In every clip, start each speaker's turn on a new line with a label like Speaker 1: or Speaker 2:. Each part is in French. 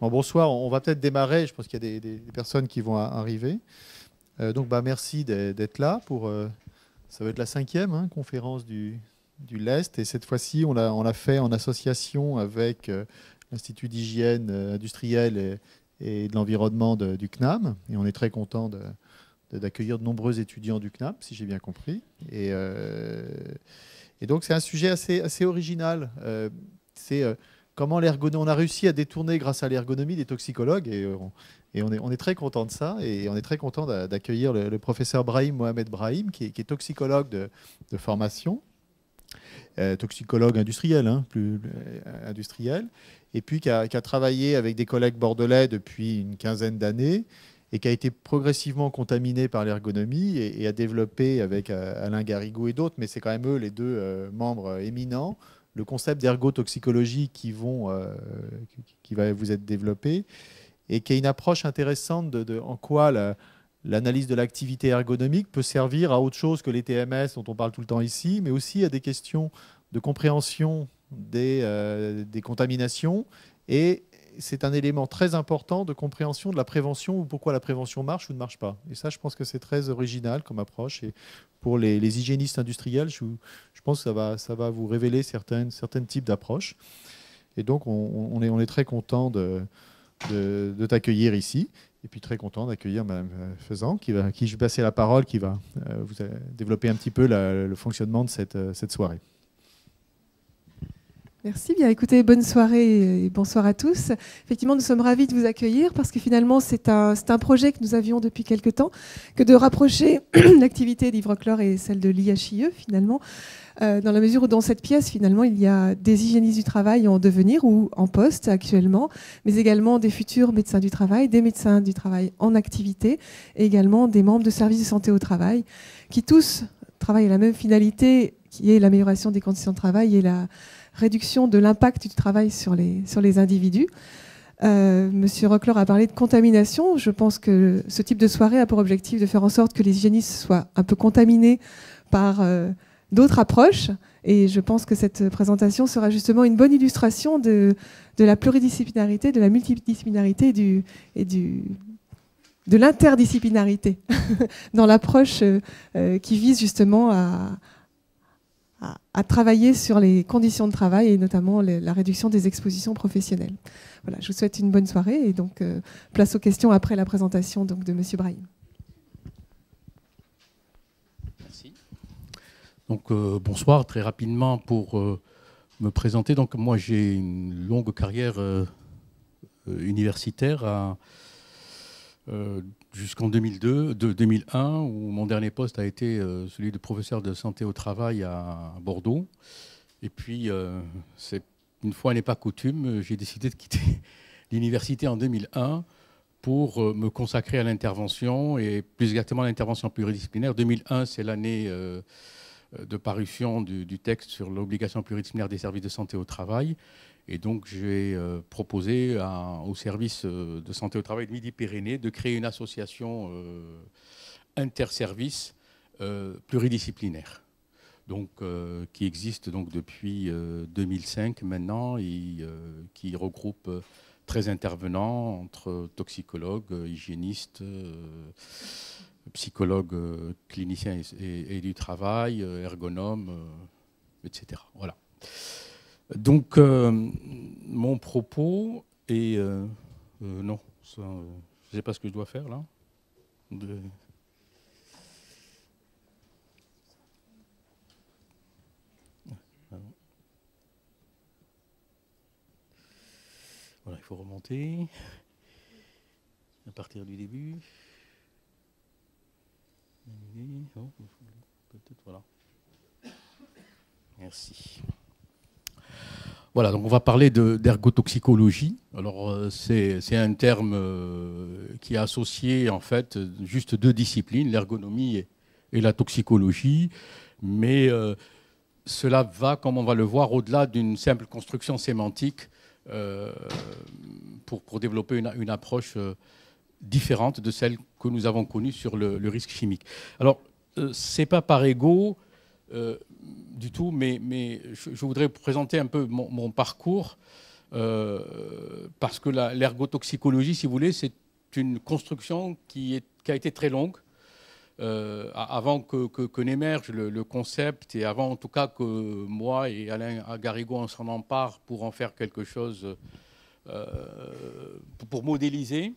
Speaker 1: bonsoir, on va peut-être démarrer. Je pense qu'il y a des, personnes qui vont arriver. Euh, donc, bah, merci d'être là pour. Euh, ça va être la cinquième hein, conférence du, du LEST. Et cette fois-ci, on l'a fait en association avec euh, l'Institut d'hygiène industrielle et, de l'environnement du CNAM. Et on est très content d'accueillir de, nombreux étudiants du CNAM, si j'ai bien compris. Et, et donc, c'est un sujet assez, assez original. c'est comment l'ergonomie, on a réussi à détourner grâce à l'ergonomie des toxicologues et, euh, on, est, très content de ça et on est très content d'accueillir le, professeur Brahim Mohamed Brahim qui est, toxicologue de, formation, euh, toxicologue industriel, hein, plus euh, industriel, et puis qui a, travaillé avec des collègues bordelais depuis une quinzaine d'années et qui a été progressivement contaminé par l'ergonomie et, a développé avec Alain Garrigou et d'autres, mais c'est quand même eux les deux membres éminents, le concept d'ergotoxicologie qui, vont, euh, qui va vous être développé et qui est une approche intéressante de, en quoi l'analyse de l'activité ergonomique peut servir à autre chose que les TMS dont on parle tout le temps ici, mais aussi à des questions de compréhension des, euh, des contaminations et c'est un élément très important de compréhension de la prévention ou pourquoi la prévention marche ou ne marche pas. Et ça, je pense que c'est très original comme approche. Et pour les, hygiénistes industriels, je, pense que ça va, vous révéler certains, types d'approches. Et donc, on, est, très content de, t'accueillir ici. Et puis très content d'accueillir Mme Faisan, qui, va, qui je vais passer la parole, qui va euh, vous développer un petit peu le fonctionnement de cette, cette soirée.
Speaker 2: Merci. Bien, écoutez, bonne soirée et bonsoir à tous. Effectivement, nous sommes ravis de vous accueillir parce que finalement, c'est un, projet que nous avions depuis quelque temps, que de rapprocher l'activité d'Ivroclore et celle de l'IHIE, finalement, euh, dans la mesure où dans cette pièce, finalement, il y a des hygiénistes du travail en devenir ou en poste actuellement, mais également des futurs médecins du travail, des médecins du travail en activité et également des membres de services de santé au travail qui tous travaillent à la même finalité qui est l'amélioration des conditions de travail et la réduction de l'impact du travail sur les, sur les individus. Euh, Monsieur Rockler a parlé de contamination. Je pense que ce type de soirée a pour objectif de faire en sorte que les hygiénistes soient un peu contaminés par euh, d'autres approches. Et je pense que cette présentation sera justement une bonne illustration de, de la pluridisciplinarité, de la multidisciplinarité et, du, de l'interdisciplinarité dans l'approche euh, qui vise justement à, à, travailler sur les conditions de travail et notamment la réduction des expositions professionnelles. Voilà, je vous souhaite une bonne soirée et donc euh, place aux questions après la présentation donc, de M. Brahim.
Speaker 3: Merci. Donc, euh, bonsoir, très rapidement pour euh, me présenter. Donc, moi, j'ai une longue carrière universitaire jusqu'en 2002, 2001, où mon dernier poste a été euh, celui de professeur de santé au travail à Bordeaux. Et puis, euh, une fois n'est pas coutume, j'ai décidé de quitter l'université en 2001 pour euh, me consacrer à l'intervention, et plus exactement à l'intervention pluridisciplinaire. 2001, c'est l'année de parution du, du, texte sur l'obligation pluridisciplinaire des services de santé au travail. Et donc, j'ai euh, proposé au service euh, de santé au travail de Midi-Pyrénées de créer une association euh, interservice pluridisciplinaire. Donc, qui existe donc depuis 2005 maintenant et qui regroupe 13 intervenants entre toxicologues, hygiénistes, psychologues cliniciens et, et, du travail, ergonomes, etc. Voilà. Donc, euh, mon propos est. Euh, euh, non, je ne sais pas ce que je dois faire là. Voilà, il faut remonter à partir du début. Merci. Voilà, donc on va parler d'ergotoxicologie. Alors euh, c'est un terme euh, qui est associé en fait juste deux disciplines, l'ergonomie et, la toxicologie, mais euh, cela va, comme on va le voir, au-delà d'une simple construction sémantique pour, développer une approche différente de celle que nous avons connue sur le, risque chimique. Alors, c'est pas par ego du tout, mais, mais je, voudrais présenter un peu mon, parcours parce que l'ergotoxicologie, si vous voulez, c'est une construction qui, a été très longue. avant que, que, n'émerge le, concept et avant en tout cas que moi et Alain Garrigo on s'en empare pour en faire quelque chose pour modéliser.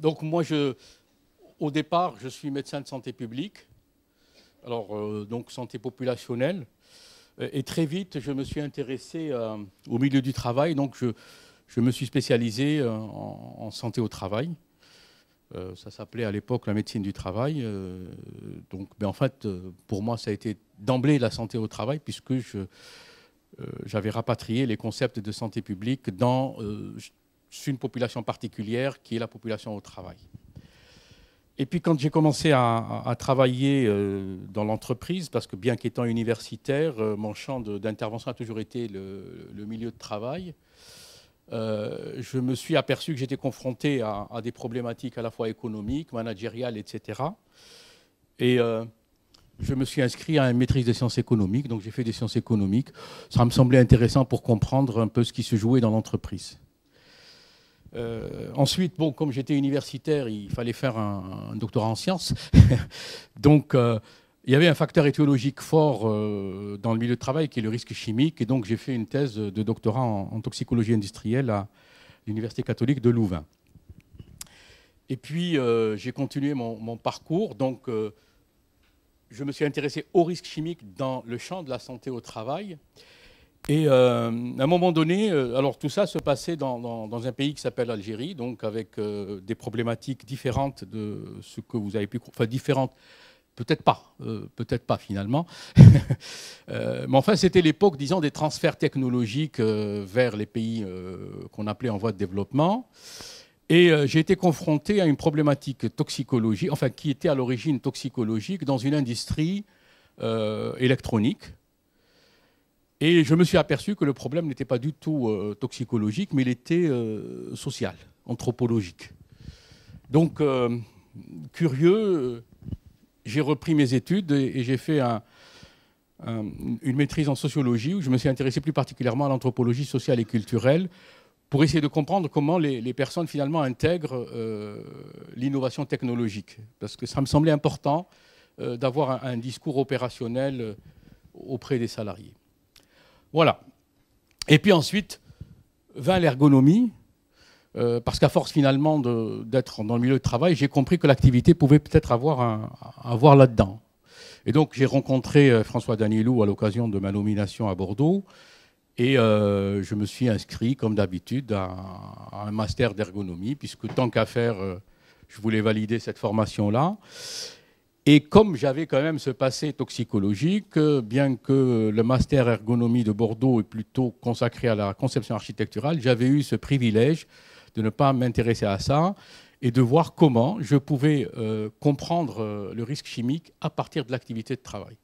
Speaker 3: Donc moi, je, au départ, je suis médecin de santé publique, alors euh, donc santé populationnelle, et très vite, je me suis intéressé euh, au milieu du travail, donc je, me suis spécialisé euh, en, santé au travail. ça s'appelait à l'époque la médecine du travail. donc, mais en fait, pour moi, ça a été d'emblée la santé au travail, puisque j'avais rapatrié les concepts de santé publique dans une population particulière qui est la population au travail. Et puis quand j'ai commencé à, travailler euh, dans l'entreprise, parce que bien qu'étant universitaire, euh, mon champ d'intervention a toujours été le, milieu de travail, euh, je me suis aperçu que j'étais confronté à, des problématiques à la fois économiques, managériales, etc. Et je me suis inscrit à une maîtrise des sciences économiques, donc j'ai fait des sciences économiques. Ça me semblait intéressant pour comprendre un peu ce qui se jouait dans l'entreprise. Euh, ensuite, bon, comme j'étais universitaire, il fallait faire un, doctorat en sciences. donc, euh, il y avait un facteur étiologique fort euh, dans le milieu de travail qui est le risque chimique. Et donc, j'ai fait une thèse de doctorat en, toxicologie industrielle à l'Université catholique de Louvain. Et puis, j'ai continué mon, mon, parcours. Donc, je me suis intéressé au risque chimique dans le champ de la santé au travail. Et euh, à un moment donné, euh, alors tout ça se passait dans, un pays qui s'appelle l'Algérie, donc avec euh, des problématiques différentes de ce que vous avez pu, enfin différentes, peut-être pas, peut-être pas finalement. mais enfin, c'était l'époque, disons, des transferts technologiques vers les pays qu'on appelait en voie de développement. Et j'ai été confronté à une problématique toxicologique, enfin qui était à l'origine toxicologique dans une industrie électronique et je me suis aperçu que le problème n'était pas du tout euh, toxicologique, mais il était euh, social, anthropologique. Donc, euh, curieux, j'ai repris mes études et, j'ai fait une maîtrise en sociologie où je me suis intéressé plus particulièrement à l'anthropologie sociale et culturelle pour essayer de comprendre comment les, personnes finalement intègrent l'innovation technologique. Parce que ça me semblait important d'avoir un discours opérationnel auprès des salariés. Voilà. Et puis ensuite, vint l'ergonomie, euh, parce qu'à force finalement d'être dans le milieu de travail, j'ai compris que l'activité pouvait peut-être avoir, un, là-dedans. Et donc j'ai rencontré euh, François Danielou à l'occasion de ma nomination à Bordeaux, et euh, je me suis inscrit, comme d'habitude, à, un master d'ergonomie, puisque tant qu'à faire, je voulais valider cette formation-là. Et comme j'avais quand même ce passé toxicologique, bien que le master ergonomie de Bordeaux est plutôt consacré à la conception architecturale, j'avais eu ce privilège de ne pas m'intéresser à ça et de voir comment je pouvais euh, comprendre euh, le risque chimique à partir de l'activité de travail.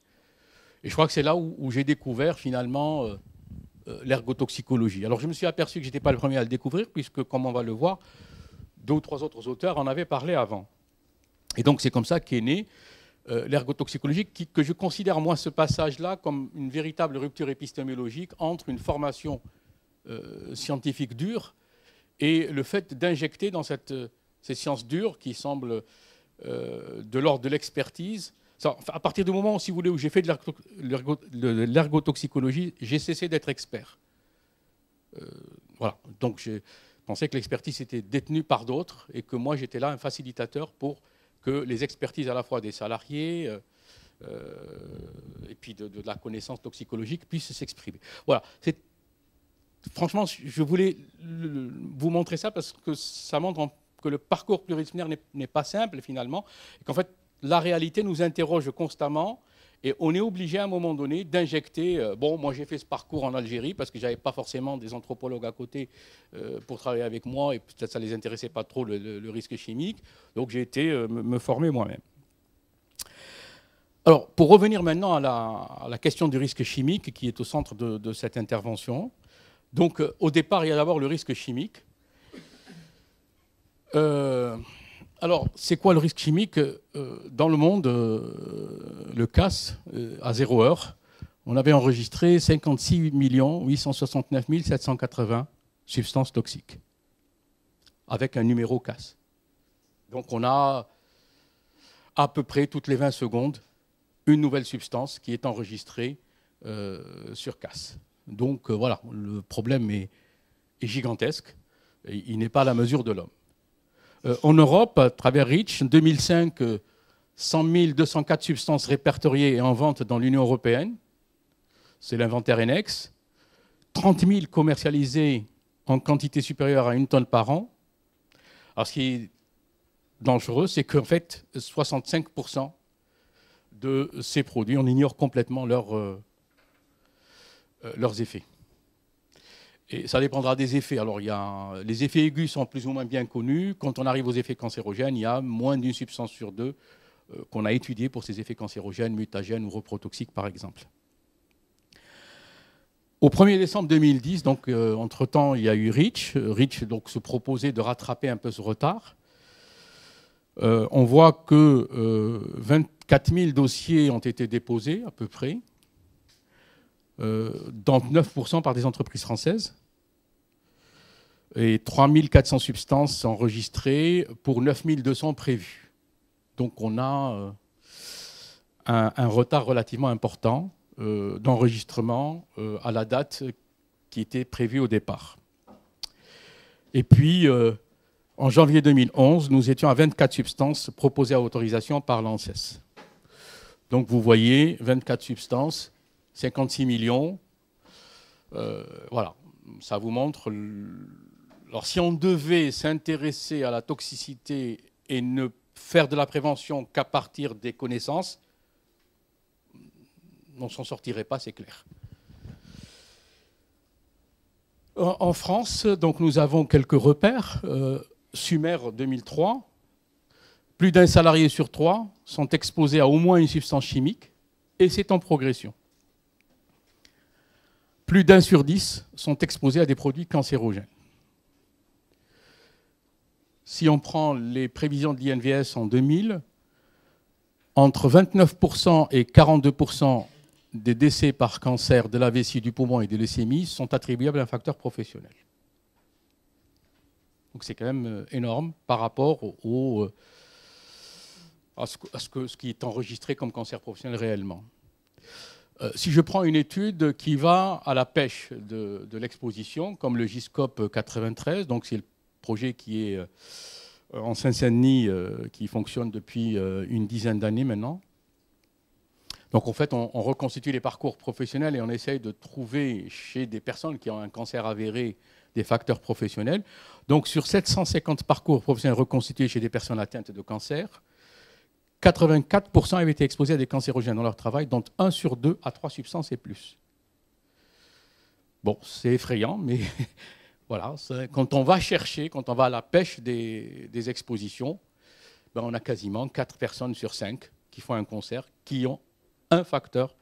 Speaker 3: Et je crois que c'est là où, j'ai découvert finalement euh, l'ergotoxicologie. Alors je me suis aperçu que je n'étais pas le premier à le découvrir, puisque, comme on va le voir, deux ou trois autres auteurs en avaient parlé avant. Et donc c'est comme ça qu'est né euh, l'ergotoxicologie, que je considère moi ce passage-là comme une véritable rupture épistémologique entre une formation euh, scientifique dure et le fait d'injecter dans cette, ces sciences dures qui semblent euh, de l'ordre de l'expertise. À partir du moment, si vous voulez, où j'ai fait de l'ergotoxicologie, j'ai cessé d'être expert. voilà. Donc j'ai pensé que l'expertise était détenue par d'autres et que moi j'étais là un facilitateur pour que les expertises à la fois des salariés euh, euh, et puis de, la connaissance toxicologique puissent s'exprimer. Voilà. Franchement, je voulais vous montrer ça parce que ça montre que le parcours pluridisciplinaire n'est pas simple finalement, et qu'en fait la réalité nous interroge constamment et on est obligé à un moment donné d'injecter. Euh, bon, moi j'ai fait ce parcours en Algérie parce que j'avais pas forcément des anthropologues à côté euh, pour travailler avec moi et peut-être ça les intéressait pas trop le, risque chimique. Donc j'ai été euh, me former moi-même. Alors, pour revenir maintenant à la, question du risque chimique qui est au centre de, de cette intervention. Donc, au départ, il y a d'abord le risque chimique. Alors, c'est quoi le risque chimique euh, Dans le monde, euh, le CAS, euh, à zéro heure, on avait enregistré 56 869 780 substance toxique, avec un numéro CAS. Donc on a à peu près toutes les 20 secondes une nouvelle substance qui est enregistrée sur CAS. Donc voilà, le problème est, gigantesque. Et il n'est pas à la mesure de l'homme. Euh, en Europe, à travers REACH, en 2005, 100 204 substances répertoriées et en vente dans l'Union européenne. C'est l'inventaire Enex. 30 000 commercialisées en quantité supérieure à une tonne par an. Alors, ce qui est dangereux, c'est qu'en fait, 65% de ces produits, on ignore complètement euh, euh, leurs effets. Et ça dépendra des effets. Alors, les effets aigus sont plus ou moins bien connus. Quand on arrive aux effets cancérogènes, il y a moins d'une substance sur deux euh, qu'on a étudiée pour ces effets cancérogènes, mutagènes ou reprotoxiques, par exemple. Au 1er décembre 2010, donc entre-temps, il y a eu REACH. REACH donc, se proposait de rattraper un peu ce retard. on voit que 20, 000 dossiers ont été déposés à peu près euh, dont 9% par des entreprises françaises, et 3400 substances enregistrées pour 9200 prévues. Donc on a euh, un, retard relativement important euh, d'enregistrement à la date qui était prévue au départ. Et puis, en janvier 2011, nous étions à 24 substances proposées à autorisation par l'ANSES. Donc vous voyez, 24 substances, 56 millions. Euh, voilà, ça vous montre. Alors si on devait s'intéresser à la toxicité et ne faire de la prévention qu'à partir des connaissances, on ne s'en sortirait pas, c'est clair. En France, donc, nous avons quelques repères. Euh, Sumer 2003, plus d'un salarié sur trois sont exposés à au moins une substance chimique, et c'est en progression plus d'un sur dix sont exposés à des produits cancérogènes. Si on prend les prévisions de l'INVS en 2000, entre 29% et 42% des décès par cancer de la vessie, du poumon et de leucémie sont attribuables à un facteur professionnel. Donc c'est quand même euh, énorme par rapport euh, à, ce, qui est enregistré comme cancer professionnel réellement. Euh, si je prends une étude qui va à la pêche de, l'exposition, comme le GISCOP 93, donc c'est le projet qui est euh, en Seine-Saint-Denis, euh, qui fonctionne depuis une dizaine d'années maintenant. Donc en fait, on, reconstitue les parcours professionnels et on essaye de trouver chez des personnes qui ont un cancer avéré des facteurs professionnels. Donc sur 750 parcours professionnels reconstitués chez des personnes atteintes de cancer, 84% avaient été exposés à des cancérogènes dans leur travail, dont 1 sur 2 à 3 substances et plus. Bon, c'est effrayant, mais voilà, quand on va chercher, quand on va à la pêche des, expositions, ben on a quasiment 4 personnes sur 5 qui font un concert, qui ont un facteur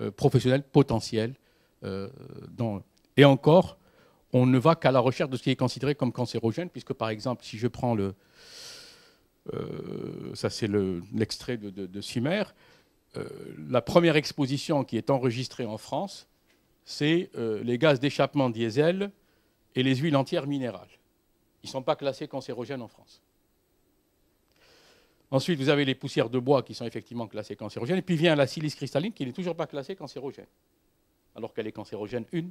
Speaker 3: euh, professionnel potentiel. Euh. Et encore, on ne va qu'à la recherche de ce qui est considéré comme cancérogène, puisque par exemple, si je prends le, euh, ça c'est l'extrait de, de, la première exposition qui est enregistrée en France, c'est les gaz d'échappement diesel et les huiles entières minérales. Ils ne sont pas classés cancérogènes en France. Ensuite, vous avez les poussières de bois qui sont effectivement classées cancérogènes. Et puis vient la silice cristalline qui n'est toujours pas classée cancérogène, alors qu'elle est cancérogène une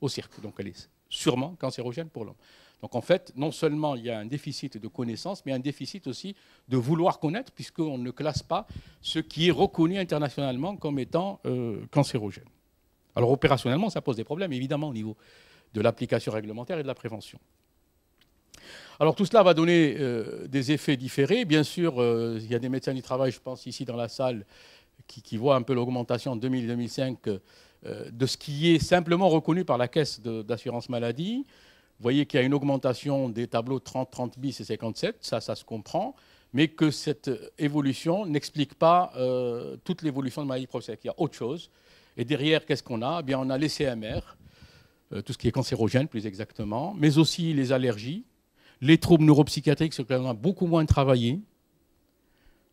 Speaker 3: au cirque. Donc elle est sûrement cancérogène pour l'homme. Donc en fait, non seulement il y a un déficit de connaissances, mais un déficit aussi de vouloir connaître, puisqu'on ne classe pas ce qui est reconnu internationalement comme étant euh, cancérogène. Alors opérationnellement, ça pose des problèmes, évidemment, au niveau de l'application réglementaire et de la prévention. Alors tout cela va donner euh, des effets différés. Bien sûr, euh, il y a des médecins du travail, je pense ici dans la salle, qui, voient un peu l'augmentation en 2000-2005 de ce qui est simplement reconnu par la caisse d'assurance maladie. Vous voyez qu'il y a une augmentation des tableaux 30, 30 bis et 57, ça, ça se comprend, mais que cette évolution n'explique pas euh, toute l'évolution de maladie professionnelle. Il y a autre chose. Et derrière, qu'est-ce qu'on a? Eh bien, On a les CMR, euh, tout ce qui est cancérogène plus exactement, mais aussi les allergies, les troubles neuropsychiatriques sur lesquels on a beaucoup moins travaillé,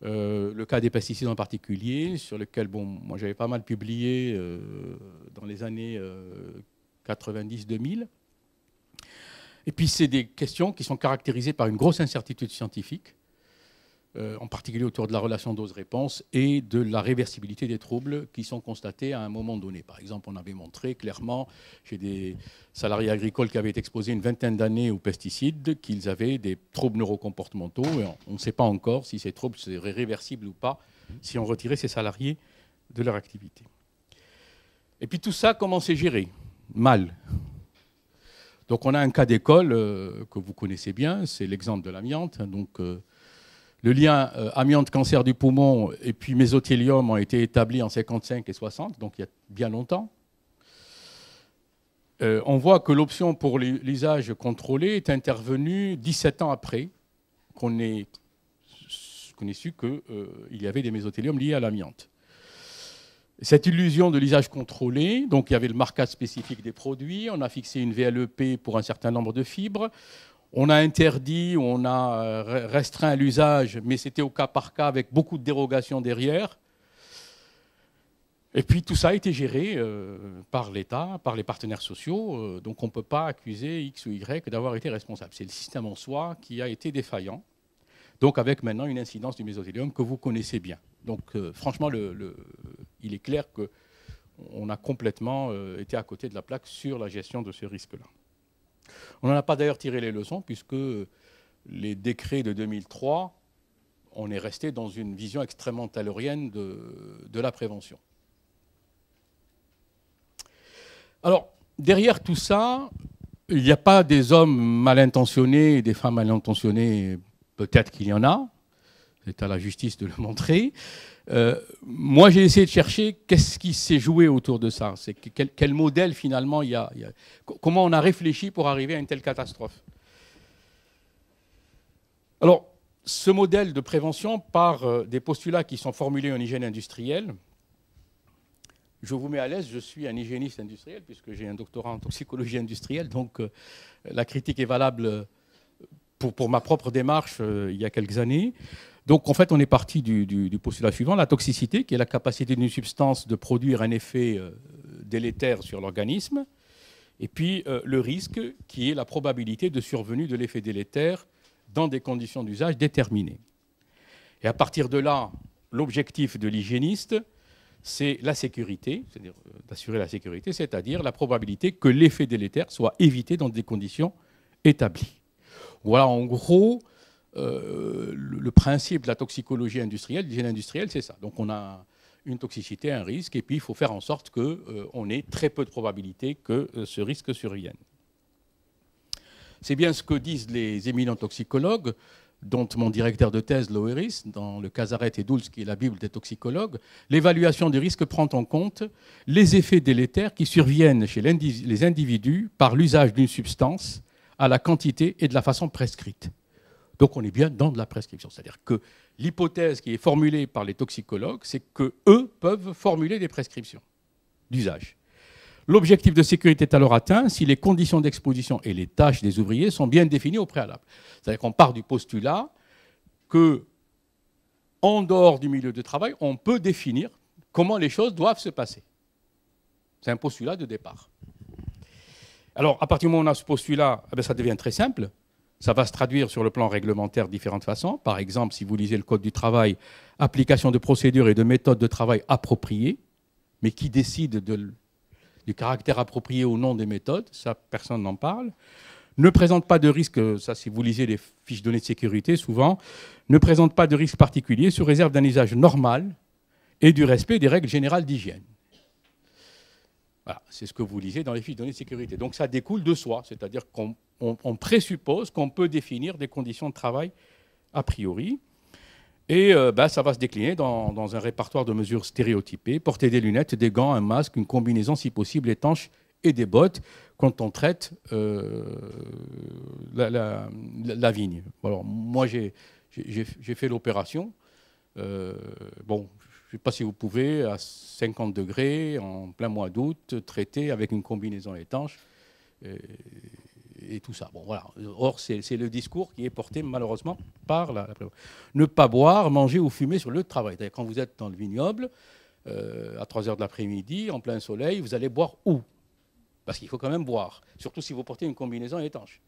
Speaker 3: euh, le cas des pesticides en particulier, sur lequel, bon, moi j'avais pas mal publié dans les années 90-2000. Et puis, c'est des questions qui sont caractérisées par une grosse incertitude scientifique, euh, en particulier autour de la relation dose-réponse et de la réversibilité des troubles qui sont constatés à un moment donné. Par exemple, on avait montré clairement chez des salariés agricoles qui avaient été exposés une vingtaine d'années aux pesticides qu'ils avaient des troubles neurocomportementaux. On ne sait pas encore si ces troubles seraient réversibles ou pas si on retirait ces salariés de leur activité. Et puis tout ça, comment c'est géré? Mal. Donc on a un cas d'école euh, que vous connaissez bien, c'est l'exemple de l'amiante. Euh, le lien euh, amiante-cancer du poumon et puis mésothélium ont été établis en 55 et 60, donc il y a bien longtemps. on voit que l'option pour l'usage contrôlé est intervenue 17 ans après qu'on ait, ait, su qu'il y avait des mésothéliums liés à l'amiante. Cette illusion de l'usage contrôlé, donc il y avait le marquage spécifique des produits, on a fixé une VLEP pour un certain nombre de fibres, on a interdit, on a euh, restreint l'usage, mais c'était au cas par cas avec beaucoup de dérogations derrière. Et puis tout ça a été géré euh, par l'État, par les partenaires sociaux, euh, donc on ne peut pas accuser X ou Y d'avoir été responsable. C'est le système en soi qui a été défaillant, donc avec maintenant une incidence du mésothélium que vous connaissez bien. Donc franchement, il est clair qu'on a complètement été à côté de la plaque sur la gestion de ce risque-là. On n'en a pas d'ailleurs tiré les leçons, puisque les décrets de 2003, on est resté dans une vision extrêmement talorienne de, la prévention. Alors, derrière tout ça, il n'y a pas des hommes mal intentionnés et des femmes mal intentionnées, peut-être qu'il y en a, c'est à la justice de le montrer, euh, moi, j'ai essayé de chercher qu'est-ce qui s'est joué autour de ça. C'est quel, modèle finalement il y, a, Comment on a réfléchi pour arriver à une telle catastrophe Alors, ce modèle de prévention part euh, des postulats qui sont formulés en hygiène industrielle. Je vous mets à l'aise, je suis un hygiéniste industriel puisque j'ai un doctorat en toxicologie industrielle, donc euh, la critique est valable pour, pour ma propre démarche il y a quelques années. Donc en fait, on est parti du, postulat suivant, la toxicité, qui est la capacité d'une substance de produire un effet euh, délétère sur l'organisme, et puis euh, le risque, qui est la probabilité de survenue de l'effet délétère dans des conditions d'usage déterminées. Et à partir de là, l'objectif de l'hygiéniste, c'est la sécurité, c'est-à-dire euh, d'assurer la sécurité, c'est-à-dire la probabilité que l'effet délétère soit évité dans des conditions établies. Voilà en gros euh, le, principe de la toxicologie industrielle, l'hygiène industrielle, c'est ça. Donc on a une toxicité, un risque, et puis il faut faire en sorte qu'on euh, ait très peu de probabilité que euh, ce risque survienne. C'est bien ce que disent les éminents toxicologues, dont mon directeur de thèse, Loeris, dans le Casaret et Dulce, qui est la Bible des toxicologues. L'évaluation du risque prend en compte les effets délétères qui surviennent chez les individus par l'usage d'une substance à la quantité et de la façon prescrite. Donc on est bien dans de la prescription. C'est-à-dire que l'hypothèse qui est formulée par les toxicologues, c'est qu'eux peuvent formuler des prescriptions d'usage. L'objectif de sécurité est alors atteint si les conditions d'exposition et les tâches des ouvriers sont bien définies au préalable. C'est-à-dire qu'on part du postulat que, en dehors du milieu de travail, on peut définir comment les choses doivent se passer. C'est un postulat de départ. Alors, à partir du moment où on a ce postulat, eh ça devient très simple. Ça va se traduire sur le plan réglementaire de différentes façons. Par exemple, si vous lisez le Code du travail, application de procédures et de méthodes de travail appropriées, mais qui décide du caractère approprié ou non des méthodes, ça, personne n'en parle. Ne présente pas de risque, ça si vous lisez les fiches données de sécurité souvent, ne présente pas de risque particulier sous réserve d'un usage normal et du respect des règles générales d'hygiène. Voilà, c'est ce que vous lisez dans les fiches données de sécurité. Donc ça découle de soi, c'est-à-dire qu'on présuppose qu'on peut définir des conditions de travail a priori. Et euh, ben, ça va se décliner dans, un répertoire de mesures stéréotypées, porter des lunettes, des gants, un masque, une combinaison si possible étanche et des bottes quand on traite euh, la, vigne. Moi, j'ai fait l'opération. Euh, bon, je ne sais pas si vous pouvez, à 50 degrés, en plein mois d'août, traiter avec une combinaison étanche tout ça. Bon, voilà. Or, c'est le discours qui est porté malheureusement par la, Ne pas boire, manger ou fumer sur le lieu de travail. Quand vous êtes dans le vignoble, euh, à 3 heures de l'après-midi, en plein soleil, vous allez boire où? Parce qu'il faut quand même boire, surtout si vous portez une combinaison étanche.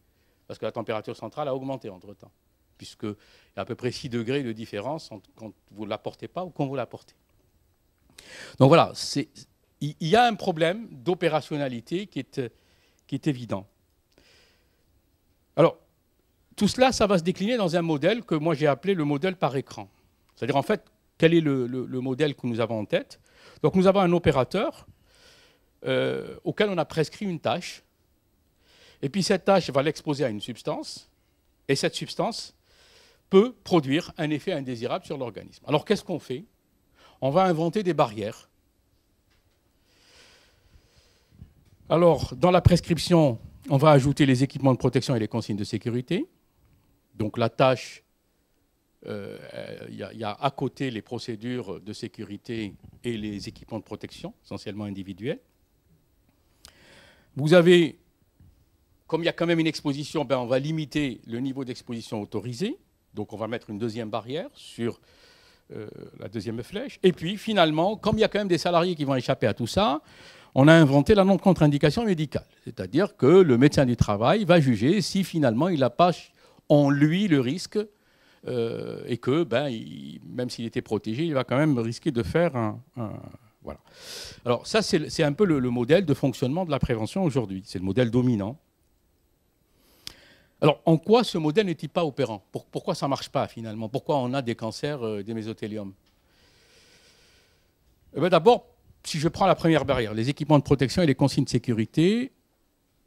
Speaker 3: parce que la température centrale a augmenté entre-temps, puisqu'il y a à peu près 6 degrés de différence quand vous ne la portez pas ou quand vous la portez. Donc voilà, il y a un problème d'opérationnalité qui est évident. Alors, tout cela, ça va se décliner dans un modèle que moi j'ai appelé le modèle par écran. C'est-à-dire, en fait, quel est le, modèle que nous avons en tête Donc, nous avons un opérateur euh, auquel on a prescrit une tâche. Et puis, cette tâche va l'exposer à une substance. Et cette substance peut produire un effet indésirable sur l'organisme. Alors, qu'est-ce qu'on fait? On va inventer des barrières. Alors, dans la prescription, on va ajouter les équipements de protection et les consignes de sécurité. Donc la tâche, euh, il y, a à côté les procédures de sécurité et les équipements de protection, essentiellement individuels. Vous avez, comme il y a quand même une exposition, ben on va limiter le niveau d'exposition autorisé. Donc on va mettre une deuxième barrière sur euh, la deuxième flèche. Et puis finalement, comme il y a quand même des salariés qui vont échapper à tout ça, on a inventé la non-contre-indication médicale. C'est-à-dire que le médecin du travail va juger si finalement il n'a pas en lui le risque euh, et que ben, même s'il était protégé, il va quand même risquer de faire un... voilà. Alors ça, c'est un peu le, modèle de fonctionnement de la prévention aujourd'hui. C'est le modèle dominant. Alors, en quoi ce modèle n'est-il pas opérant? Pourquoi ça ne marche pas finalement? Pourquoi on a des cancers euh, des mésothéliums? Eh ben, D'abord, si je prends la première barrière, les équipements de protection et les consignes de sécurité,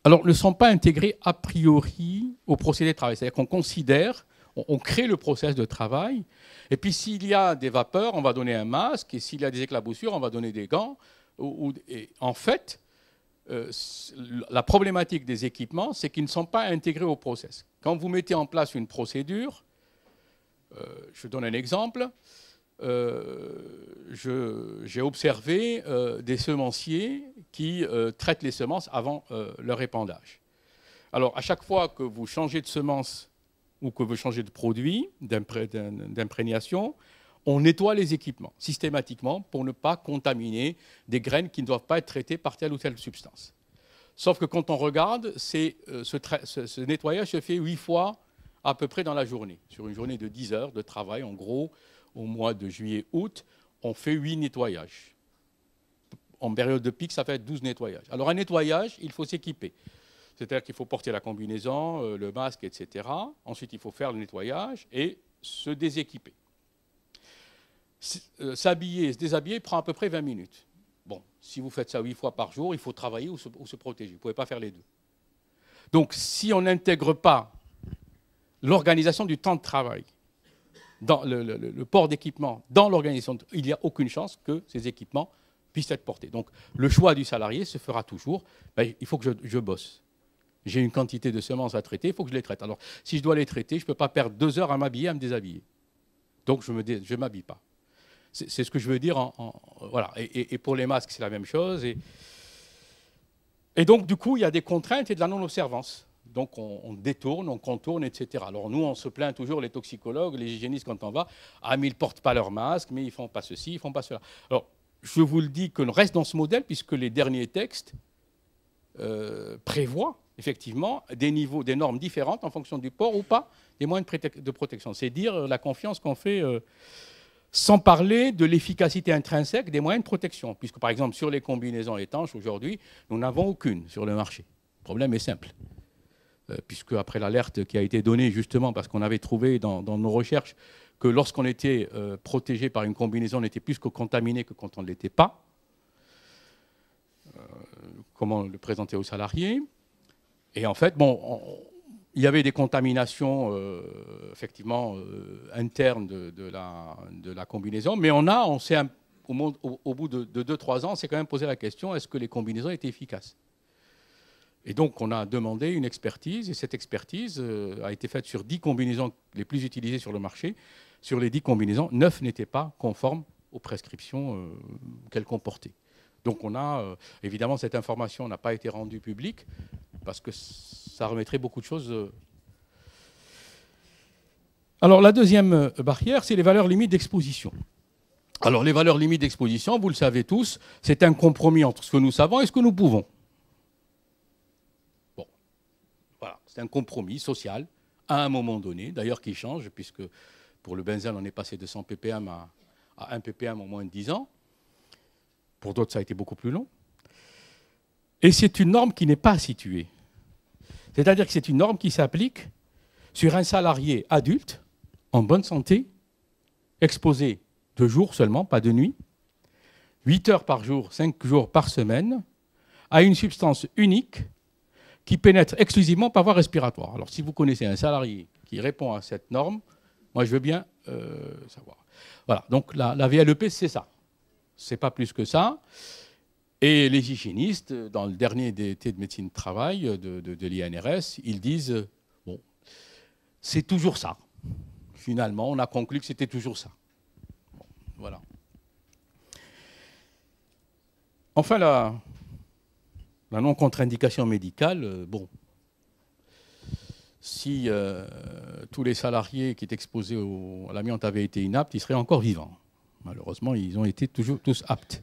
Speaker 3: alors ne sont pas intégrés a priori au procédé de travail. C'est-à-dire qu'on considère, on, crée le process de travail, et puis s'il y a des vapeurs, on va donner un masque, et s'il y a des éclaboussures, on va donner des gants. en fait, euh, la problématique des équipements, c'est qu'ils ne sont pas intégrés au process. Quand vous mettez en place une procédure, euh, je donne un exemple, euh, j'ai observé euh, des semenciers qui euh, traitent les semences avant leur épandage. Alors, à chaque fois que vous changez de semence ou que vous changez de produit, d'imprégnation, on nettoie les équipements systématiquement pour ne pas contaminer des graines qui ne doivent pas être traitées par telle ou telle substance. Sauf que quand on regarde, ce, ce, nettoyage se fait huit fois à peu près dans la journée, sur une journée de 10 heures de travail, en gros, au mois de juillet-août, on fait 8 nettoyages. En période de pic, ça fait 12 nettoyages. Alors un nettoyage, il faut s'équiper. C'est-à-dire qu'il faut porter la combinaison, euh, le masque, etc. Ensuite, il faut faire le nettoyage et se déséquiper. Euh, s'habiller et se déshabiller prend à peu près 20 minutes. Bon, si vous faites ça 8 fois par jour, il faut travailler ou ou se protéger. Vous ne pouvez pas faire les deux. Donc, si on n'intègre pas l'organisation du temps de travail dans le, port d'équipement dans l'organisation, il n'y a aucune chance que ces équipements puissent être portés. Donc le choix du salarié se fera toujours, ben, il faut que je, bosse. J'ai une quantité de semences à traiter, il faut que je les traite. Alors si je dois les traiter, je ne peux pas perdre deux heures à m'habiller, à me déshabiller. Donc je ne m'habille pas. C'est ce que je veux dire. En, voilà. Et, pour les masques, c'est la même chose. Et, et donc, du coup, il y a des contraintes et de la non-observance. Donc on, détourne, on contourne, etc. Alors nous, on se plaint toujours, les toxicologues, les hygiénistes, quand on va, ah mais ils ne portent pas leur masque, mais ils ne font pas ceci, ils ne font pas cela. Alors je vous le dis qu'on reste dans ce modèle, puisque les derniers textes euh, prévoient effectivement des niveaux, des normes différentes en fonction du port ou pas des moyens de, protection. C'est dire la confiance qu'on fait, euh, sans parler de l'efficacité intrinsèque des moyens de protection, puisque par exemple sur les combinaisons étanches aujourd'hui, nous n'avons aucune sur le marché. Le problème est simple. Euh, puisque après l'alerte qui a été donnée justement parce qu'on avait trouvé dans, nos recherches que lorsqu'on était euh, protégé par une combinaison, on était plus que contaminé que quand on ne l'était pas. Euh, comment le présenter aux salariés? Et en fait, bon, il y avait des contaminations effectivement internes de, la, combinaison, mais on a, on s'est au, au, bout de 2-3 ans, on s'est quand même posé la question est-ce que les combinaisons étaient efficaces? Et donc, on a demandé une expertise, et cette expertise euh, a été faite sur 10 combinaisons les plus utilisées sur le marché. Sur les 10 combinaisons, 9 n'étaient pas conformes aux prescriptions euh, qu'elles comportaient. Donc, on a, euh, évidemment, cette information n'a pas été rendue publique, parce que ça remettrait beaucoup de choses. Alors, la deuxième barrière, c'est les valeurs limites d'exposition. Alors, les valeurs limites d'exposition, vous le savez tous, c'est un compromis entre ce que nous savons et ce que nous pouvons. Voilà, c'est un compromis social à un moment donné, d'ailleurs qui change, puisque pour le benzène, on est passé de 100 ppm à, 1 ppm en moins de 10 ans. Pour d'autres, ça a été beaucoup plus long. Et c'est une norme qui n'est pas située. C'est-à-dire que c'est une norme qui s'applique sur un salarié adulte, en bonne santé, exposé de jour seulement, pas de nuit, 8 heures par jour, 5 jours par semaine, à une substance unique qui pénètre exclusivement par voie respiratoire. Alors si vous connaissez un salarié qui répond à cette norme, moi je veux bien euh, savoir. Voilà, donc la, VLEP c'est ça. C'est pas plus que ça. Et les hygiénistes, dans le dernier DT de médecine de travail de, l'INRS, ils disent, bon, c'est toujours ça. Finalement, on a conclu que c'était toujours ça. voilà. Enfin, la, non-contre-indication médicale, euh, bon, si euh, tous les salariés qui étaient exposés à l'amiante avaient été inaptes, ils seraient encore vivants. Malheureusement, ils ont été toujours tous aptes.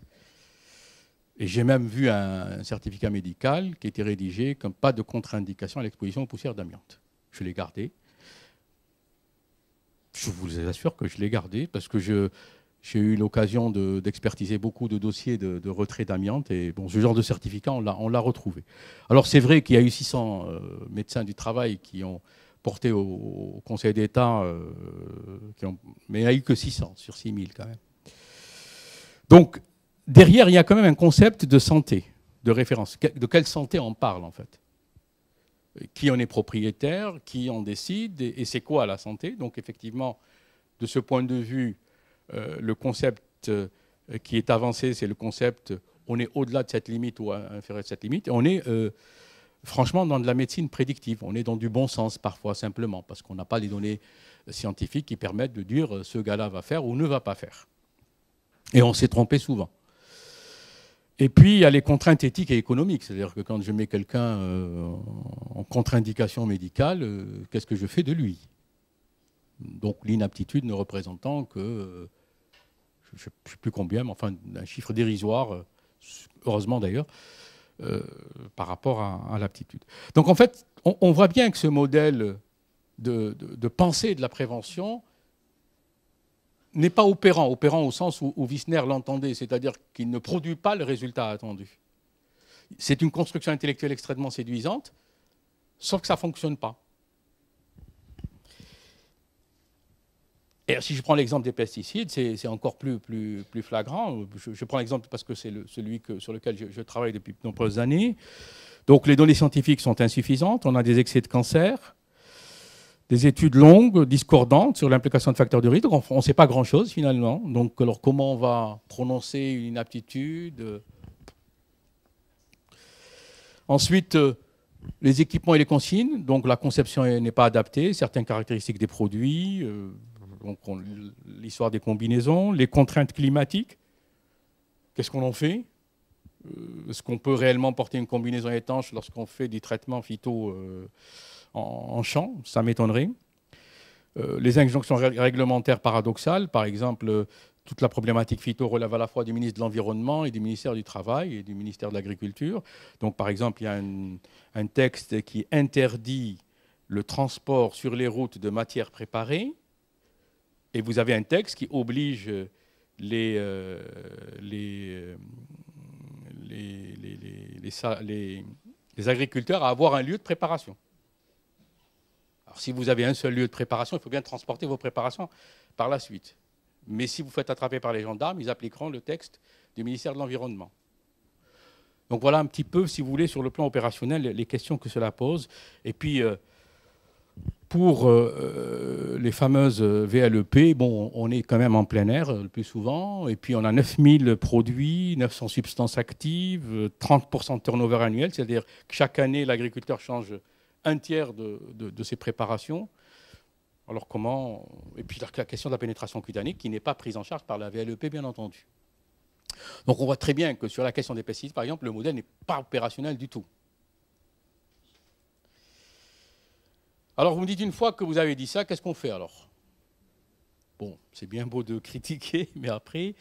Speaker 3: Et j'ai même vu un, certificat médical qui était rédigé comme pas de contre-indication à l'exposition aux poussières d'amiante. Je l'ai gardé. Je vous assure que je l'ai gardé parce que je, j'ai eu l'occasion d'expertiser beaucoup de dossiers de, retrait d'amiante et bon, ce genre de certificat, on l'a retrouvé. Alors c'est vrai qu'il y a eu 600 euh, médecins du travail qui ont porté au, Conseil d'État, euh, mais il n'y a eu que 600 sur 6000 quand même. Donc derrière, il y a quand même un concept de santé, de référence. De quelle santé on parle en fait? Qui en est propriétaire Qui en décide Et, c'est quoi la santé? Donc effectivement, de ce point de vue, le concept euh, qui est avancé, c'est le concept on est au-delà de cette limite ou inférieur de cette limite. On est euh, franchement dans de la médecine prédictive. On est dans du bon sens parfois simplement parce qu'on n'a pas les données scientifiques qui permettent de dire ce gars-là va faire ou ne va pas faire. Et on s'est trompé souvent. Et puis, il y a les contraintes éthiques et économiques. C'est-à-dire que quand je mets quelqu'un en contre-indication médicale, qu'est-ce que je fais de lui? Donc l'inaptitude ne représentant que, euh, je ne sais plus combien, mais enfin un chiffre dérisoire, euh, heureusement d'ailleurs, euh, par rapport à, l'aptitude. Donc en fait, on, voit bien que ce modèle de, pensée de la prévention n'est pas opérant, opérant au sens où, où Wissner l'entendait, c'est-à-dire qu'il ne produit pas le résultat attendu. C'est une construction intellectuelle extrêmement séduisante, sauf que ça ne fonctionne pas. Et si je prends l'exemple des pesticides, c'est encore plus, plus, plus flagrant. Je, prends l'exemple parce que c'est celui sur lequel je, travaille depuis de nombreuses années. Donc les données scientifiques sont insuffisantes. On a des excès de cancer, des études longues, discordantes sur l'implication de facteurs de risque. Donc on ne sait pas grand-chose finalement. Donc alors comment on va prononcer une inaptitude Ensuite, euh, les équipements et les consignes. Donc la conception n'est pas adaptée. Certaines caractéristiques des produits. Euh, l'histoire des combinaisons, les contraintes climatiques. Qu'est-ce qu'on en fait? Euh, Est-ce qu'on peut réellement porter une combinaison étanche lorsqu'on fait du traitement phyto euh, en, champ? Ça m'étonnerait. Euh, les injonctions réglementaires paradoxales, par exemple, toute la problématique phyto relève à la fois du ministre de l'Environnement et du ministère du Travail et du ministère de l'Agriculture. Donc, par exemple, il y a un texte qui interdit le transport sur les routes de matières préparées et vous avez un texte qui oblige les, agriculteurs à avoir un lieu de préparation. Alors, si vous avez un seul lieu de préparation, il faut bien transporter vos préparations par la suite. Mais si vous faites attraper par les gendarmes, ils appliqueront le texte du ministère de l'Environnement. Donc voilà un petit peu, si vous voulez, sur le plan opérationnel, les questions que cela pose. Et puis, euh, pour euh, euh, les fameuses VLEP, bon, on est quand même en plein air euh, le plus souvent, et puis on a 9000 produits, 900 substances actives, 30% de turnover annuel, c'est-à-dire que chaque année, l'agriculteur change un tiers de, ses préparations. Alors comment Et puis la question de la pénétration cutanée qui n'est pas prise en charge par la VLEP, bien entendu. Donc on voit très bien que sur la question des pesticides, par exemple, le modèle n'est pas opérationnel du tout. Alors vous me dites une fois que vous avez dit ça, qu'est-ce qu'on fait alors? Bon, c'est bien beau de critiquer, mais après,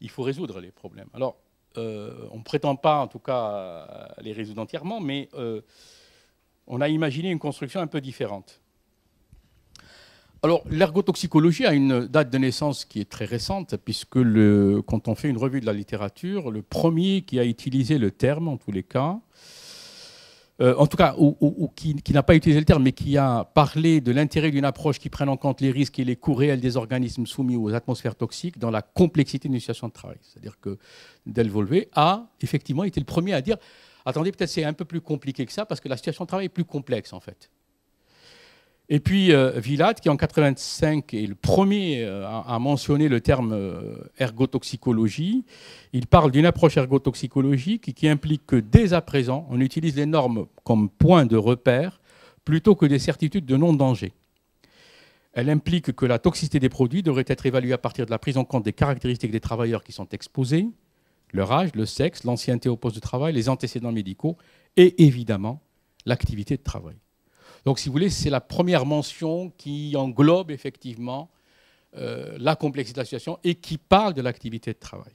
Speaker 3: il faut résoudre les problèmes. Alors, euh, on ne prétend pas en tout cas les résoudre entièrement, mais euh, on a imaginé une construction un peu différente. Alors, l'ergotoxicologie a une date de naissance qui est très récente, puisque quand on fait une revue de la littérature, le premier qui a utilisé le terme, en tous les cas, euh, en tout cas, ou, qui, n'a pas utilisé le terme, mais qui a parlé de l'intérêt d'une approche qui prenne en compte les risques et les coûts réels des organismes soumis aux atmosphères toxiques dans la complexité d'une situation de travail. C'est-à-dire que Del Volvé a effectivement été le premier à dire attendez, peut-être c'est un peu plus compliqué que ça, parce que la situation de travail est plus complexe, en fait. Et puis euh, qui en 85 est le premier euh, à, mentionner le terme euh, ergotoxicologie, il parle d'une approche ergotoxicologique qui implique que dès à présent, on utilise les normes comme point de repère plutôt que des certitudes de non-danger. Elle implique que la toxicité des produits devrait être évaluée à partir de la prise en compte des caractéristiques des travailleurs qui sont exposés, leur âge, le sexe, l'ancienneté au poste de travail, les antécédents médicaux et évidemment l'activité de travail. Donc, si vous voulez, c'est la première mention qui englobe effectivement euh, la complexité de la situation et qui parle de l'activité de travail.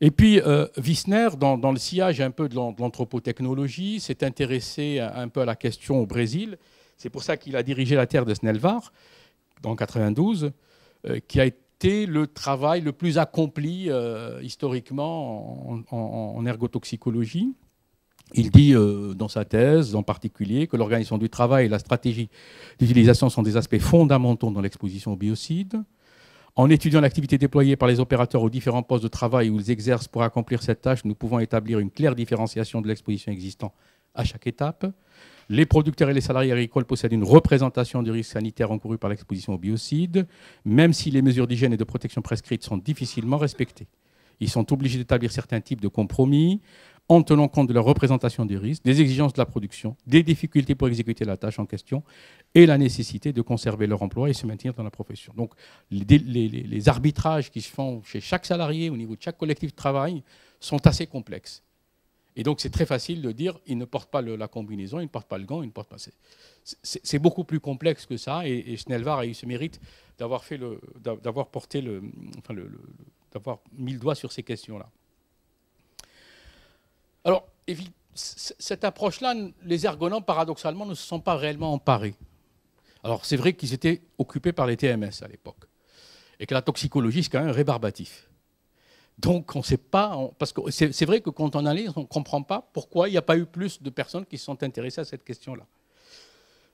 Speaker 3: Et puis, euh, Wissner, dans, le sillage un peu de l'anthropotechnologie, s'est intéressé un peu à la question au Brésil. C'est pour ça qu'il a dirigé la terre de Snelvar, dans 92, euh, qui a été le travail le plus accompli historiquement en ergotoxicologie. Il dit euh, dans sa thèse en particulier que l'organisation du travail et la stratégie d'utilisation sont des aspects fondamentaux dans l'exposition aux biocides. En étudiant l'activité déployée par les opérateurs aux différents postes de travail où ils exercent pour accomplir cette tâche, nous pouvons établir une claire différenciation de l'exposition existante à chaque étape. Les producteurs et les salariés agricoles possèdent une représentation du risque sanitaire encouru par l'exposition aux biocides, même si les mesures d'hygiène et de protection prescrites sont difficilement respectées. Ils sont obligés d'établir certains types de compromis en tenant compte de la représentation des risques, des exigences de la production, des difficultés pour exécuter la tâche en question et la nécessité de conserver leur emploi et se maintenir dans la profession. Donc les, arbitrages qui se font chez chaque salarié au niveau de chaque collectif de travail sont assez complexes. Et donc c'est très facile de dire il ne porte pas la combinaison, il ne porte pas le gant, il ne porte pas. C'est beaucoup plus complexe que ça. Et, Schnellvar a eu ce mérite d'avoir porté enfin d'avoir mis le doigt sur ces questions-là. Alors, cette approche-là, les ergonomes, paradoxalement, ne se sont pas réellement emparés. Alors, c'est vrai qu'ils étaient occupés par les TMS à l'époque. Et que la toxicologie, c'est quand même rébarbatif. Donc, on ne sait pas, parce que c'est vrai que quand on analyse, on ne comprend pas pourquoi il n'y a pas eu plus de personnes qui se sont intéressées à cette question-là.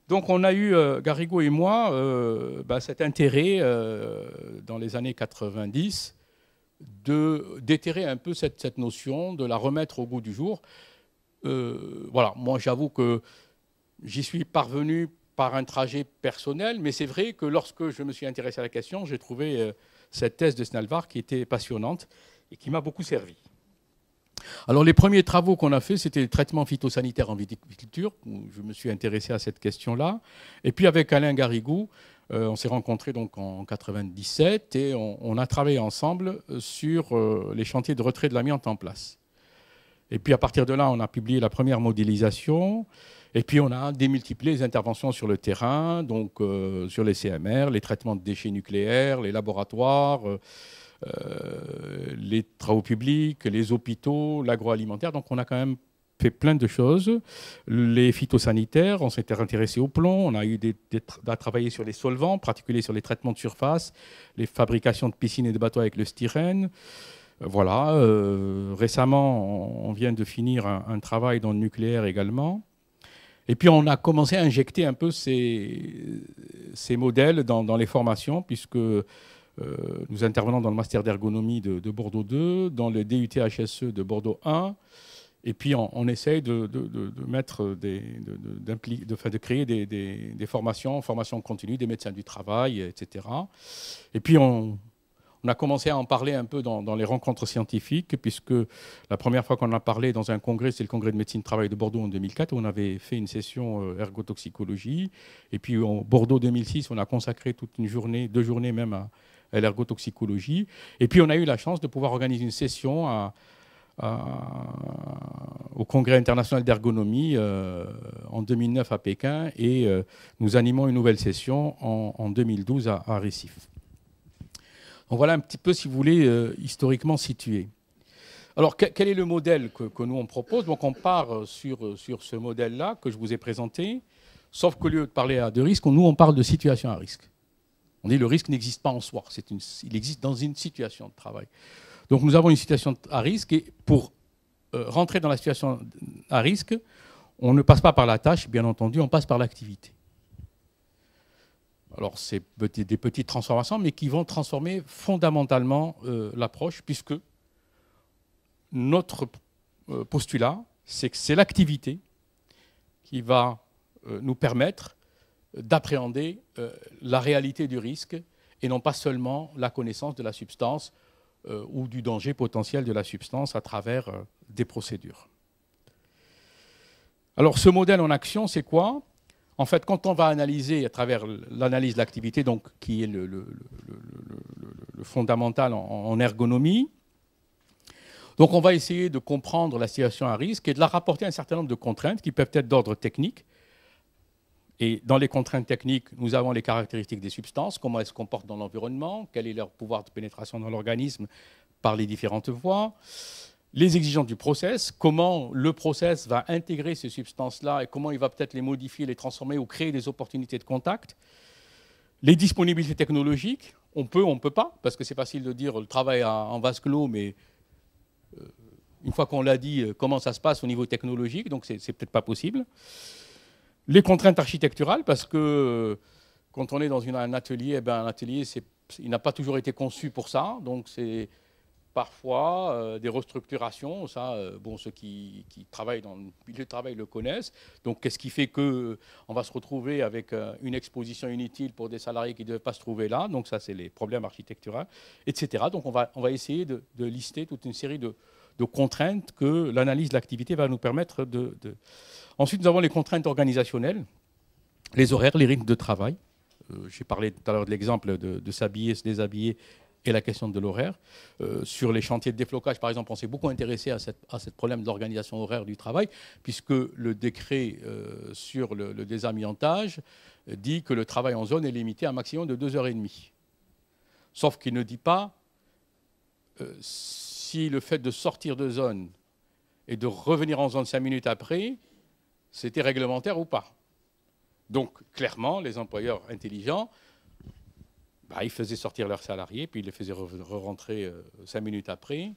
Speaker 3: Donc, on a eu, euh, Garrigo et moi, euh, bah, cet intérêt euh, dans les années 90 de déterrer un peu cette, notion, de la remettre au goût du jour. Euh, voilà, moi j'avoue que j'y suis parvenu par un trajet personnel, mais c'est vrai que lorsque je me suis intéressé à la question, j'ai trouvé euh, cette thèse de Snalvar qui était passionnante et qui m'a beaucoup servi. Alors les premiers travaux qu'on a faits, c'était le traitement phytosanitaire en viticulture, où je me suis intéressé à cette question-là. Et puis avec Alain Garrigou, on s'est rencontrés donc en 97 et on, a travaillé ensemble sur euh, les chantiers de retrait de l'amiante en place. Et puis à partir de là, on a publié la première modélisation. Et puis on a démultiplié les interventions sur le terrain, donc euh, sur les CMR, les traitements de déchets nucléaires, les laboratoires, les travaux publics, les hôpitaux, l'agroalimentaire. Donc on a quand même fait plein de choses. Les phytosanitaires, on s'était intéressé au plomb, on a eu des, à travailler sur les solvants, particulièrement sur les traitements de surface, les fabrications de piscines et de bateaux avec le styrène. Euh, voilà, euh, récemment, on vient de finir un, travail dans le nucléaire également. Et puis on a commencé à injecter un peu ces, ces modèles dans, les formations, puisque euh, nous intervenons dans le master d'ergonomie de, de, Bordeaux 2, dans le DUT HSE de Bordeaux 1, et puis on, essaye de, mettre des, de, créer des, formations, formations continues, des médecins du travail, etc. Et puis on, a commencé à en parler un peu dans, les rencontres scientifiques, puisque la première fois qu'on en a parlé dans un congrès, c'est le congrès de médecine travail de Bordeaux en 2004, où on avait fait une session euh, ergotoxicologie. Et puis en Bordeaux 2006, on a consacré toute une journée, deux journées même à, à l'ergotoxicologie. Et puis on a eu la chance de pouvoir organiser une session à au Congrès international d'ergonomie euh, en 2009 à Pékin et euh, nous animons une nouvelle session en, 2012 à, à, Récif. Donc voilà un petit peu, si vous voulez, euh, historiquement situé. Alors, quel est le modèle que, nous on propose? Donc, on part sur, sur ce modèle-là que je vous ai présenté, sauf qu'au lieu de parler de risque, nous, on parle de situation à risque. On dit le risque n'existe pas en soi, il existe dans une situation de travail. Donc, nous avons une situation à risque et pour euh, rentrer dans la situation à risque, on ne passe pas par la tâche, bien entendu, on passe par l'activité. Alors, c'est des petites transformations, mais qui vont transformer fondamentalement euh, l'approche, puisque notre euh, postulat, c'est que c'est l'activité qui va nous permettre d'appréhender la réalité du risque et non pas seulement la connaissance de la substance ou du danger potentiel de la substance à travers des procédures. Alors ce modèle en action, c'est quoi? En fait, quand on va analyser à travers l'analyse de l'activité, donc qui est le, fondamental en ergonomie, donc on va essayer de comprendre la situation à risque et de la rapporter à un certain nombre de contraintes qui peuvent être d'ordre technique. Et dans les contraintes techniques, nous avons les caractéristiques des substances, comment elles se comportent dans l'environnement, quel est leur pouvoir de pénétration dans l'organisme par les différentes voies, les exigences du process, comment le process va intégrer ces substances-là et comment il va peut-être les modifier, les transformer ou créer des opportunités de contact, les disponibilités technologiques, on peut, on ne peut pas, parce que c'est facile de dire le travail en vase clos, mais euh, une fois qu'on l'a dit, euh, comment ça se passe au niveau technologique, donc c'est peut-être pas possible. Les contraintes architecturales, parce que euh, quand on est dans un atelier, eh ben, un atelier, il n'a pas toujours été conçu pour ça, donc c'est parfois des restructurations. Ça, bon, ceux qui, travaillent dans le milieu de travail le connaissent. Donc, qu'est-ce qui fait qu'on va se retrouver avec une exposition inutile pour des salariés qui ne devaient pas se trouver là? Donc, ça, c'est les problèmes architecturaux, etc. Donc, on va, on va essayer de, lister toute une série de, contraintes que l'analyse de l'activité va nous permettre de, Ensuite, nous avons les contraintes organisationnelles, les horaires, les rythmes de travail. J'ai parlé tout à l'heure de l'exemple de, de s'habiller, se déshabiller et la question de l'horaire. Euh, sur les chantiers de déflocage, par exemple, on s'est beaucoup intéressé à, ce problème de l'organisation horaire du travail, puisque le décret euh, sur le, désamiantage dit que le travail en zone est limité à un maximum de 2h30. Sauf qu'il ne dit pas euh, si le fait de sortir de zone et de revenir en zone 5 minutes après, c'était réglementaire ou pas. Donc, clairement, les employeurs intelligents bah, ils faisaient sortir leurs salariés, puis ils les faisaient re-rentrer euh, cinq minutes après.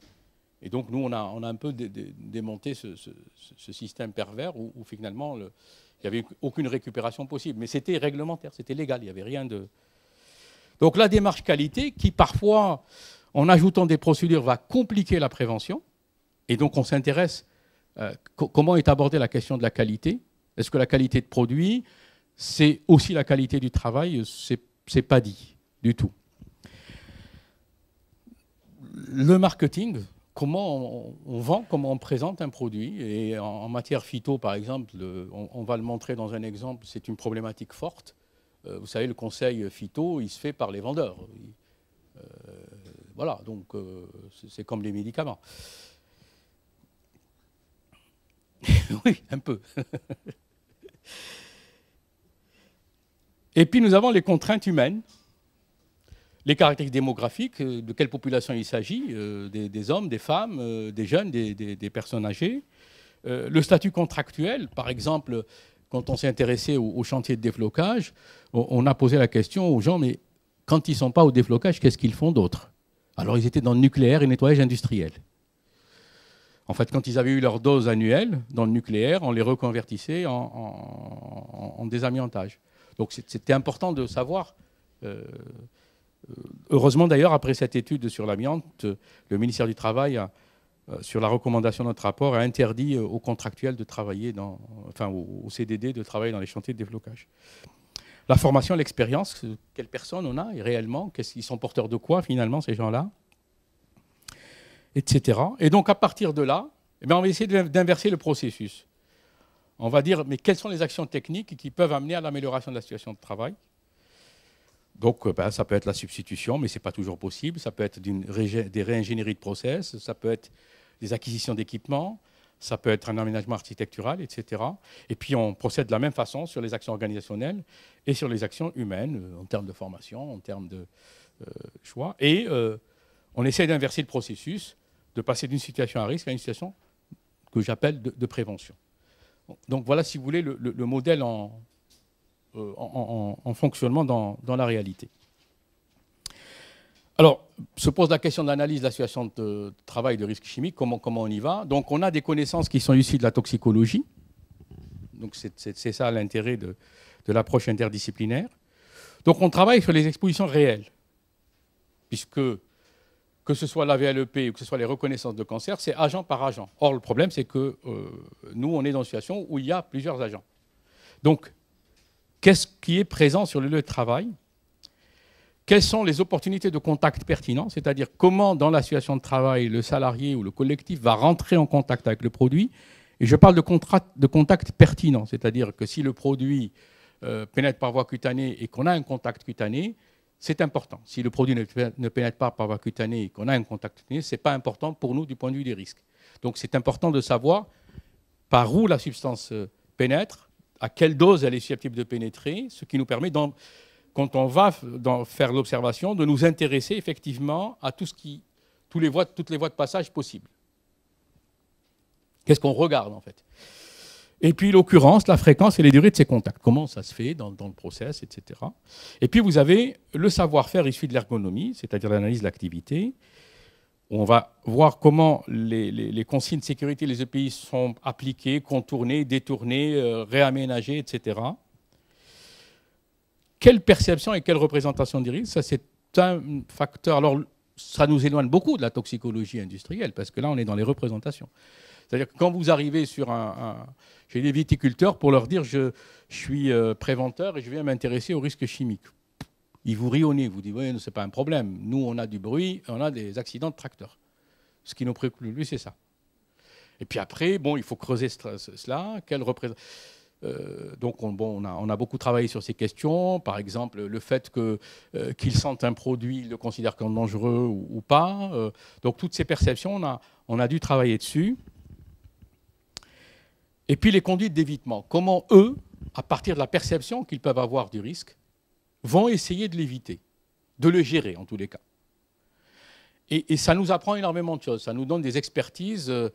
Speaker 3: Et donc, nous, on a un peu démonté ce, système pervers où, finalement, il n'y avait aucune récupération possible. Mais c'était réglementaire, c'était légal, il n'y avait rien de. Donc, la démarche qualité, qui parfois, en ajoutant des procédures, va compliquer la prévention. Et donc, on s'intéresse euh, comment est abordée la question de la qualité. Est-ce que la qualité de produit, c'est aussi la qualité du travail? C'est pas dit du tout. Le marketing, comment on, vend, comment on présente un produit? Et en, matière phyto, par exemple, on, va le montrer dans un exemple, c'est une problématique forte. Euh, vous savez, le conseil phyto, il se fait par les vendeurs. Euh, voilà, donc euh, c'est comme les médicaments. oui, un peu. Et puis nous avons les contraintes humaines les caractéristiques démographiques, euh, de quelle population il s'agit, euh, des, hommes, des femmes, des jeunes, des, personnes âgées. le statut contractuel, par exemple, quand on s'est intéressé au, chantier de déflocage, on, a posé la question aux gens, mais quand ils ne sont pas au déflocage, qu'est-ce qu'ils font d'autre? Alors ils étaient dans le nucléaire et nettoyage industriel. En fait, quand ils avaient eu leur dose annuelle dans le nucléaire, on les reconvertissait en, désamiantage. Donc c'était important de savoir euh, heureusement d'ailleurs, après cette étude sur l'amiante, le ministère du Travail, euh, sur la recommandation de notre rapport, a interdit euh, aux contractuels de travailler dans, enfin aux CDD de travailler dans les chantiers de développage. La formation, l'expérience, quelles personnes on a réellement, qu'est-ce qu'ils sont porteurs de quoi finalement ces gens-là, etc. Et donc à partir de là, eh on va essayer d'inverser le processus. On va dire, mais quelles sont les actions techniques qui peuvent amener à l'amélioration de la situation de travail? Donc, euh, ben, ça peut être la substitution, mais ce n'est pas toujours possible. Ça peut être des réingénieries de process, ça peut être des acquisitions d'équipements, ça peut être un aménagement architectural, etc. Et puis, on procède de la même façon sur les actions organisationnelles et sur les actions humaines, euh, en termes de formation, en termes de euh, choix. Et on essaie d'inverser le processus de passer d'une situation à risque à une situation que j'appelle de, prévention. Donc voilà, si vous voulez, le, modèle en, euh, en, fonctionnement dans, la réalité. Alors, se pose la question d'analyse de la situation de travail de risque chimique, comment, comment on y va. Donc on a des connaissances qui sont issues de la toxicologie. Donc c'est ça l'intérêt de, de l'approche interdisciplinaire. Donc on travaille sur les expositions réelles, puisque que ce soit la VLEP ou que ce soit les reconnaissances de cancer, c'est agent par agent. Or, le problème, c'est que euh, nous, on est dans une situation où il y a plusieurs agents. Donc, qu'est-ce qui est présent sur le lieu de travail? Quelles sont les opportunités de contact pertinents C'est-à-dire comment, dans la situation de travail, le salarié ou le collectif va rentrer en contact avec le produit? Et je parle de, de contact pertinent, c'est-à-dire que si le produit euh, pénètre par voie cutanée et qu'on a un contact cutané, c'est important. Si le produit ne pénètre pas par voie cutanée et qu'on a un contact cutané, ce n'est pas important pour nous du point de vue des risques. Donc c'est important de savoir par où la substance euh, pénètre, à quelle dose elle est susceptible de pénétrer, ce qui nous permet, quand on va faire l'observation, de nous intéresser effectivement à tout ce qui, toutes les voies de passage possibles. Qu'est-ce qu'on regarde en fait? Et puis l'occurrence, la fréquence et les durées de ces contacts. Comment ça se fait dans, le process, etc. Et puis vous avez le savoir-faire issu de l'ergonomie, c'est-à-dire l'analyse de l'activité. On va voir comment les, consignes de sécurité, les EPI sont appliquées, contournées, détournées, euh, réaménagées, etc. Quelle perception et quelle représentation des risques Ça, c'est un facteur. Alors, ça nous éloigne beaucoup de la toxicologie industrielle, parce que là, on est dans les représentations. C'est-à-dire que quand vous arrivez sur un, chez des viticulteurs pour leur dire je, suis euh, préventeur et je viens m'intéresser aux risques chimiques. Ils vous rient au nez, vous disent oui, ce n'est pas un problème. Nous, on a du bruit, on a des accidents de tracteurs. Ce qui nous préoccupe lui, c'est ça. Et puis après, bon, il faut creuser cela. Euh, donc on, bon, on, a, beaucoup travaillé sur ces questions, par exemple le fait qu'ils euh, sentent un produit, ils le considèrent comme dangereux ou, pas. donc toutes ces perceptions, on a, on a dû travailler dessus. Et puis les conduites d'évitement. Comment eux, à partir de la perception qu'ils peuvent avoir du risque, vont essayer de l'éviter, de le gérer en tous les cas. Et, ça nous apprend énormément de choses. Ça nous donne des expertises euh,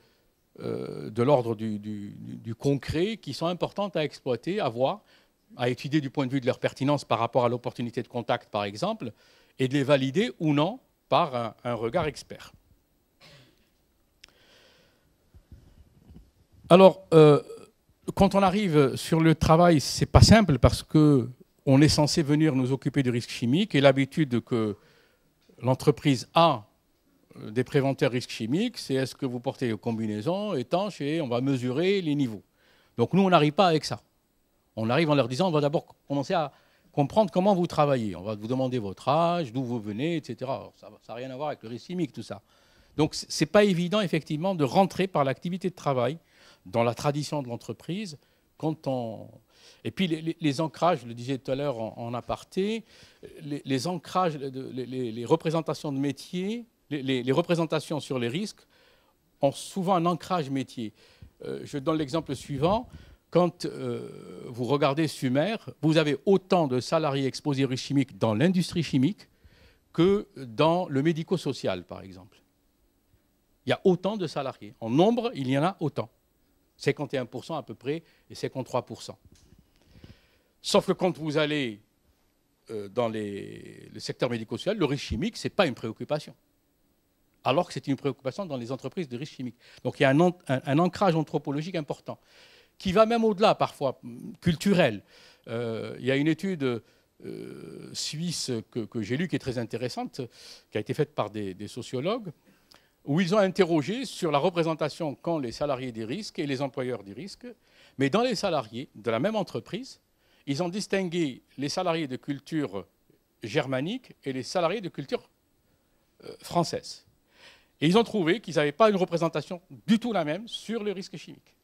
Speaker 3: euh, de l'ordre du, concret qui sont importantes à exploiter, à voir, à étudier du point de vue de leur pertinence par rapport à l'opportunité de contact, par exemple, et de les valider ou non par un regard expert. Alors, euh, quand on arrive sur le travail, c'est pas simple parce que on est censé venir nous occuper du risque chimique et l'habitude que l'entreprise a euh, des préventeurs risques chimiques, c'est est-ce que vous portez une combinaisons étanches et on va mesurer les niveaux. Donc nous, on n'arrive pas avec ça. On arrive en leur disant, on va d'abord commencer à comprendre comment vous travaillez. On va vous demander votre âge, d'où vous venez, etc. ça n'a rien à voir avec le risque chimique, tout ça. Donc ce n'est pas évident, effectivement, de rentrer par l'activité de travail dans la tradition de l'entreprise, quand on... Et puis les, ancrages, je le disais tout à l'heure en, aparté, les, ancrages, les, représentations de métier, les, représentations sur les risques ont souvent un ancrage métier. Euh, je donne l'exemple suivant. Quand euh, vous regardez Sumer, vous avez autant de salariés exposés aux risques chimiques dans l'industrie chimique que dans le médico-social, par exemple. Il y a autant de salariés. En nombre, il y en a autant. 51% à peu près et 53%. Sauf que quand vous allez euh, dans le secteur médico-social, le risque chimique, ce n'est pas une préoccupation. Alors que c'est une préoccupation dans les entreprises de risque chimique. Donc il y a un, ancrage anthropologique important, qui va même au-delà parfois, culturel. Euh, il y a une étude euh, suisse que, j'ai lue qui est très intéressante, qui a été faite par des sociologues, où ils ont interrogé sur la représentation qu'ont les salariés des risques et les employeurs des risques. Mais dans les salariés de la même entreprise, ils ont distingué les salariés de culture germanique et les salariés de culture euh, française. Et ils ont trouvé qu'ils n'avaient pas une représentation du tout la même sur le risque chimique.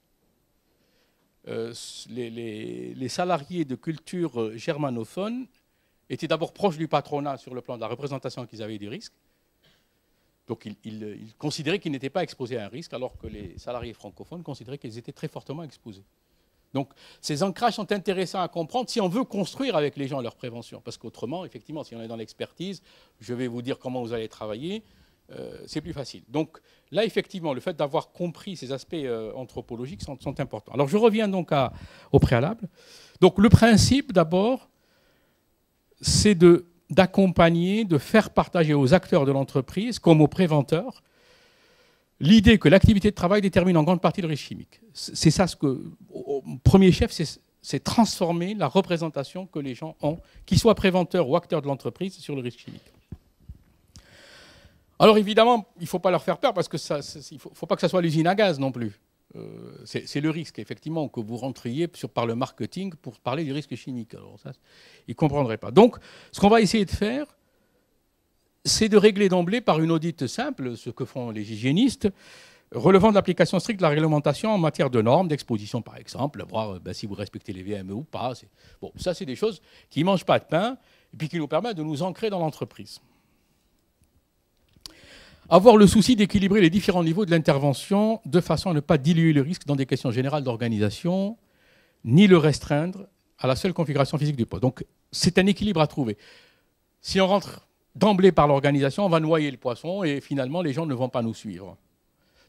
Speaker 3: Euh, les, salariés de culture germanophone étaient d'abord proches du patronat sur le plan de la représentation qu'ils avaient du risque, donc ils, considéraient qu'ils n'étaient pas exposés à un risque, alors que les salariés francophones considéraient qu'ils étaient très fortement exposés. Donc ces ancrages sont intéressants à comprendre si on veut construire avec les gens leur prévention. Parce qu'autrement, effectivement, si on est dans l'expertise, je vais vous dire comment vous allez travailler, c'est plus facile. Donc là, effectivement, le fait d'avoir compris ces aspects anthropologiques sont, importants. Alors je reviens donc au préalable. Donc le principe, d'abord, c'est d'accompagner, de faire partager aux acteurs de l'entreprise, comme aux préventeurs, l'idée que l'activité de travail détermine en grande partie le risque chimique. C'est ça ce que, au premier chef, c'est transformer la représentation que les gens ont, qu'ils soient préventeurs ou acteurs de l'entreprise, sur le risque chimique. Alors évidemment, il ne faut pas leur faire peur parce que il ne faut, pas que ça soit l'usine à gaz non plus. Euh, c'est le risque, effectivement, que vous rentriez sur, par le marketing pour parler du risque chimique. Alors ça, ils ne comprendraient pas. Donc, ce qu'on va essayer de faire, c'est de régler d'emblée par une audite simple, ce que font les hygiénistes, relevant de l'application stricte de la réglementation en matière de normes, d'exposition par exemple, voir euh, ben, si vous respectez les VME ou pas. Bon, ça, c'est des choses qui ne mangent pas de pain et puis qui nous permettent de nous ancrer dans l'entreprise. Avoir le souci d'équilibrer les différents niveaux de l'intervention de façon à ne pas diluer le risque dans des questions générales d'organisation, ni le restreindre à la seule configuration physique du poste. Donc, c'est un équilibre à trouver. Si on rentre d'emblée par l'organisation, on va noyer le poisson et finalement les gens ne vont pas nous suivre.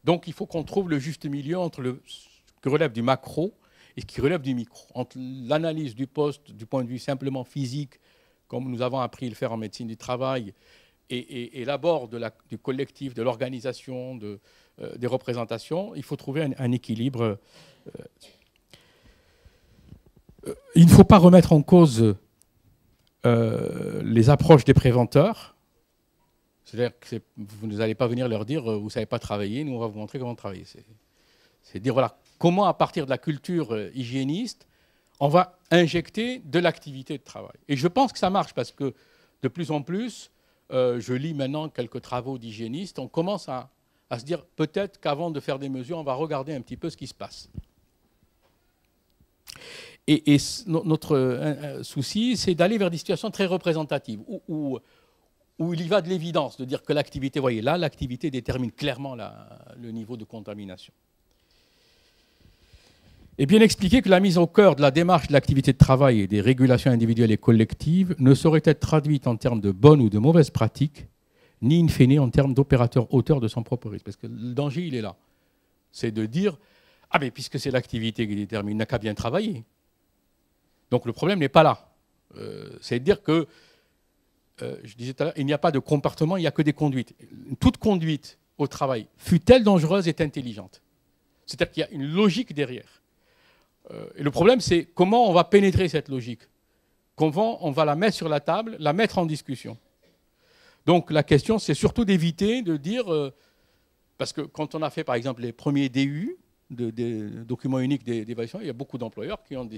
Speaker 3: Donc il faut qu'on trouve le juste milieu entre ce qui relève du macro et ce qui relève du micro. Entre l'analyse du poste du point de vue simplement physique, comme nous avons appris le faire en médecine du travail, et, l'abord du collectif, de l'organisation, de, euh, des représentations, il faut trouver un, équilibre. Euh, euh, il ne faut pas remettre en cause les approches des préventeurs. C'est-à-dire que vous n'allez pas venir leur dire vous ne savez pas travailler, nous on va vous montrer comment travailler. C'est dire voilà, comment à partir de la culture hygiéniste, on va injecter de l'activité de travail. Et je pense que ça marche parce que de plus en plus, je lis maintenant quelques travaux d'hygiénistes, on commence à, se dire peut-être qu'avant de faire des mesures, on va regarder un petit peu ce qui se passe. Et, notre euh, euh, souci, c'est d'aller vers des situations très représentatives, où, il y va de l'évidence, de dire que l'activité, voyez là, l'activité détermine clairement le niveau de contamination. Et bien expliquer que la mise au cœur de la démarche de l'activité de travail et des régulations individuelles et collectives ne saurait être traduite en termes de bonnes ou de mauvaises pratiques, ni in fine en termes d'opérateur auteur de son propre risque. Parce que le danger, il est là. C'est de dire, ah mais puisque c'est l'activité qui détermine, n'a qu'à bien travailler. Donc le problème n'est pas là. Euh, c'est de dire que, euh, je disais tout à l'heure, il n'y a pas de comportement, il n'y a que des conduites. Toute conduite au travail, fut-elle dangereuse, est intelligente. C'est-à-dire qu'il y a une logique derrière. Euh, et le problème, c'est comment on va pénétrer cette logique? Comment on va la mettre sur la table, la mettre en discussion? Donc la question, c'est surtout d'éviter de dire, parce que quand on a fait par exemple les premiers DU, des documents uniques d'évaluation, il y a beaucoup d'employeurs qui ont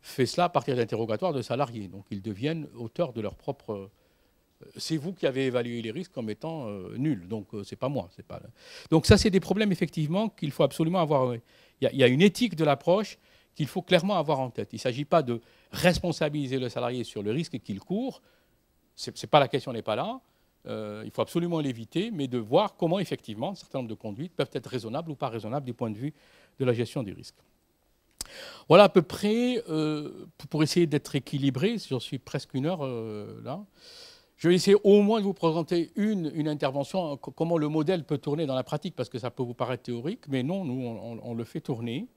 Speaker 3: fait cela à partir d'interrogatoires de salariés. Donc ils deviennent auteurs de leur propre. Euh, c'est vous qui avez évalué les risques comme étant euh, nuls, donc euh, c'est pas moi. Pas... Donc ça, c'est des problèmes effectivement qu'il faut absolument avoir. Il y, a une éthique de l'approche qu'il faut clairement avoir en tête. Il ne s'agit pas de responsabiliser le salarié sur le risque qu'il court. C'est pas la question n'est pas là. il faut absolument l'éviter, mais de voir comment effectivement un certain nombre de conduites peuvent être raisonnables ou pas raisonnables du point de vue de la gestion du risque. Voilà à peu près, euh, pour essayer d'être équilibré, j'en suis presque une heure euh, là, je vais essayer au moins de vous présenter une, intervention, comment le modèle peut tourner dans la pratique, parce que ça peut vous paraître théorique, mais non, nous, on, le fait tourner.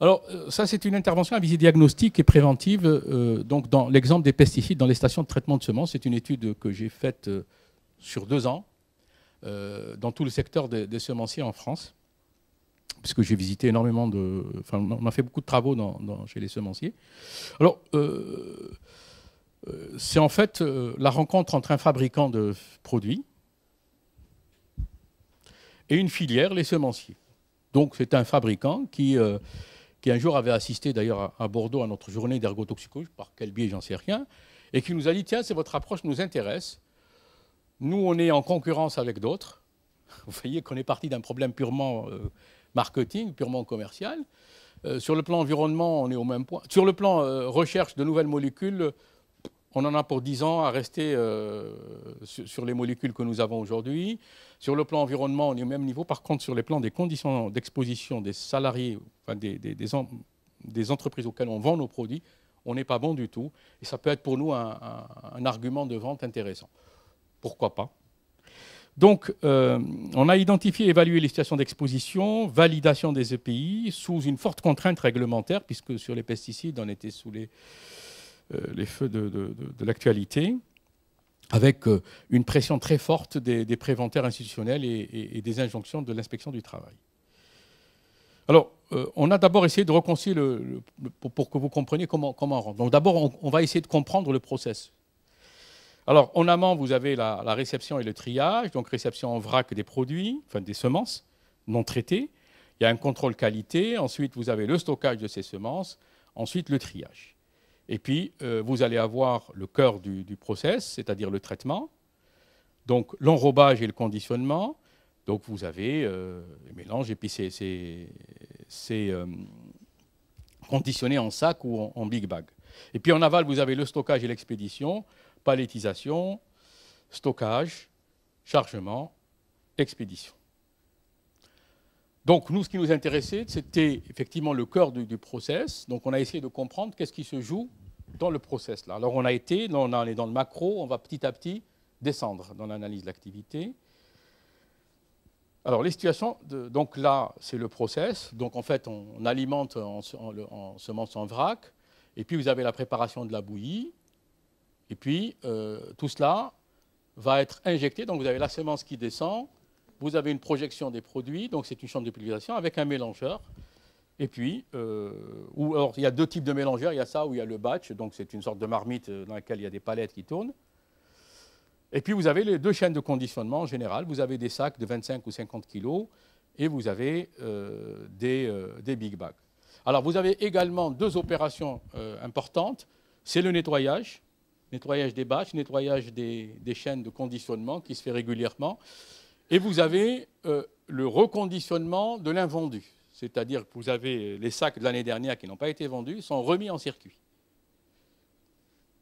Speaker 3: Alors, euh, ça, c'est une intervention à visée diagnostique et préventive. donc, dans l'exemple des pesticides dans les stations de traitement de semences, c'est une étude que j'ai faite sur deux ans dans tout le secteur des semenciers en France puisque j'ai visité énormément de. Enfin, on a fait beaucoup de travaux chez les semenciers. Alors, euh, euh, c'est en fait euh, la rencontre entre un fabricant de produits et une filière, les semenciers. Donc, c'est un fabricant qui, qui un jour avait assisté d'ailleurs à, Bordeaux à notre journée d'ergotoxicologie, par quel biais, j'en sais rien, et qui nous a dit tiens, c'est votre approche nous intéresse. Nous, on est en concurrence avec d'autres. Vous voyez qu'on est parti d'un problème purement marketing, purement commercial. Euh, sur le plan environnement, on est au même point. Sur le plan euh, recherche de nouvelles molécules, on en a pour 10 ans à rester euh, sur, les molécules que nous avons aujourd'hui. Sur le plan environnement, on est au même niveau. Par contre, sur les plans des conditions d'exposition des salariés, des, entreprises auxquelles on vend nos produits, on n'est pas bon du tout. Et ça peut être pour nous un argument de vente intéressant. Pourquoi pas? Donc, euh, on a identifié et évalué les situations d'exposition, validation des EPI, sous une forte contrainte réglementaire, puisque sur les pesticides, on était sous les, euh, feux de, l'actualité, avec euh, une pression très forte des, préventaires institutionnels et, des injonctions de l'inspection du travail. Alors, on a d'abord essayé de reconcilier, pour, que vous compreniez comment, on rentre. Donc d'abord, on, on va essayer de comprendre le process. Alors, en amont, vous avez la, réception et le triage, donc réception en vrac des produits, enfin des semences non traitées. Il y a un contrôle qualité. Ensuite, vous avez le stockage de ces semences. Ensuite, le triage. Et puis, euh, vous allez avoir le cœur du, process, c'est-à-dire le traitement. Donc, l'enrobage et le conditionnement. Donc, vous avez euh, les mélanges et puis c'est euh, conditionné en sac ou en big bag. Et puis, en aval, vous avez le stockage et l'expédition palettisation, stockage, chargement, expédition. Donc nous, ce qui nous intéressait, c'était effectivement le cœur du, process. Donc on a essayé de comprendre qu'est-ce qui se joue dans le process. Là. Alors on a été, on est dans le macro, on va petit à petit descendre dans l'analyse de l'activité. Alors les situations, donc là c'est le process. Donc en fait on, alimente en, en, semence en vrac. Et puis vous avez la préparation de la bouillie. Et puis, euh, tout cela va être injecté. Donc, vous avez la semence qui descend. Vous avez une projection des produits. Donc, c'est une chambre de pulvérisation avec un mélangeur. Et puis, euh, alors, il y a deux types de mélangeurs. Il y a ça où il y a le batch. Donc, c'est une sorte de marmite dans laquelle il y a des palettes qui tournent. Et puis, vous avez les deux chaînes de conditionnement en général. Vous avez des sacs de 25 ou 50 kg et vous avez euh, des, des, big bags. Alors, vous avez également deux opérations importantes. C'est le nettoyage nettoyage des bâches, nettoyage des, chaînes de conditionnement qui se fait régulièrement. Et vous avez euh, le reconditionnement de l'invendu. C'est-à-dire que vous avez les sacs de l'année dernière qui n'ont pas été vendus, sont remis en circuit.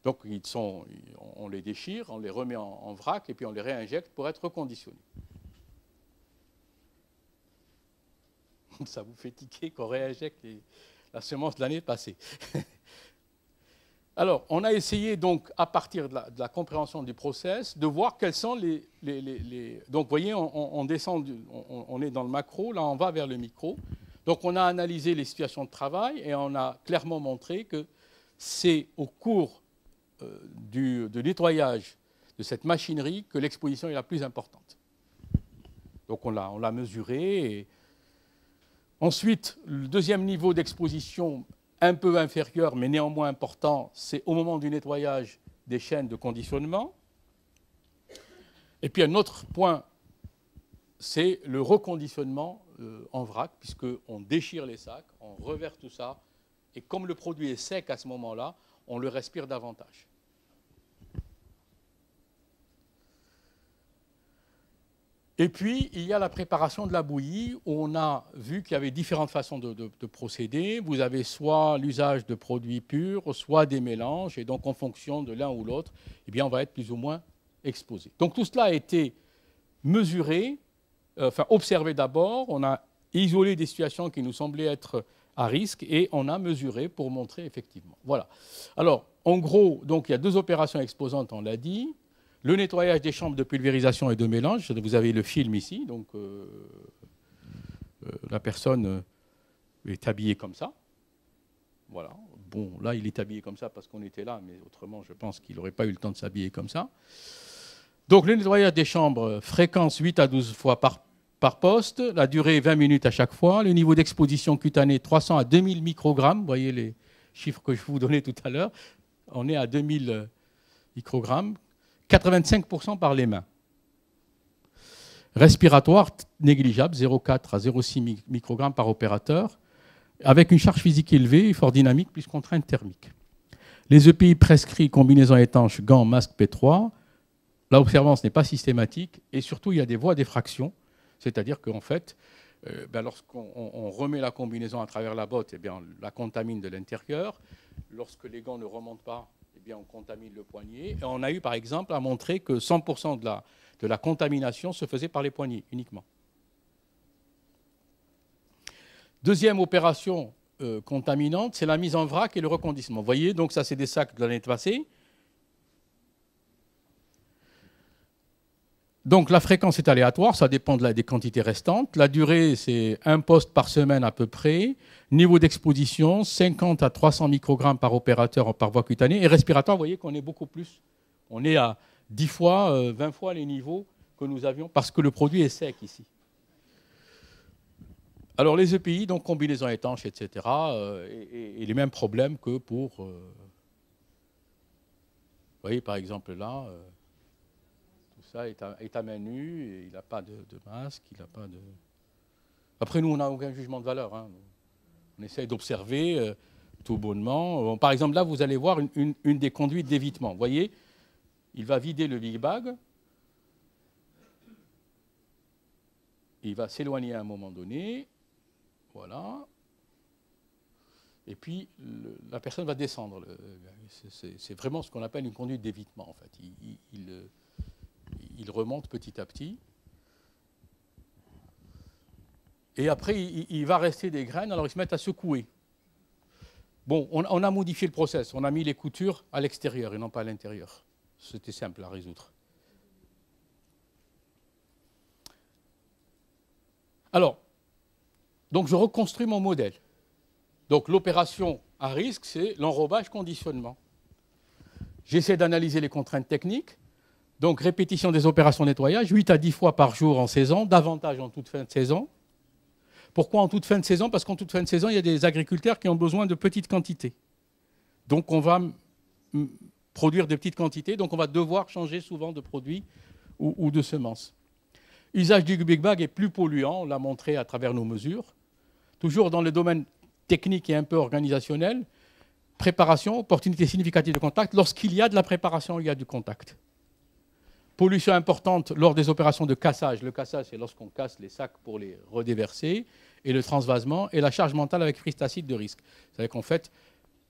Speaker 3: Donc ils sont, on les déchire, on les remet en, vrac et puis on les réinjecte pour être reconditionnés. Ça vous fait tiquer qu'on réinjecte la semence de l'année passée. Alors, on a essayé donc, à partir de la, compréhension du process, de voir quels sont les... Donc, vous voyez, on, descend, on, est dans le macro, là on va vers le micro. Donc, on a analysé les situations de travail et on a clairement montré que c'est au cours euh, du, nettoyage de cette machinerie que l'exposition est la plus importante. Donc, on l'a mesuré. Ensuite, le deuxième niveau d'exposition un peu inférieur, mais néanmoins important, c'est au moment du nettoyage des chaînes de conditionnement. Et puis un autre point, c'est le reconditionnement euh, en vrac, puisqu'on déchire les sacs, on reverse tout ça, et comme le produit est sec à ce moment-là, on le respire davantage. Et puis, il y a la préparation de la bouillie, où on a vu qu'il y avait différentes façons de, procéder. Vous avez soit l'usage de produits purs, soit des mélanges, et donc en fonction de l'un ou l'autre, eh bien, on va être plus ou moins exposé. Donc tout cela a été mesuré, euh, enfin observé d'abord, on a isolé des situations qui nous semblaient être à risque, et on a mesuré pour montrer effectivement. Voilà. Alors, en gros, donc, il y a deux opérations exposantes, on l'a dit le nettoyage des chambres de pulvérisation et de mélange. Vous avez le film ici, donc euh, euh, la personne euh, est habillée comme ça. Voilà. Bon, là, il est habillé comme ça parce qu'on était là, mais autrement, je pense qu'il n'aurait pas eu le temps de s'habiller comme ça. Donc, le nettoyage des chambres, fréquence 8 à 12 fois par, par poste, la durée 20 minutes à chaque fois, le niveau d'exposition cutanée 300 à 2000 microgrammes. Vous voyez les chiffres que je vous donnais tout à l'heure. On est à 2000 microgrammes, 85% par les mains. Respiratoire négligeable, 0,4 à 0,6 microgrammes par opérateur, avec une charge physique élevée, fort dynamique, plus contrainte thermique. Les EPI prescrits, combinaison étanche, gants, masque P3. L'observance n'est pas systématique et surtout il y a des voies d'effraction, c'est-à-dire qu'en fait, euh, ben, lorsqu'on remet la combinaison à travers la botte, eh bien, on la contamine de l'intérieur. Lorsque les gants ne remontent pas, bien, on contamine le poignet. Et on a eu, par exemple, à montrer que 100% de la, contamination se faisait par les poignets uniquement. Deuxième opération euh, contaminante, c'est la mise en vrac et le reconditionnement. Vous voyez, donc ça, c'est des sacs de l'année passée. Donc la fréquence est aléatoire, ça dépend des quantités restantes. La durée, c'est un poste par semaine à peu près. Niveau d'exposition, 50 à 300 microgrammes par opérateur par voie cutanée. Et respiratoire, vous voyez qu'on est beaucoup plus. On est à 10 fois, 20 fois les niveaux que nous avions, parce que le produit est sec ici. Alors les EPI, donc combinaison étanche, etc., euh, et, les mêmes problèmes que pour... Euh, vous voyez par exemple là, euh, tout ça est à, main nue, il n'a pas de, masque, il n'a pas de... Après nous, on n'a aucun jugement de valeur. Hein. On essaye d'observer tout bonnement. par exemple là, vous allez voir une, des conduites d'évitement. Vous voyez, il va vider le Big Bag, il va s'éloigner à un moment donné, voilà. Et puis, la personne va descendre. C'est vraiment ce qu'on appelle une conduite d'évitement, en fait. Il, remonte petit à petit. Et après, il, va rester des graines, alors ils se mettent à secouer. Bon, on, on a modifié le process. On a mis les coutures à l'extérieur et non pas à l'intérieur. C'était simple à résoudre. Alors, donc je reconstruis mon modèle. Donc l'opération à risque, c'est l'enrobage conditionnement. J'essaie d'analyser les contraintes techniques. Donc répétition des opérations de nettoyage, 8 à 10 fois par jour en saison, davantage en toute fin de saison. Pourquoi en toute fin de saison? Parce qu'en toute fin de saison, il y a des agriculteurs qui ont besoin de petites quantités. Donc on va produire de petites quantités, donc on va devoir changer souvent de produits ou, de semences. Usage du Big Bag est plus polluant, on l'a montré à travers nos mesures. Toujours dans le domaine technique et un peu organisationnel, préparation, opportunité significative de contact. Lorsqu'il y a de la préparation, il y a du contact. Pollution importante lors des opérations de cassage. Le cassage, c'est lorsqu'on casse les sacs pour les redéverser. Et le transvasement et la charge mentale avec fristacide de risque. C'est-à-dire qu'en fait,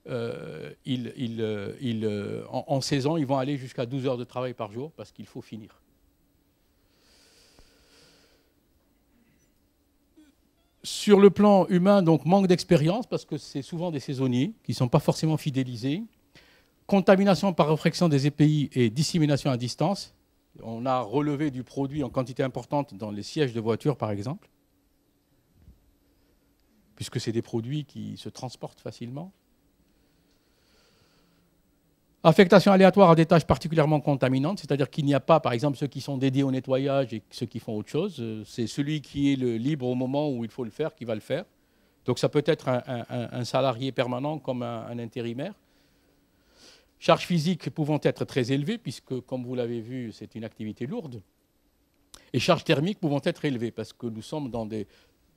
Speaker 3: euh, euh, euh, en, en, saison, ils vont aller jusqu'à 12 heures de travail par jour parce qu'il faut finir. Sur le plan humain, donc manque d'expérience, parce que c'est souvent des saisonniers qui ne sont pas forcément fidélisés. Contamination par réfraction des EPI et dissémination à distance. On a relevé du produit en quantité importante dans les sièges de voitures, par exemple, puisque c'est des produits qui se transportent facilement. Affectation aléatoire à des tâches particulièrement contaminantes, c'est-à-dire qu'il n'y a pas, par exemple, ceux qui sont dédiés au nettoyage et ceux qui font autre chose. Euh, c'est celui qui est le libre au moment où il faut le faire qui va le faire. Donc ça peut être un, salarié permanent comme un, intérimaire. Charges physiques pouvant être très élevées, puisque, comme vous l'avez vu, c'est une activité lourde. Et charges thermiques pouvant être élevées, parce que nous sommes dans des...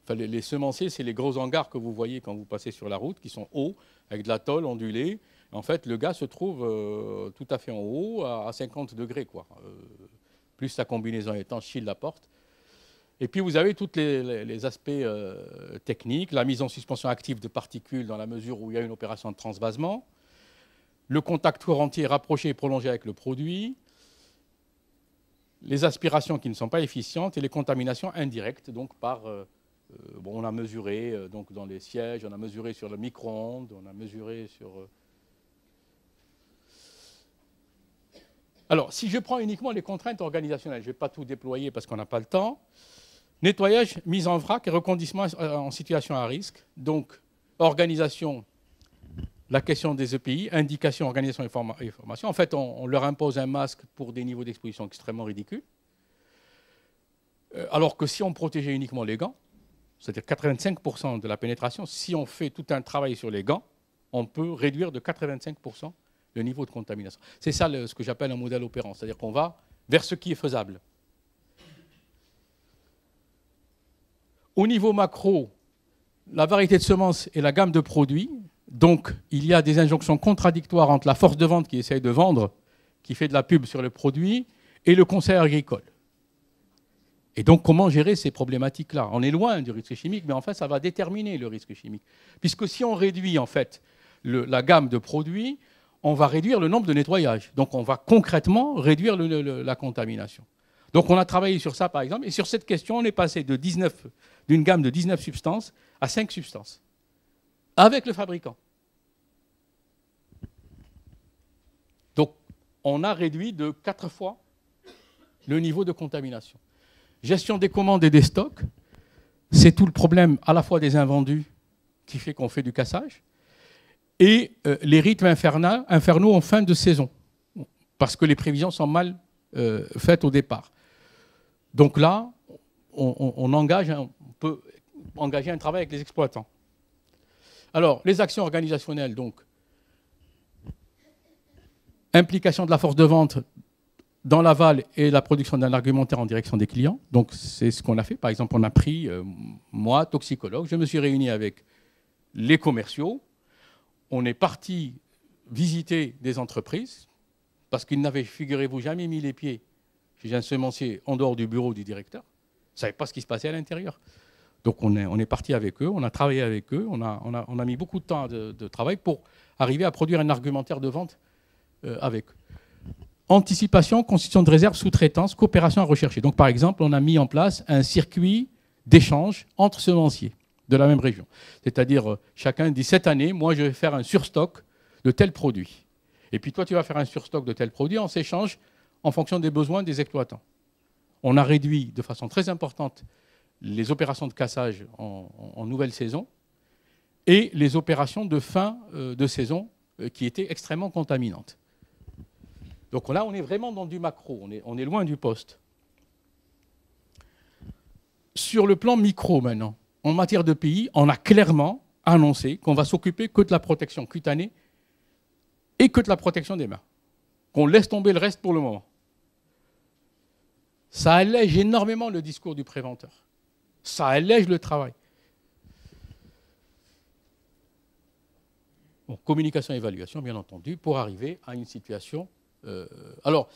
Speaker 3: les semenciers, c'est les gros hangars que vous voyez quand vous passez sur la route, qui sont hauts, avec de la tôle ondulée, en fait, le gars se trouve euh, tout à fait en haut, à, 50 degrés, quoi. Euh, plus sa combinaison étanche chill la porte. Et puis vous avez tous les, aspects euh, techniques, la mise en suspension active de particules dans la mesure où il y a une opération de transvasement, le contact courant-entier rapproché et prolongé avec le produit, les aspirations qui ne sont pas efficientes et les contaminations indirectes, donc par bon, on a mesuré donc dans les sièges, on a mesuré sur le micro-ondes, on a mesuré sur Alors, si je prends uniquement les contraintes organisationnelles, je ne vais pas tout déployer parce qu'on n'a pas le temps. Nettoyage, mise en vrac et recondissement en situation à risque. Donc, organisation, la question des EPI, indication, organisation et formation. En fait, on, leur impose un masque pour des niveaux d'exposition extrêmement ridicules. Euh, alors que si on protégeait uniquement les gants, c'est-à-dire 85% de la pénétration, si on fait tout un travail sur les gants, on peut réduire de 85% le niveau de contamination. C'est ça ce que j'appelle un modèle opérant, c'est-à-dire qu'on va vers ce qui est faisable. Au niveau macro, la variété de semences et la gamme de produits, donc il y a des injonctions contradictoires entre la force de vente qui essaye de vendre, qui fait de la pub sur le produit, et le conseil agricole. Et donc, comment gérer ces problématiques-là? On est loin du risque chimique, mais en fait, ça va déterminer le risque chimique. Puisque si on réduit en fait la gamme de produits, on va réduire le nombre de nettoyages. Donc on va concrètement réduire la contamination. Donc on a travaillé sur ça par exemple, et sur cette question, on est passé d'une gamme de 19 substances à 5 substances, avec le fabricant. Donc on a réduit de 4 fois le niveau de contamination. Gestion des commandes et des stocks, c'est tout le problème à la fois des invendus qui fait qu'on fait du cassage et euh, les rythmes infernaux en fin de saison, parce que les prévisions sont mal euh, faites au départ. Donc là, on, engage on peut engager un travail avec les exploitants. Alors, les actions organisationnelles, donc, implication de la force de vente dans l'aval et la production d'un argumentaire en direction des clients. Donc, c'est ce qu'on a fait. Par exemple, on a pris, euh, moi, toxicologue, je me suis réuni avec les commerciaux. On est parti visiter des entreprises parce qu'ils n'avaient, figurez-vous, jamais mis les pieds chez un semencier en dehors du bureau du directeur. Ils ne savaient pas ce qui se passait à l'intérieur. Donc, on est, parti avec eux, on a travaillé avec eux, on a, mis beaucoup de temps de, travail pour arriver à produire un argumentaire de vente avec eux anticipation, constitution de réserve, sous-traitance, coopération à rechercher. Donc, par exemple, on a mis en place un circuit d'échange entre semenciers de la même région. C'est-à-dire, euh, chacun dit cette année, moi, je vais faire un surstock de tel produit. Et puis, toi, tu vas faire un surstock de tel produit. On s'échange en fonction des besoins des exploitants. On a réduit de façon très importante les opérations de cassage en, nouvelle saison et les opérations de fin euh, de saison euh, qui étaient extrêmement contaminantes. Donc là, on est vraiment dans du macro, on est, loin du poste. Sur le plan micro maintenant, en matière de pays, on a clairement annoncé qu'on va s'occuper que de la protection cutanée et que de la protection des mains. Qu'on laisse tomber le reste pour le moment. Ça allège énormément le discours du préventeur. Ça allège le travail. Communication et évaluation, bien entendu, pour arriver à une situation euh, alors,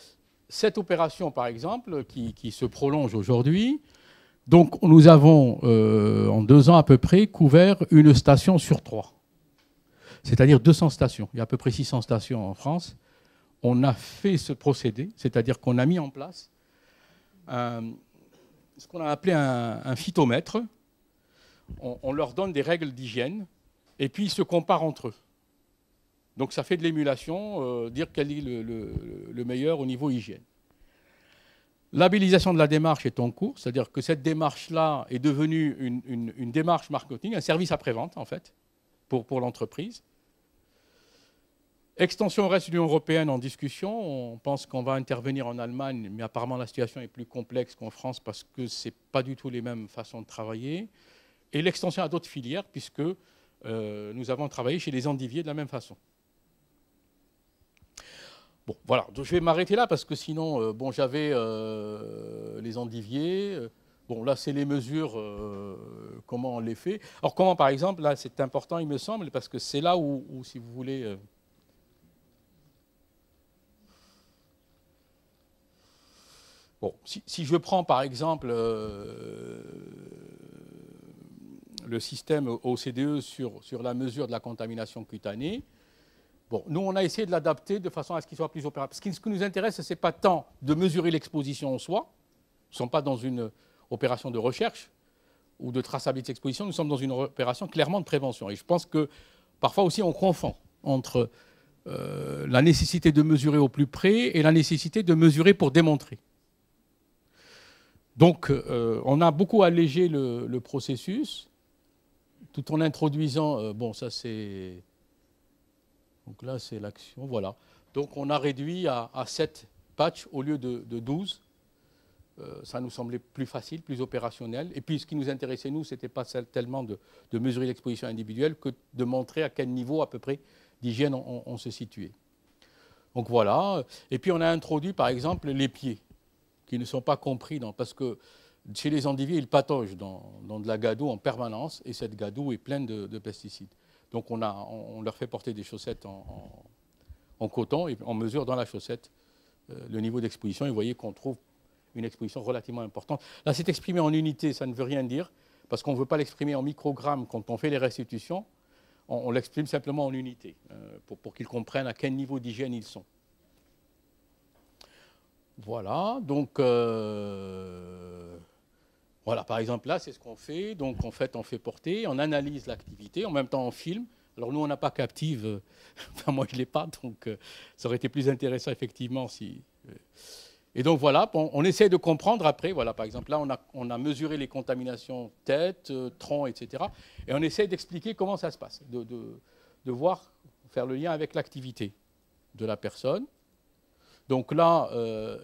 Speaker 3: cette opération, par exemple, qui, se prolonge aujourd'hui, donc nous avons, euh, en deux ans à peu près, couvert une station sur trois. C'est-à-dire 200 stations. Il y a à peu près 600 stations en France. On a fait ce procédé, c'est-à-dire qu'on a mis en place ce qu'on a appelé un, phytomètre. on leur donne des règles d'hygiène et puis ils se comparent entre eux. Donc ça fait de l'émulation, euh, dire quel est le, meilleur au niveau hygiène. Labellisation de la démarche est en cours, c'est-à-dire que cette démarche-là est devenue une, démarche marketing, un service après-vente en fait, pour, l'entreprise. Extension au reste de l'Union européenne en discussion. On pense qu'on va intervenir en Allemagne, mais apparemment la situation est plus complexe qu'en France parce que ce n'est pas du tout les mêmes façons de travailler. Et l'extension à d'autres filières, puisque euh, nous avons travaillé chez les endiviers de la même façon. Bon, voilà, je vais m'arrêter là parce que sinon, euh, bon, j'avais euh, les endiviers. Euh, bon, là, c'est les mesures, comment on les fait. Alors, comment, par exemple, là, c'est important, il me semble, parce que c'est là où, si vous voulez. Bon, si, je prends par exemple le système OCDE sur, sur la mesure de la contamination cutanée, Bon, nous, on a essayé de l'adapter de façon à ce qu'il soit plus opérable. Ce qui nous intéresse, ce n'est pas tant de mesurer l'exposition en soi. Nous ne sommes pas dans une opération de recherche ou de traçabilité d'exposition. Nous sommes dans une opération clairement de prévention. Et je pense que parfois aussi, on confond entre euh, la nécessité de mesurer au plus près et la nécessité de mesurer pour démontrer. Donc, euh, on a beaucoup allégé le, processus tout en introduisant, euh, bon, ça c'est donc là, c'est l'action. Voilà. Donc on a réduit à, 7 patchs au lieu de, 12. Euh, ça nous semblait plus facile, plus opérationnel. Et puis ce qui nous intéressait, nous, ce n'était pas tellement de, mesurer l'exposition individuelle que de montrer à quel niveau à peu près d'hygiène on, se situait. Donc voilà. Et puis on a introduit par exemple les pieds, qui ne sont pas compris parce que chez les endiviers, ils pataugent dans, de la gadoue en permanence, et cette gadoue est pleine de pesticides. Donc on, leur fait porter des chaussettes en, coton et on mesure dans la chaussette euh, le niveau d'exposition. Et vous voyez qu'on trouve une exposition relativement importante. Là, c'est exprimé en unité, ça ne veut rien dire, parce qu'on ne veut pas l'exprimer en microgrammes quand on fait les restitutions. On, l'exprime simplement en unité, euh, pour, qu'ils comprennent à quel niveau d'hygiène ils sont. Voilà, donc euh, voilà, par exemple, là, c'est ce qu'on fait. Donc, en fait, on fait porter, on analyse l'activité, en même temps, on filme. Alors, nous, on n'a pas captive, enfin, moi, je ne l'ai pas, donc euh, ça aurait été plus intéressant, effectivement, si. Euh, Et donc voilà, on, essaie de comprendre après, voilà, par exemple, là, on a, mesuré les contaminations tête, euh, tronc, etc. Et on essaie d'expliquer comment ça se passe, de, de, voir, faire le lien avec l'activité de la personne. Donc là,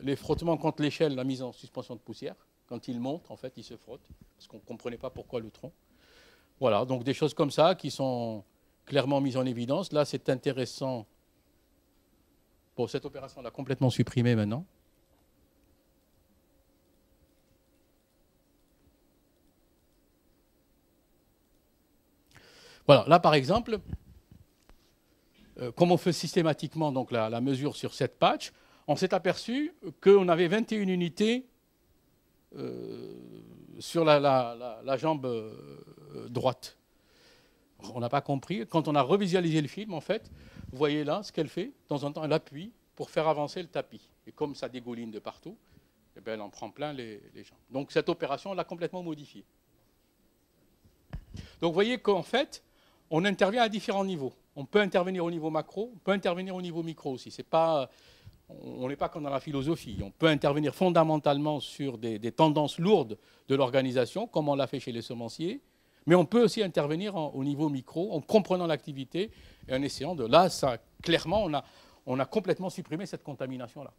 Speaker 3: les frottements contre l'échelle, la mise en suspension de poussière, quand il monte, en fait, il se frotte, parce qu'on ne comprenait pas pourquoi le tronc. Voilà, donc des choses comme ça qui sont clairement mises en évidence. Là, c'est intéressant. Bon, cette opération, on l'a complètement supprimée maintenant. Voilà, là par exemple, euh, comme on fait systématiquement donc, la, mesure sur cette patch, on s'est aperçu qu'on avait 21 unités sur la, jambe euh, droite. On n'a pas compris. Quand on a revisualisé le film, en fait, vous voyez là ce qu'elle fait. De temps en temps, elle appuie pour faire avancer le tapis. Et comme ça dégouline de partout, eh bien, elle en prend plein les, jambes. Donc cette opération, on l'a complètement modifiée. Donc vous voyez qu'en fait, on intervient à différents niveaux. On peut intervenir au niveau macro, on peut intervenir au niveau micro aussi. C'est pas, on n'est pas comme dans la philosophie. On peut intervenir fondamentalement sur des, tendances lourdes de l'organisation, comme on l'a fait chez les semenciers, mais on peut aussi intervenir au niveau micro, en comprenant l'activité et en essayant de... Là, ça, clairement, on a, complètement supprimé cette contamination-là.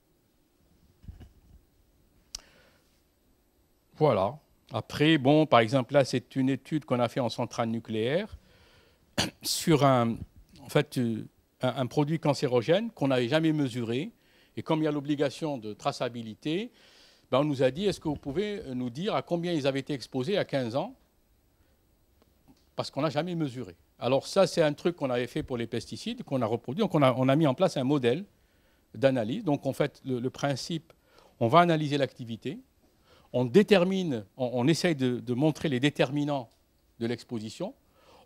Speaker 3: Voilà. Après, bon, par exemple, là, c'est une étude qu'on a fait en centrale nucléaire sur euh, un, produit cancérogène qu'on n'avait jamais mesuré. Et comme il y a l'obligation de traçabilité, ben on nous a dit est-ce que vous pouvez nous dire à combien ils avaient été exposés à 15 ans? Parce qu'on n'a jamais mesuré. Alors, ça, c'est un truc qu'on avait fait pour les pesticides, qu'on a reproduit. Donc, on a, mis en place un modèle d'analyse. Donc, en fait, le, principe, on va analyser l'activité, on détermine, on, essaye de montrer les déterminants de l'exposition,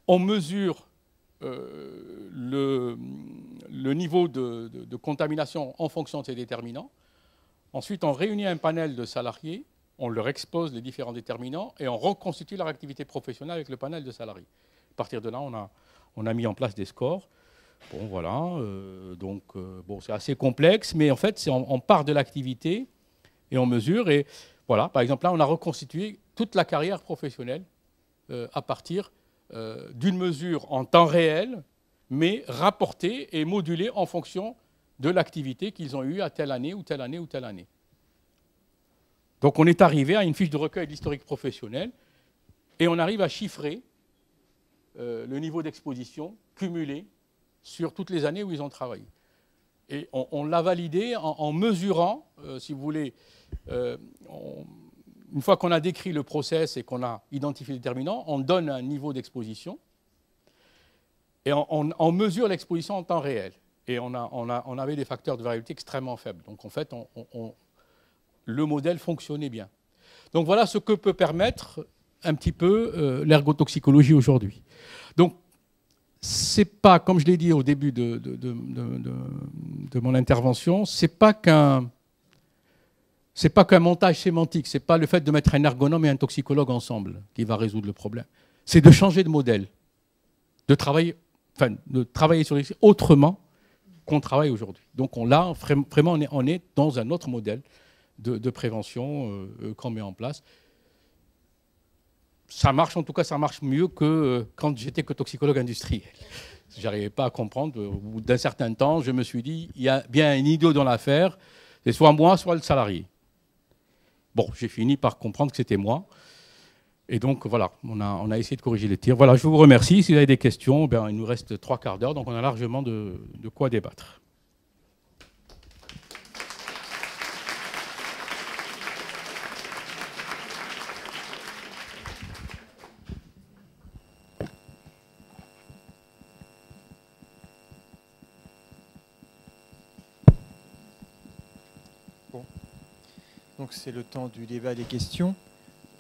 Speaker 3: on mesure euh, le, niveau de, contamination en fonction de ces déterminants. Ensuite, on réunit un panel de salariés, on leur expose les différents déterminants et on reconstitue leur activité professionnelle avec le panel de salariés. À partir de là, on a, on a mis en place des scores. Bon, voilà. Euh, donc, euh, bon, c'est assez complexe, mais en fait, on, on, part de l'activité et on mesure. Et voilà, par exemple, là, on a reconstitué toute la carrière professionnelle à partir euh, d'une mesure en temps réel, mais rapportée et modulée en fonction de l'activité qu'ils ont eue à telle année ou telle année ou telle année. Donc on est arrivé à une fiche de recueil d'historique professionnel et on arrive à chiffrer euh, le niveau d'exposition cumulé sur toutes les années où ils ont travaillé. Et on, l'a validé en, mesurant, euh, si vous voulez, une fois qu'on a décrit le process et qu'on a identifié les déterminants, on donne un niveau d'exposition et on, mesure l'exposition en temps réel. Et on, avait des facteurs de variabilité extrêmement faibles. Donc en fait, le modèle fonctionnait bien. Donc voilà ce que peut permettre un petit peu euh, l'ergotoxicologie aujourd'hui. Donc c'est pas, comme je l'ai dit au début de, de mon intervention, c'est pas qu'un n'est pas qu'un montage sémantique, c'est pas le fait de mettre un ergonome et un toxicologue ensemble qui va résoudre le problème. C'est de changer de modèle, de travailler, enfin, de travailler sur les autrement qu'on travaille aujourd'hui. Donc on vraiment, on est, dans un autre modèle de, prévention euh, euh, qu'on met en place. Ça marche, en tout cas, ça marche mieux que euh, quand j'étais que toxicologue industriel. J'arrivais pas à comprendre. Au bout d'un certain temps, je me suis dit, il y a bien un idiot dans l'affaire. C'est soit moi, soit le salarié. Bon, j'ai fini par comprendre que c'était moi. Et donc voilà, on a, essayé de corriger les tirs. Voilà, je vous remercie. Si vous avez des questions, ben, il nous reste trois quarts d'heure, donc on a largement de quoi débattre.
Speaker 4: Donc c'est le temps du débat des questions.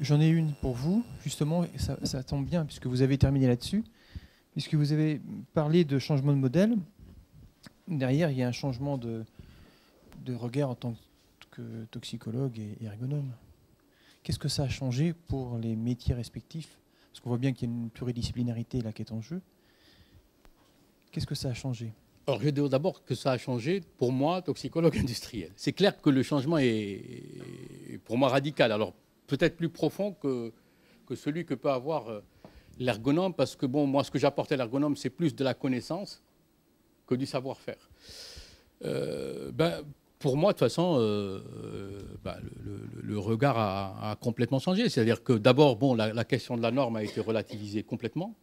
Speaker 4: J'en ai une pour vous, justement, ça, tombe bien puisque vous avez terminé là-dessus, puisque vous avez parlé de changement de modèle. Derrière, il y a un changement de, regard en tant que toxicologue et ergonome. Qu'est-ce que ça a changé pour les métiers respectifs? Parce qu'on voit bien qu'il y a une pluridisciplinarité là qui est en jeu. Qu'est-ce que ça a changé?
Speaker 3: Alors, je dire d'abord que ça a changé pour moi, toxicologue industriel. C'est clair que le changement est, pour moi radical. Alors, peut-être plus profond que, que celui que peut avoir euh, l'ergonome, parce que bon, moi, ce que j'apportais à l'ergonome, c'est plus de la connaissance que du savoir-faire. Euh, ben, pour moi, de toute façon, euh, ben, le, regard a, complètement changé. C'est-à-dire que d'abord, bon, la, question de la norme a été relativisée complètement.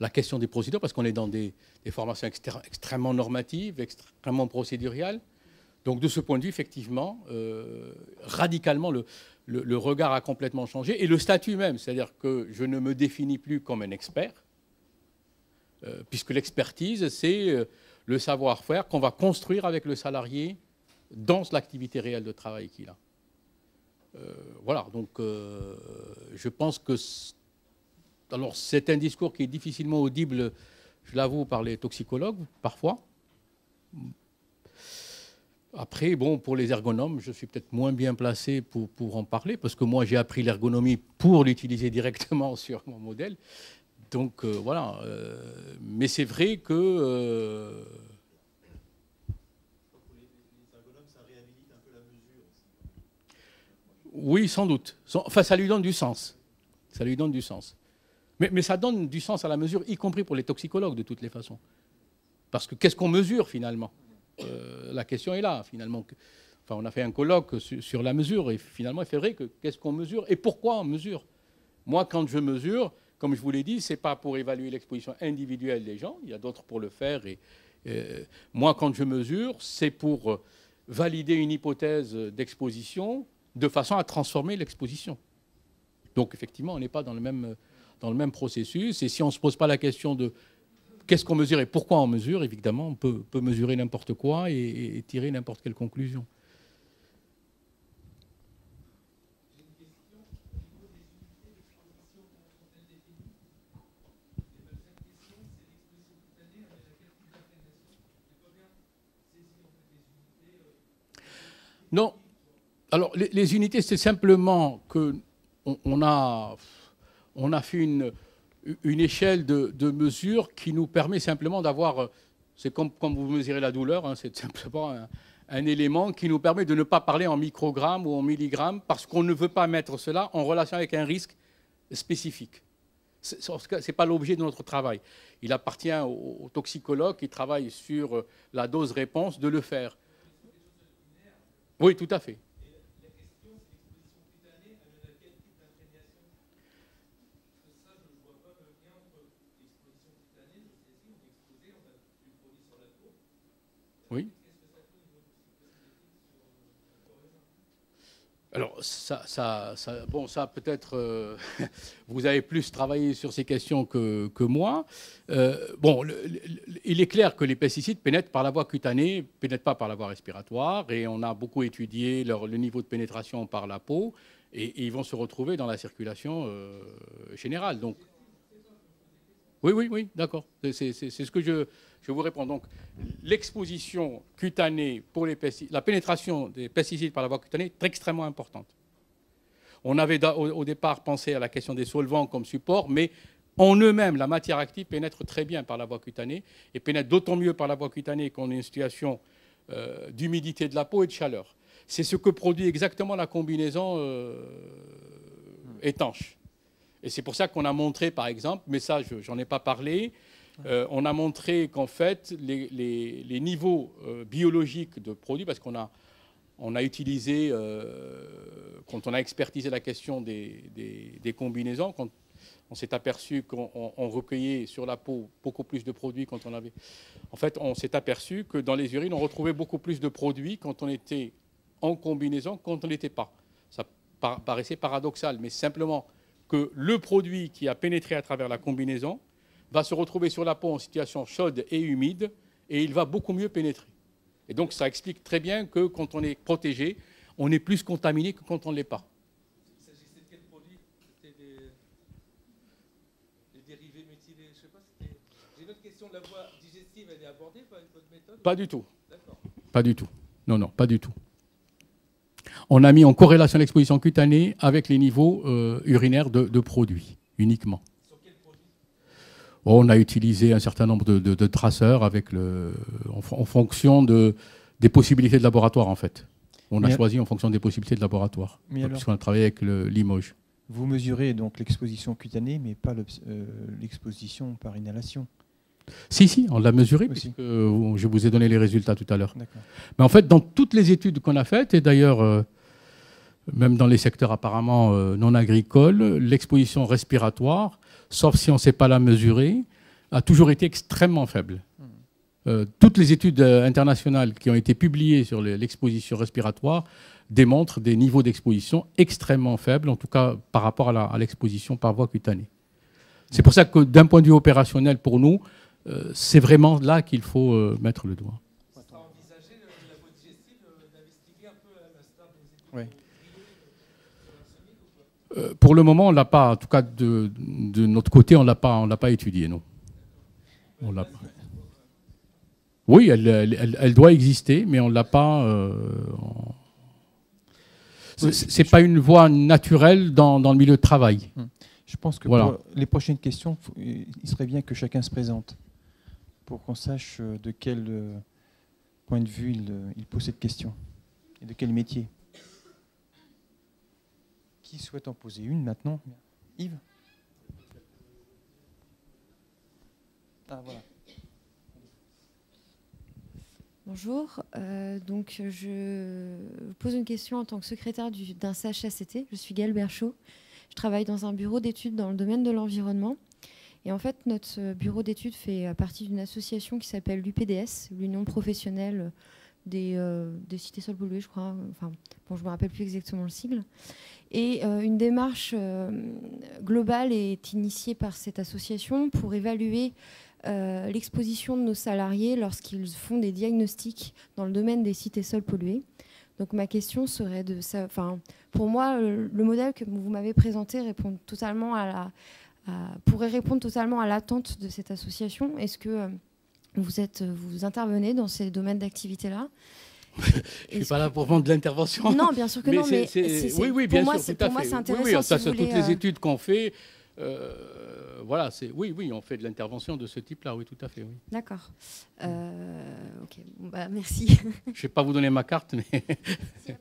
Speaker 3: La question des procédures, parce qu'on est dans des, formations extrêmement normatives, extrêmement procéduriales. Donc, de ce point de vue, effectivement, radicalement, le, regard a complètement changé et le statut même, c'est-à-dire que je ne me définis plus comme un expert, euh, puisque l'expertise, c'est euh, le savoir-faire qu'on va construire avec le salarié dans l'activité réelle de travail qu'il a. Euh, voilà, donc je pense que alors c'est un discours qui est difficilement audible, je l'avoue, par les toxicologues parfois. Après, bon, pour les ergonomes, je suis peut-être moins bien placé pour, pour, en parler, parce que moi, j'ai appris l'ergonomie pour l'utiliser directement sur mon modèle. Donc, euh, voilà. Euh, mais c'est vrai que... Euh, oui, sans doute. Enfin, ça lui donne du sens. Ça lui donne du sens. Mais, ça donne du sens à la mesure, y compris pour les toxicologues, de toutes les façons. Parce que qu'est-ce qu'on mesure finalement? Euh, la question est là, finalement. Enfin, on a fait un colloque sur, la mesure, et finalement, il fait vrai que qu'est-ce qu'on mesure et pourquoi on mesure? Moi, quand je mesure, comme je vous l'ai dit, ce n'est pas pour évaluer l'exposition individuelle des gens, il y a d'autres pour le faire. Et, euh, moi, quand je mesure, c'est pour valider une hypothèse d'exposition de façon à transformer l'exposition. Donc, effectivement, on n'est pas dans le, même, dans le même processus. Et si on ne se pose pas la question de Qu'est-ce qu'on mesure et pourquoi on mesure Évidemment, on peut, mesurer n'importe quoi et, tirer n'importe quelle conclusion. Non. Alors, les, unités, c'est simplement que on, a, on a fait une, échelle de, mesure qui nous permet simplement d'avoir, euh, c'est comme quand vous mesurez la douleur, hein, c'est simplement un, élément qui nous permet de ne pas parler en microgrammes ou en milligrammes parce qu'on ne veut pas mettre cela en relation avec un risque spécifique. Ce n'est pas l'objet de notre travail. Il appartient aux toxicologues qui travaillent sur euh, la dose-réponse de le faire. Oui, tout à fait. Oui. Alors, ça, peut-être, euh, vous avez plus travaillé sur ces questions que, moi. Euh, bon, il est clair que les pesticides pénètrent par la voie cutanée, pénètrent pas par la voie respiratoire, et on a beaucoup étudié le niveau de pénétration par la peau, et, ils vont se retrouver dans la circulation euh, générale. Oui, oui, oui, d'accord. C'est ce que je, je vous réponds donc, l'exposition cutanée pour les pesticides, la pénétration des pesticides par la voie cutanée est extrêmement importante. On avait au, départ pensé à la question des solvants comme support, mais en eux-mêmes, la matière active pénètre très bien par la voie cutanée et pénètre d'autant mieux par la voie cutanée qu'on a une situation euh, d'humidité de la peau et de chaleur. C'est ce que produit exactement la combinaison euh, étanche. Et c'est pour ça qu'on a montré, par exemple, mais ça, je n'en ai pas parlé, euh, on a montré qu'en fait, les, niveaux euh, biologiques de produits, parce qu'on a, on a utilisé, euh, quand on a expertisé la question des, combinaisons, quand on s'est aperçu qu'on recueillait sur la peau beaucoup plus de produits quand on avait... En fait, on s'est aperçu que dans les urines, on retrouvait beaucoup plus de produits quand on était en combinaison quand on n'était pas. Ça paraissait paradoxal, mais simplement que le produit qui a pénétré à travers la combinaison va se retrouver sur la peau en situation chaude et humide et il va beaucoup mieux pénétrer. Et donc ça explique très bien que quand on est protégé, on est plus contaminé que quand on ne l'est pas. Il s'agissait de quel produit? C'était des... dérivés méthylés Je sais pas. J'ai une autre question de la voie digestive, elle est abordée par une bonne méthode? Pas du tout. Pas du tout. Non, non, pas du tout. On a mis en corrélation l'exposition cutanée avec les niveaux euh, urinaires de produits uniquement. On a utilisé un certain nombre de, traceurs avec le, en, fonction de, des possibilités de laboratoire, en fait. On a choisi en fonction des possibilités de laboratoire, puisqu'on a travaillé avec le Limoges.
Speaker 4: Vous mesurez donc l'exposition cutanée, mais pas euh, l'exposition par inhalation.
Speaker 3: Si, si, on l'a mesuré, puisque je vous ai donné les résultats tout à l'heure. Mais en fait, dans toutes les études qu'on a faites, et d'ailleurs, euh, même dans les secteurs apparemment euh, non agricoles, l'exposition respiratoire, sauf si on ne sait pas la mesurer, a toujours été extrêmement faible. Hmm. toutes les études internationales qui ont été publiées sur l'exposition respiratoire démontre des niveaux d'exposition extrêmement faibles, en tout cas par rapport à l'exposition par voie cutanée. C'est pour ça que d'un point de vue opérationnel, pour nous, euh, c'est vraiment là qu'il faut euh, mettre le doigt. Euh, pour le moment, on l'a pas. En tout cas, de, de notre côté, on l'a pas, on l'a pas étudié, non. On l'a. Oui, elle, elle, elle, doit exister, mais on l'a pas. C'est pas une voie naturelle dans, le milieu de travail.
Speaker 4: Hum. Je pense que pour les prochaines questions, il serait bien que chacun se présente pour qu'on sache euh, de quel euh, point de vue il, il pose cette question et de quel métier. Qui souhaite en poser une maintenant Yves?
Speaker 5: Ah. Bonjour, euh, donc je pose une question en tant que secrétaire d'un CHSCT. Je suis Gaëlle Berchaud. Je travaille dans un bureau d'études dans le domaine de l'environnement. Et en fait, notre bureau d'études fait partie d'une association qui s'appelle l'UPDS, l'Union professionnelle des, euh, des, cités sol polluées, je crois. Enfin, bon, je ne me rappelle plus exactement le sigle. Et euh, une démarche globale est initiée par cette association pour évaluer euh, l'exposition de nos salariés lorsqu'ils font des diagnostics dans le domaine des sites et sols pollués. Donc ma question serait de. Enfin, pour moi, le, modèle que vous m'avez présenté répond totalement à la, pourrait répondre totalement à l'attente de cette association. Est-ce que euh, vous êtes, vous intervenez dans ces domaines d'activité-là?
Speaker 3: Je ne suis pas là pour vendre de l'intervention.
Speaker 5: Non, bien sûr que non, mais
Speaker 3: oui, oui, bien
Speaker 5: pour
Speaker 3: sûr,
Speaker 5: moi, fait.
Speaker 3: Intéressant, oui, oui, ça, toutes les euh, études qu'on fait, voilà, c'est oui, oui, on fait de l'intervention de ce type-là, oui, tout à fait, oui.
Speaker 5: D'accord. Euh, ok, bah, merci.
Speaker 3: Je ne vais pas vous donner ma carte, mais.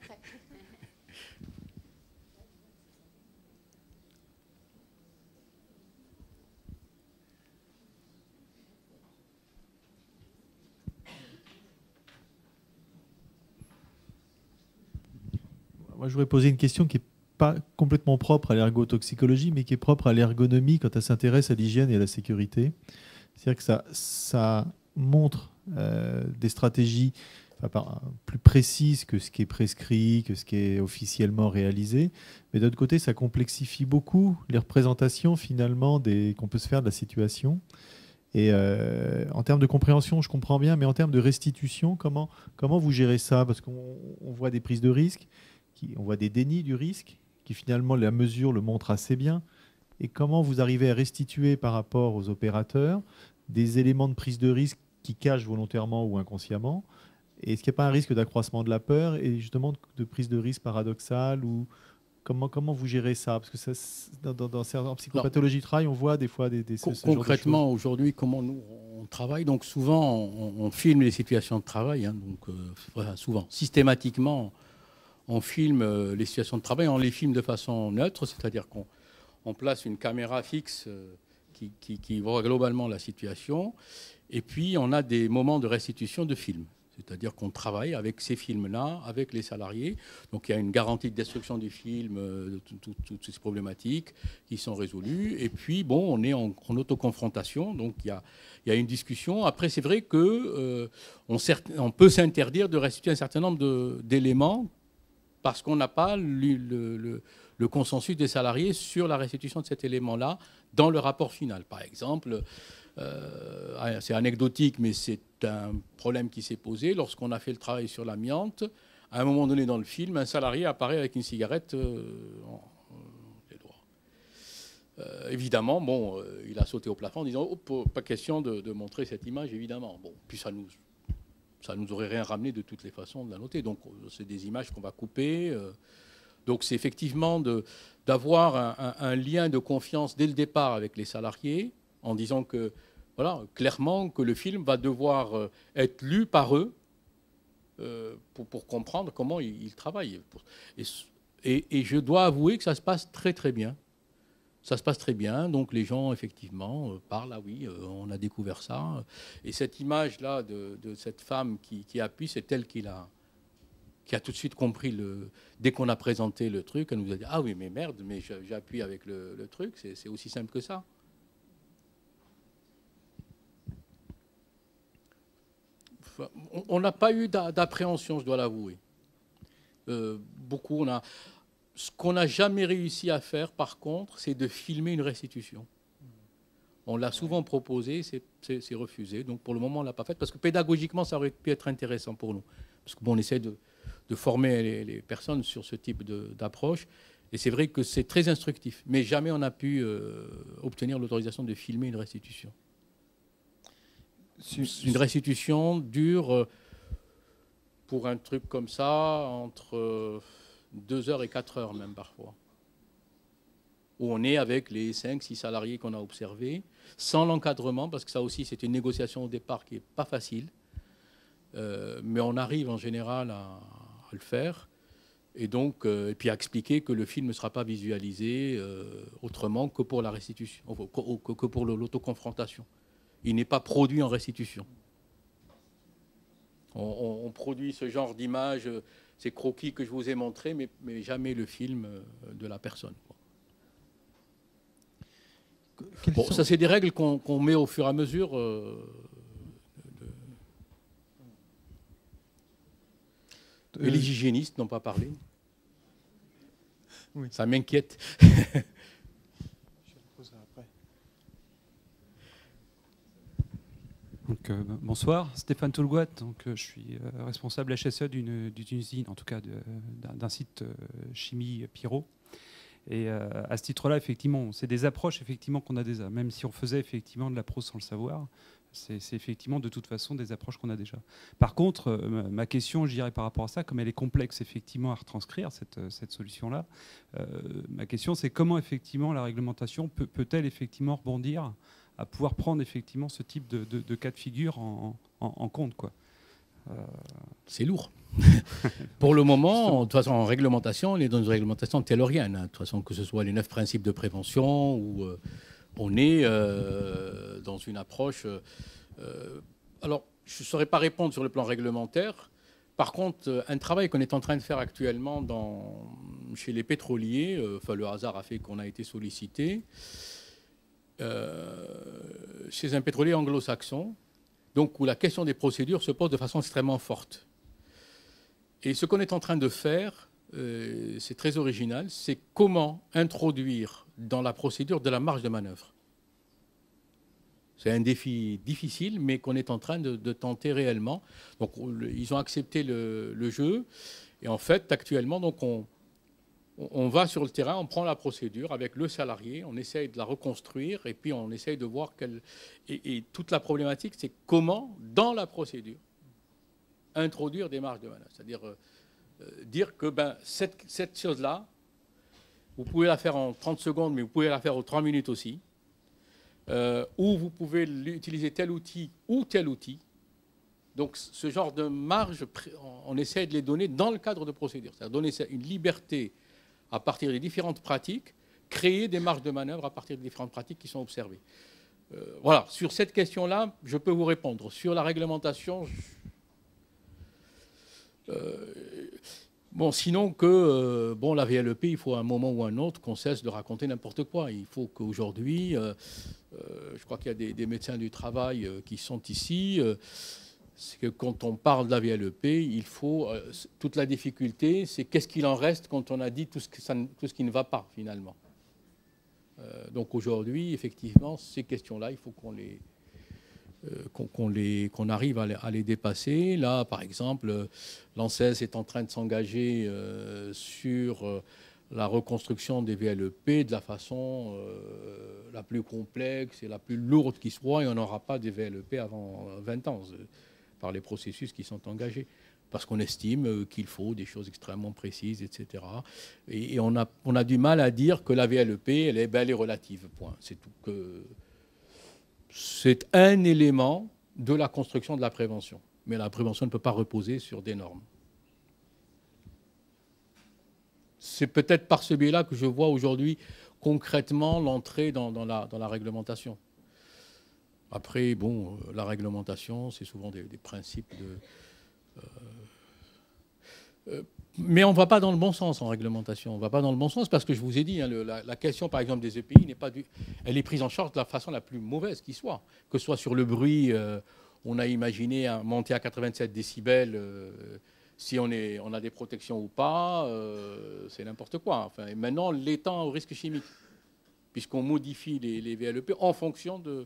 Speaker 1: Moi, je voudrais poser une question qui est pas complètement propre à l'ergotoxicologie, mais qui est propre à l'ergonomie quand elle s'intéresse à l'hygiène et à la sécurité. C'est-à-dire que ça, ça montre euh, des stratégies plus précises que ce qui est prescrit, que ce qui est officiellement réalisé. Mais d'autre côté, ça complexifie beaucoup les représentations finalement qu'on peut se faire de la situation. Et euh, en termes de compréhension, je comprends bien, mais en termes de restitution, comment, comment vous gérez ça? Parce qu'on voit des prises de risques, qui, on voit des dénis du risque, qui finalement la mesure le montre assez bien, et comment vous arrivez à restituer par rapport aux opérateurs des éléments de prise de risque qui cachent volontairement ou inconsciemment? Est-ce qu'il n'y a pas un risque d'accroissement de la peur et justement de prise de risque paradoxale ou Comment, comment vous gérez ça? Parce que ça, dans, dans, en psychopathologie travail, on voit des fois des, des
Speaker 3: Concrètement, aujourd'hui, comment nous on travaille? Donc souvent, on, filme les situations de travail. Hein, donc euh, souvent, systématiquement, on filme euh, les situations de travail, on les filme de façon neutre, c'est-à-dire qu'on place une caméra fixe euh, qui, voit globalement la situation, et puis on a des moments de restitution de films. C'est-à-dire qu'on travaille avec ces films-là, avec les salariés. Donc il y a une garantie de destruction du film, euh, toutes ces problématiques qui sont résolues. Et puis, bon, on est en, autoconfrontation, donc il y a, une discussion. Après, c'est vrai qu'on on peut s'interdire de restituer un certain nombre d'éléments parce qu'on n'a pas le, consensus des salariés sur la restitution de cet élément-là dans le rapport final. Par exemple, euh, c'est anecdotique, mais c'est un problème qui s'est posé lorsqu'on a fait le travail sur l'amiante. À un moment donné dans le film, un salarié apparaît avec une cigarette euh. Euh, évidemment, bon, il a sauté au plafond en disant oh, pas question de, de, montrer cette image, évidemment. Bon, puis ça nous ça nous aurait rien ramené de toutes les façons de la noter. Donc, c'est des images qu'on va couper. Euh. Donc, c'est effectivement d'avoir un, lien de confiance dès le départ avec les salariés en disant que, voilà, clairement, que le film va devoir être lu par eux pour, comprendre comment ils, travaillent. Et, je dois avouer que ça se passe très très bien. Ça se passe très bien, donc les gens, effectivement, euh, parlent, ah oui, euh, on a découvert ça. Et cette image-là de, cette femme qui, appuie, c'est elle qui a, qui a tout de suite compris, le, dès qu'on a présenté le truc, elle nous a dit, ah oui, mais merde, mais j'appuie avec le, truc, c'est aussi simple que ça. on n'a pas eu d'appréhension, je dois l'avouer. Euh, beaucoup, on a, ce qu'on n'a jamais réussi à faire, par contre, c'est de filmer une restitution. On l'a souvent proposé, c'est refusé. Donc pour le moment, on ne l'a pas fait parce que pédagogiquement, ça aurait pu être intéressant pour nous. Parce qu'on bon, essaie de, former les, personnes sur ce type d'approche. Et c'est vrai que c'est très instructif. Mais jamais on n'a pu euh, obtenir l'autorisation de filmer une restitution. Une restitution dure, euh, pour un truc comme ça, entre euh, deux heures et quatre heures même parfois. Où on est avec les cinq, six salariés qu'on a observés, sans l'encadrement, parce que ça aussi c'est une négociation au départ qui n'est pas facile. Euh, mais on arrive en général à, le faire. Et donc, euh, et puis à expliquer que le film ne sera pas visualisé euh, autrement que pour la restitution, que pour l'autoconfrontation. Il n'est pas produit en restitution. On, on produit ce genre d'image ces croquis que je vous ai montrés, mais, jamais le film euh, de la personne. Bon, ça, c'est des règles qu'on met au fur et à mesure. Euh, Et les hygiénistes n'ont pas parlé. Oui. Ça m'inquiète.
Speaker 6: Euh, bonsoir, Stéphane Toulguat. Donc, euh, je suis euh, responsable HSE d'une usine, en tout cas d'un site chimie Pyro. Et à ce titre-là, effectivement, c'est des approches effectivement qu'on a déjà, même si on faisait effectivement de la pro sans le savoir. C'est effectivement de toute façon des approches qu'on a déjà. Par contre, ma question, je dirais par rapport à ça, comme elle est complexe effectivement à retranscrire, cette solution-là, ma question c'est comment effectivement la réglementation peut-elle effectivement rebondir à pouvoir prendre effectivement ce type de, cas de figure en, compte. Quoi.
Speaker 3: Euh, C'est lourd. Pour le moment, de toute façon, en réglementation, on est dans une réglementation taylorienne. Hein. De toute façon, que ce soit les neuf principes de prévention ou euh, on est euh, dans une approche. alors, je ne saurais pas répondre sur le plan réglementaire. Par contre, un travail qu'on est en train de faire actuellement dans, chez les pétroliers, enfin, le hasard a fait qu'on a été sollicité. Euh, chez un pétrolier anglo-saxon, donc où la question des procédures se pose de façon extrêmement forte. Et ce qu'on est en train de faire, euh, c'est très original, c'est comment introduire dans la procédure de la marge de manœuvre. C'est un défi difficile, mais qu'on est en train de, tenter réellement. Donc, ils ont accepté le, le, jeu. Et en fait, actuellement, donc on, on va sur le terrain, on prend la procédure avec le salarié, on essaye de la reconstruire et puis on essaye de voir quelle. Et, toute la problématique, c'est comment, dans la procédure, introduire des marges de manœuvre. C'est-à-dire euh, euh, dire que ben, cette, chose-là, vous pouvez la faire en 30 secondes, mais vous pouvez la faire en 3 minutes aussi. Euh, ou vous pouvez utiliser tel outil ou tel outil. Donc ce genre de marge, on essaie de les donner dans le cadre de procédure. C'est-à-dire donner une liberté à partir des différentes pratiques, créer des marges de manœuvre à partir des différentes pratiques qui sont observées. Euh, voilà, sur cette question-là, je peux vous répondre. Sur la réglementation, euh, bon, sinon que euh, bon, la VLEP, il faut un moment ou un autre qu'on cesse de raconter n'importe quoi. Il faut qu'aujourd'hui, je crois qu'il y a des, médecins du travail qui sont ici c'est que quand on parle de la VLEP, il faut. Euh, toute la difficulté, c'est qu'est-ce qu'il en reste quand on a dit tout ce, qui ne va pas, finalement. Euh, donc aujourd'hui, effectivement, ces questions-là, il faut qu'on les. Euh, qu'on arrive à les, à les, dépasser. Là, par exemple, l'ANSES est en train de s'engager sur la reconstruction des VLEP de la façon la plus complexe et la plus lourde qui soit, et on n'aura pas des VLEP avant 20 ans par les processus qui sont engagés. Parce qu'on estime euh, qu'il faut des choses extrêmement précises, etc. Et, on, a, du mal à dire que la VLEP, elle est, ben, elle est relative, point. C'est tout. Que, c'est un élément de la construction de la prévention. Mais la prévention ne peut pas reposer sur des normes. C'est peut-être par ce biais-là que je vois aujourd'hui concrètement l'entrée dans, la, réglementation. Après, bon, euh, la réglementation, c'est souvent des, principes de... Euh, euh, mais on ne va pas dans le bon sens en réglementation. On ne va pas dans le bon sens parce que je vous ai dit, hein, la, question, par exemple, des EPI, n'est pas du, elle est prise en charge de la façon la plus mauvaise qui soit. Que ce soit sur le bruit, on a imaginé monter à 87 décibels si on, est, on a des protections ou pas, c'est n'importe quoi. Enfin, et maintenant, l'étant au risque chimique, puisqu'on modifie les, VLEP en fonction de,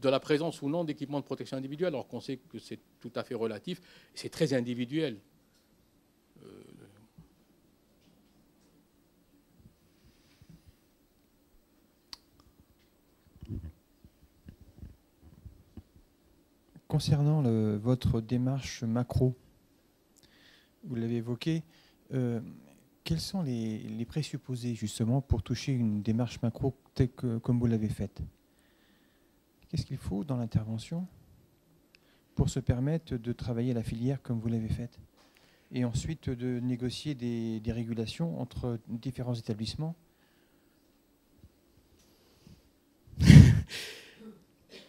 Speaker 3: de la présence ou non d'équipements de protection individuelle, alors qu'on sait que c'est tout à fait relatif, c'est très individuel. Euh,
Speaker 4: Concernant votre démarche macro, vous l'avez évoqué, euh, quels sont les, présupposés justement pour toucher une démarche macro telle que, comme vous l'avez faite? Qu'est-ce qu'il faut dans l'intervention pour se permettre de travailler la filière comme vous l'avez faite et ensuite de négocier des, régulations entre différents établissements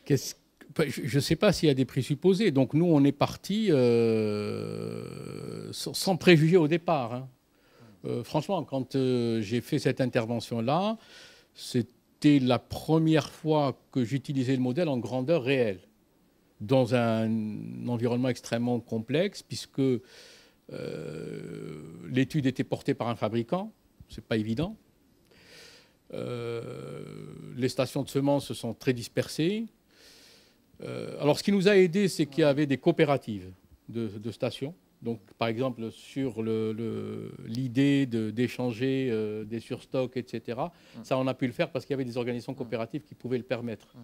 Speaker 3: je ne sais pas s'il y a des présupposés. Donc nous, on est parti euh, sans préjugés au départ. Hein. Euh, franchement, quand euh, j'ai fait cette intervention-là, c'était la première fois que j'utilisais le modèle en grandeur réelle, dans un environnement extrêmement complexe, puisque l'étude était portée par un fabricant, ce n'est pas évident. les stations de semences se sont très dispersées. Euh, alors, ce qui nous a aidé, c'est qu'il y avait des coopératives de, stations. Donc, par exemple, sur l'idée d'échanger euh, des surstocks, etc., hum. ça, on a pu le faire parce qu'il y avait des organisations hum. coopératives qui pouvaient le permettre. Hum.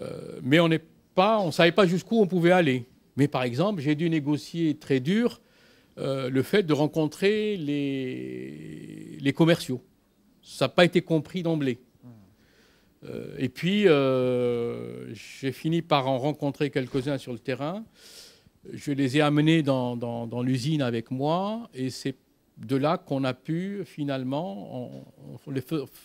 Speaker 3: Euh, mais on ne savait pas jusqu'où on pouvait aller. Mais par exemple, j'ai dû négocier très dur le fait de rencontrer les commerciaux. Ça n'a pas été compris d'emblée. Euh, et puis, euh, j'ai fini par en rencontrer quelques-uns sur le terrain. Je les ai amenés dans, l'usine avec moi et c'est de là qu'on a pu finalement, en,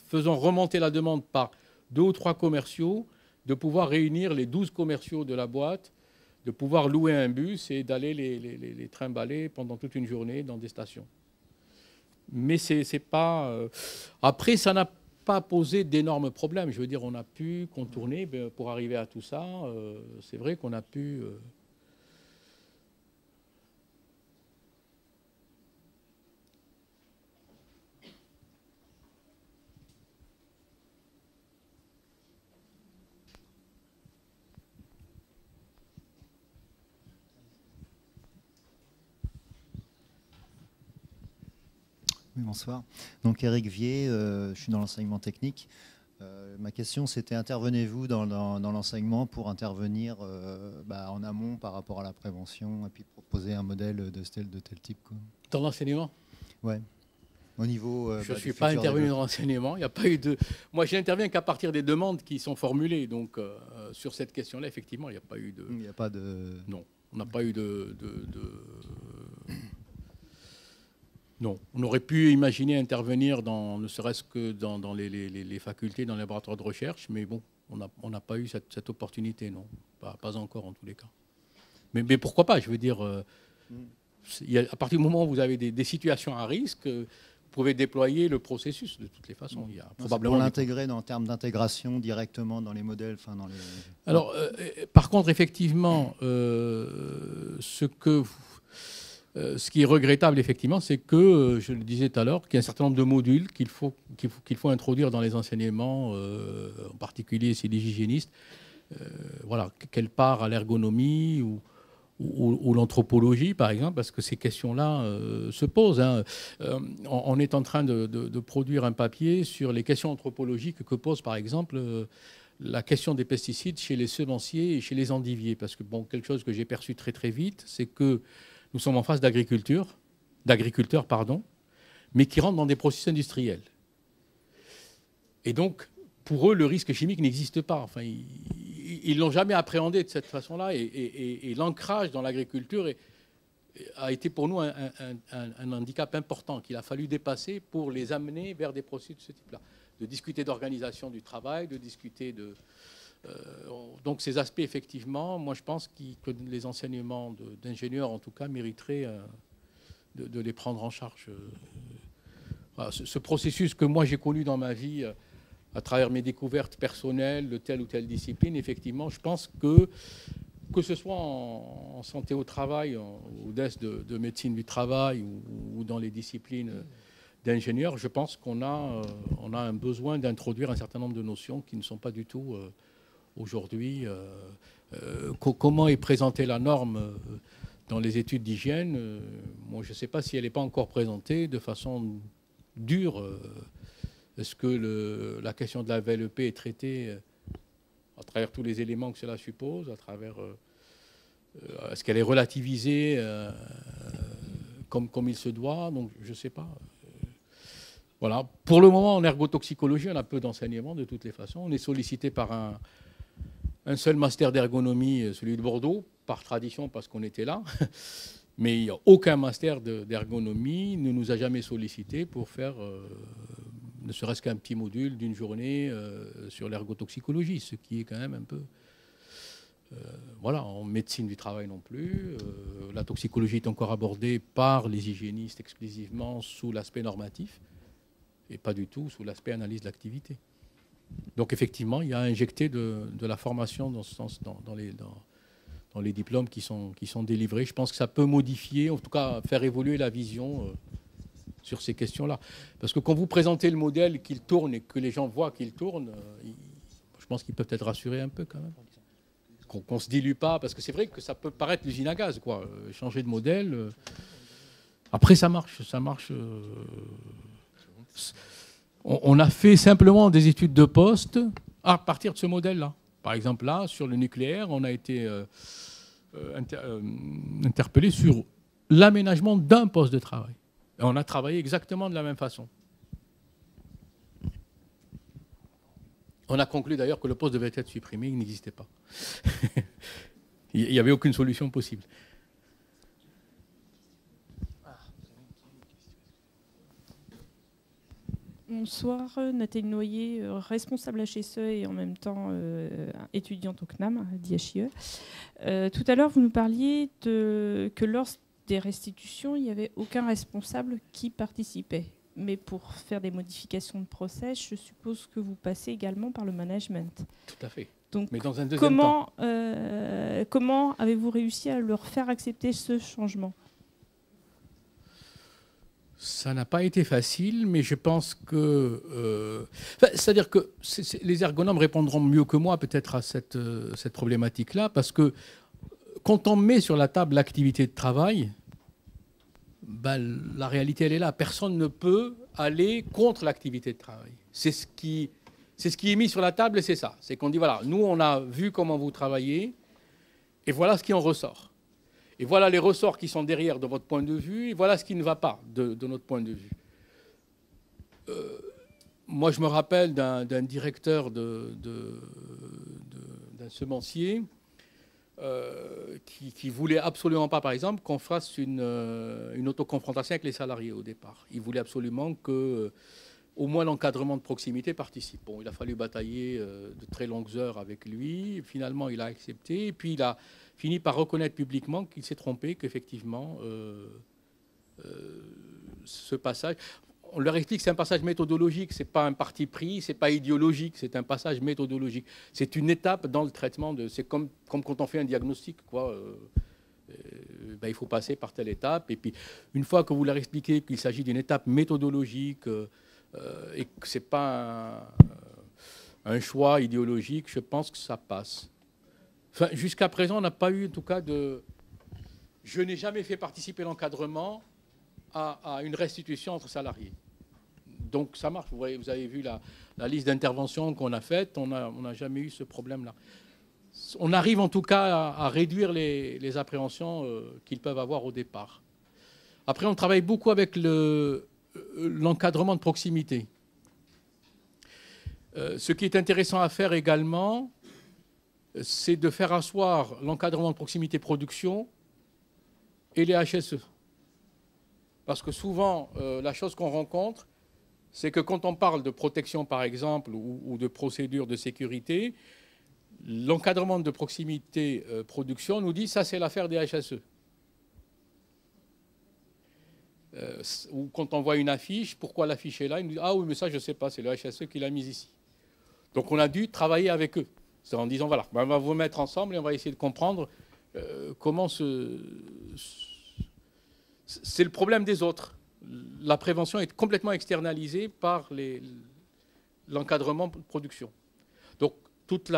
Speaker 3: faisant remonter la demande par deux ou trois commerciaux, de pouvoir réunir les douze commerciaux de la boîte, de pouvoir louer un bus et d'aller les, les, trimballer pendant toute une journée dans des stations. Mais c'est pas. Euh, après, ça n'a pas posé d'énormes problèmes. Je veux dire, on a pu contourner ben, pour arriver à tout ça. Euh, c'est vrai qu'on a pu euh,
Speaker 7: bonsoir. Donc Eric Vier, euh, je suis dans l'enseignement technique. Euh, ma question, c'était intervenez-vous dans, l'enseignement pour intervenir euh, bah, en amont par rapport à la prévention et puis proposer un modèle de tel, de tel type
Speaker 3: Dans l'enseignement?
Speaker 7: Ouais. Au niveau.
Speaker 3: je ne bah, suis pas intervenu dans l'enseignement. Il a pas eu de. Moi, je n'interviens qu'à partir des demandes qui sont formulées. Donc, sur cette question-là, effectivement, il n'y a pas eu de.
Speaker 7: Il n'y a pas de.
Speaker 3: Non, on n'a pas eu de non, on aurait pu imaginer intervenir dans, ne serait-ce que dans, les, facultés, dans les laboratoires de recherche, mais bon, on n'a pas eu cette, opportunité, non, pas, encore en tous les cas. Mais, pourquoi pas Je veux dire, euh, à partir du moment où vous avez des, situations à risque, vous pouvez déployer le processus de toutes les façons. Il y a
Speaker 7: probablement pour l'intégrer en termes d'intégration directement dans les modèles, enfin dans les.
Speaker 3: Alors, euh, par contre, effectivement, euh, ce que vous euh, ce qui est regrettable, effectivement, c'est que, euh, je le disais tout à l'heure, qu'il y a un certain nombre de modules qu'il faut, qu'il faut, introduire dans les enseignements, euh, en particulier si les hygiénistes. voilà, quelle part à l'ergonomie ou, ou, l'anthropologie, par exemple, parce que ces questions-là se posent. Hein. On, est en train de, de, produire un papier sur les questions anthropologiques que pose, par exemple, la question des pesticides chez les semenciers et chez les endiviers. Parce que, bon, quelque chose que j'ai perçu très très vite, c'est que nous sommes en phase d'agriculture, d'agriculteurs, pardon, mais qui rentrent dans des processus industriels. Et donc, pour eux, le risque chimique n'existe pas. Enfin, ils ne l'ont jamais appréhendé de cette façon-là. Et, l'ancrage dans l'agriculture a été pour nous un, handicap important qu'il a fallu dépasser pour les amener vers des processus de ce type-là. De discuter d'organisation du travail, de discuter de, donc ces aspects, effectivement, moi je pense que les enseignements d'ingénieurs, en tout cas, mériteraient euh, de, les prendre en charge. Euh, ce, processus que moi j'ai connu dans ma vie à travers mes découvertes personnelles de telle ou telle discipline, effectivement, je pense que que ce soit en, santé au travail, ou de, de, médecine du travail, ou, dans les disciplines d'ingénieurs, je pense qu'on a, a un besoin d'introduire un certain nombre de notions qui ne sont pas du tout aujourd'hui. Euh, euh, comment est présentée la norme euh, dans les études d'hygiène Moi, je ne sais pas si elle n'est pas encore présentée de façon dure. Est-ce que la question de la VLEP est traitée à travers tous les éléments que cela suppose, à travers est-ce qu'elle est relativisée comme, comme il se doit Donc, je ne sais pas. Voilà. Pour le moment, en ergotoxicologie, on a peu d'enseignements de toutes les façons. On est sollicité par un, un seul master d'ergonomie, euh, celui de Bordeaux, par tradition parce qu'on était là. Mais aucun master d'ergonomie ne nous a jamais sollicité pour faire euh, ne serait-ce qu'un petit module d'une journée euh, sur l'ergotoxicologie, ce qui est quand même un peu... voilà, en médecine du travail non plus. la toxicologie est encore abordée par les hygiénistes exclusivement sous l'aspect normatif et pas du tout sous l'aspect analyse de l'activité. Donc effectivement, il y a injecté de, la formation dans ce sens dans, les, dans, les, diplômes qui sont, qui sont délivrés. Je pense que ça peut modifier, en tout cas faire évoluer la vision euh, sur ces questions-là. Parce que quand vous présentez le modèle qu'il tourne et que les gens voient qu'il tourne, euh, je pense qu'ils peuvent être rassurés un peu quand même. Qu'on ne se dilue pas, parce que c'est vrai que ça peut paraître l'usine à gaz, quoi. Euh, changer de modèle. après, ça marche, ça marche on, a fait simplement des études de poste à partir de ce modèle-là. Par exemple, là, sur le nucléaire, on a été euh, euh, euh, interpellé sur l'aménagement d'un poste de travail. On a travaillé exactement de la même façon. On a conclu d'ailleurs que le poste devait être supprimé, il n'existait pas. il n'y avait aucune solution possible.
Speaker 8: Bonsoir, Nathalie Noyer, euh, responsable HSE et en même temps euh, étudiante au CNAM d'IHIE. Euh, tout à l'heure, vous nous parliez de, que lors des restitutions, il n'y avait aucun responsable qui participait. Mais pour faire des modifications de procès, je suppose que vous passez également par le management.
Speaker 3: Tout à fait.
Speaker 8: Donc,
Speaker 3: Mais dans un deuxième
Speaker 8: comment, comment avez-vous réussi à leur faire accepter ce changement?
Speaker 3: Ça n'a pas été facile, mais je pense que. Euh, c'est-à-dire que les ergonomes répondront mieux que moi peut-être à cette, euh, cette problématique-là, parce que quand on met sur la table l'activité de travail, bah, la réalité, elle est là. Personne ne peut aller contre l'activité de travail. C'est ce, qui, c'est ce qui est mis sur la table et c'est ça. C'est qu'on dit voilà, nous, on a vu comment vous travaillez et voilà ce qui en ressort. Et voilà les ressorts qui sont derrière de votre point de vue, et voilà ce qui ne va pas de, notre point de vue. Euh, moi, je me rappelle d'un directeur d'un semencier euh, qui, qui, voulait absolument pas, par exemple, qu'on fasse une, euh, une, autoconfrontation avec les salariés au départ. Il voulait absolument que au moins l'encadrement de proximité participe. Bon, il a fallu batailler de très longues heures avec lui. Finalement, il a accepté. Et puis, il a, finit par reconnaître publiquement qu'il s'est trompé, qu'effectivement, euh, euh, ce passage, on leur explique que c'est un passage méthodologique, c'est pas un parti pris, c'est pas idéologique, c'est un passage méthodologique. C'est une étape dans le traitement de. C'est comme, quand on fait un diagnostic, quoi. Euh, ben, il faut passer par telle étape. Et puis, une fois que vous leur expliquez qu'il s'agit d'une étape méthodologique et que c'est pas un, un, choix idéologique, je pense que ça passe. Jusqu'à présent, on n'a pas eu, en tout cas, de. Je n'ai jamais fait participer l'encadrement à, une restitution entre salariés. Donc ça marche. Vous, avez vu la, liste d'interventions qu'on a faites. On n'a jamais eu ce problème-là. On arrive en tout cas à, réduire les, appréhensions euh, qu'ils peuvent avoir au départ. Après, on travaille beaucoup avec euh, l'encadrement de proximité. Euh, ce qui est intéressant à faire également, c'est de faire asseoir l'encadrement de proximité production et les HSE. Parce que souvent, euh, la chose qu'on rencontre, c'est que quand on parle de protection, par exemple, ou, de procédure de sécurité, l'encadrement de proximité euh, production nous dit ça, c'est l'affaire des HSE. Euh, ou quand on voit une affiche, pourquoi l'affiche est là Il nous dit Ah oui, mais ça, je ne sais pas, c'est le HSE qui l'a mise ici. Donc on a dû travailler avec eux. C'est en disant Voilà, on va vous mettre ensemble et on va essayer de comprendre comment ce c'est le problème des autres. La prévention est complètement externalisée par l'encadrement de production. Donc, toute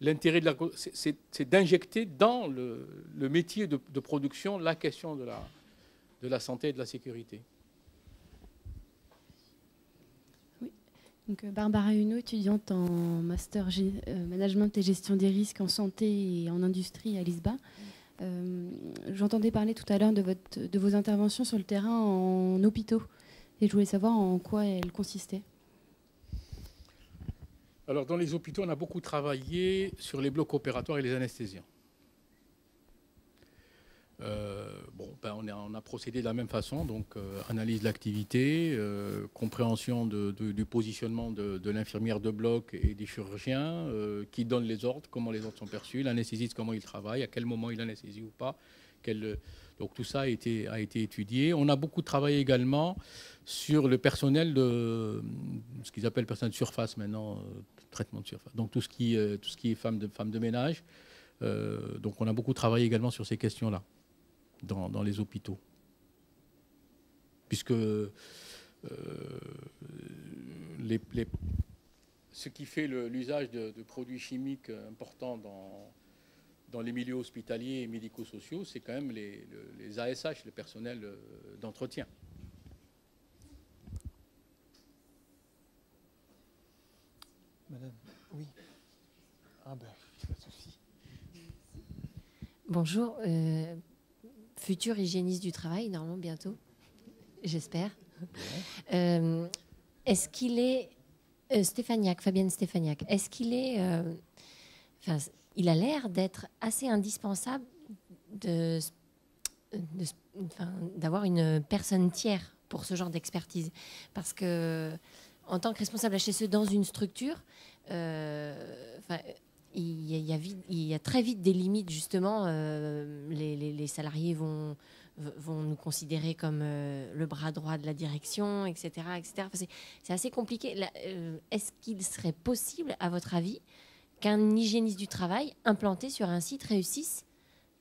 Speaker 3: l'intérêt de la, c'est d'injecter dans le, métier de, production la question la, de la santé et de la sécurité.
Speaker 9: Donc, euh, Barbara Huneau, étudiante en master euh, management et gestion des risques en santé et en industrie à l'ISBA. Euh, j'entendais parler tout à l'heure de, de vos interventions sur le terrain en hôpitaux et je voulais savoir en quoi elles consistaient.
Speaker 3: Alors, dans les hôpitaux, on a beaucoup travaillé sur les blocs opératoires et les anesthésiens. Euh, bon, ben on, a, procédé de la même façon, donc euh, analyse de l'activité, euh, compréhension du positionnement de, l'infirmière de bloc et des chirurgiens, qui donnent les ordres, comment les ordres sont perçus, l'anesthésiste, comment il travaille, à quel moment il anesthésie ou pas. donc tout ça a été, a été étudié. On a beaucoup travaillé également sur le personnel de ce qu'ils appellent personnel de surface maintenant, traitement de surface. Donc tout ce qui, tout ce qui est femme de, femme de ménage. donc on a beaucoup travaillé également sur ces questions-là dans, les hôpitaux. Puisque euh, ce qui fait l'usage de, produits chimiques importants dans, dans les milieux hospitaliers et médico-sociaux, c'est quand même les, les, ASH, le personnel euh, d'entretien.
Speaker 4: Madame, oui. Ah ben, pas de souci.
Speaker 10: Bonjour. Euh, futur hygiéniste du travail, normalement bientôt, j'espère. Euh, est-ce qu'il est, euh, Stéphaniac, Fabienne Stéphaniac, est-ce qu'il est, euh, enfin, il a l'air d'être assez indispensable de, d'avoir une personne tiers pour ce genre d'expertise, parce que en tant que responsable HSE dans une structure, il y, a, très vite des limites, justement. Euh, les, salariés vont, vont nous considérer comme euh, le bras droit de la direction, etc. etc. c'est assez compliqué. Euh, est-ce qu'il serait possible, à votre avis, qu'un hygiéniste du travail implanté sur un site réussisse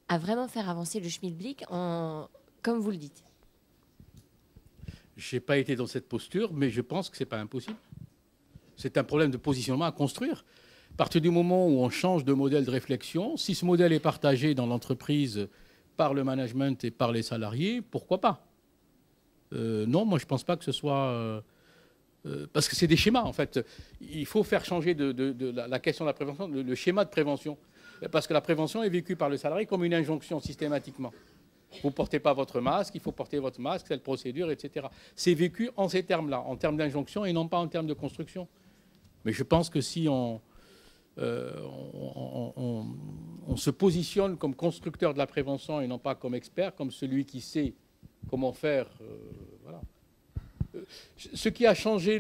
Speaker 10: à vraiment faire avancer le schmilblick en, comme vous le dites?
Speaker 3: Je n'ai pas été dans cette posture, mais je pense que ce n'est pas impossible. C'est un problème de positionnement à construire. À partir du moment où on change de modèle de réflexion, si ce modèle est partagé dans l'entreprise par le management et par les salariés, pourquoi pas? Euh, Non, moi je ne pense pas que ce soit... Euh, euh, parce que c'est des schémas en fait. Il faut faire changer de, la, question de la prévention, le, schéma de prévention. Parce que la prévention est vécue par le salarié comme une injonction systématiquement. Vous ne portez pas votre masque, il faut porter votre masque, cette procédure, etc. C'est vécu en ces termes-là, en termes d'injonction et non pas en termes de construction. Mais je pense que si on, euh, on, se positionne comme constructeur de la prévention et non pas comme expert, comme celui qui sait comment faire. Euh, euh, ce qui a changé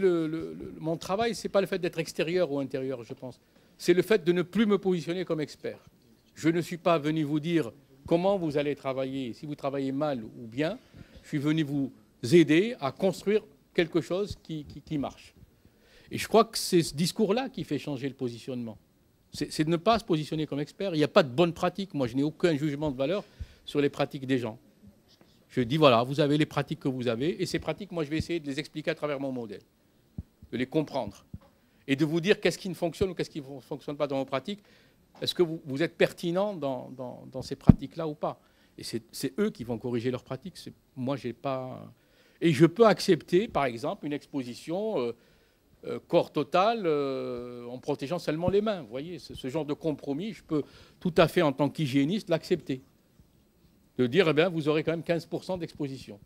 Speaker 3: mon travail, ce n'est pas le fait d'être extérieur ou intérieur, je pense. C'est le fait de ne plus me positionner comme expert. Je ne suis pas venu vous dire comment vous allez travailler, si vous travaillez mal ou bien. Je suis venu vous aider à construire quelque chose qui marche. Et je crois que c'est ce discours-là qui fait changer le positionnement c'est de ne pas se positionner comme expert. Il n'y a pas de bonne pratique. Moi, je n'ai aucun jugement de valeur sur les pratiques des gens. Je dis, voilà, vous avez les pratiques que vous avez, et ces pratiques, moi, je vais essayer de les expliquer à travers mon modèle, de les comprendre, et de vous dire qu'est-ce qui ne fonctionne ou qu'est-ce qui ne fonctionne pas dans vos pratiques. Est-ce que vous, êtes pertinent dans, ces pratiques-là ou pas? Et c'est eux qui vont corriger leurs pratiques. Moi, j'ai pas. Et je peux accepter, par exemple, une exposition. Euh, corps total euh, en protégeant seulement les mains. Vous voyez, ce genre de compromis, je peux tout à fait, en tant qu'hygiéniste, l'accepter. De dire, eh bien, vous aurez quand même 15% d'exposition.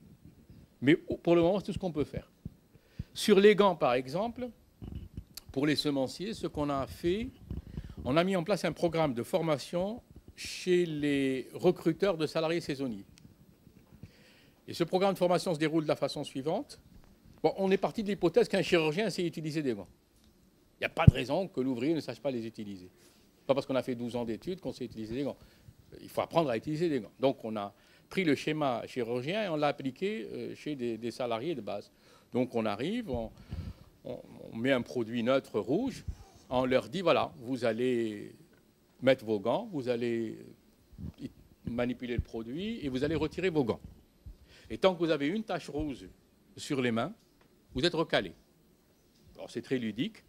Speaker 3: Mais pour le moment, c'est tout ce qu'on peut faire. Sur les gants, par exemple, pour les semenciers, ce qu'on a fait, on a mis en place un programme de formation chez les recruteurs de salariés saisonniers. Et ce programme de formation se déroule de la façon suivante. Bon, on est parti de l'hypothèse qu'un chirurgien sait utiliser des gants. Il n'y a pas de raison que l'ouvrier ne sache pas les utiliser. Pas parce qu'on a fait 12 ans d'études qu'on sait utiliser des gants. Il faut apprendre à utiliser des gants. Donc on a pris le schéma chirurgien et on l'a appliqué euh, chez des, salariés de base. Donc on arrive, on, met un produit neutre rouge, on leur dit voilà, vous allez mettre vos gants, vous allez manipuler le produit et vous allez retirer vos gants. Et tant que vous avez une tache rouge sur les mains, vous êtes recalé. Alors c'est très ludique,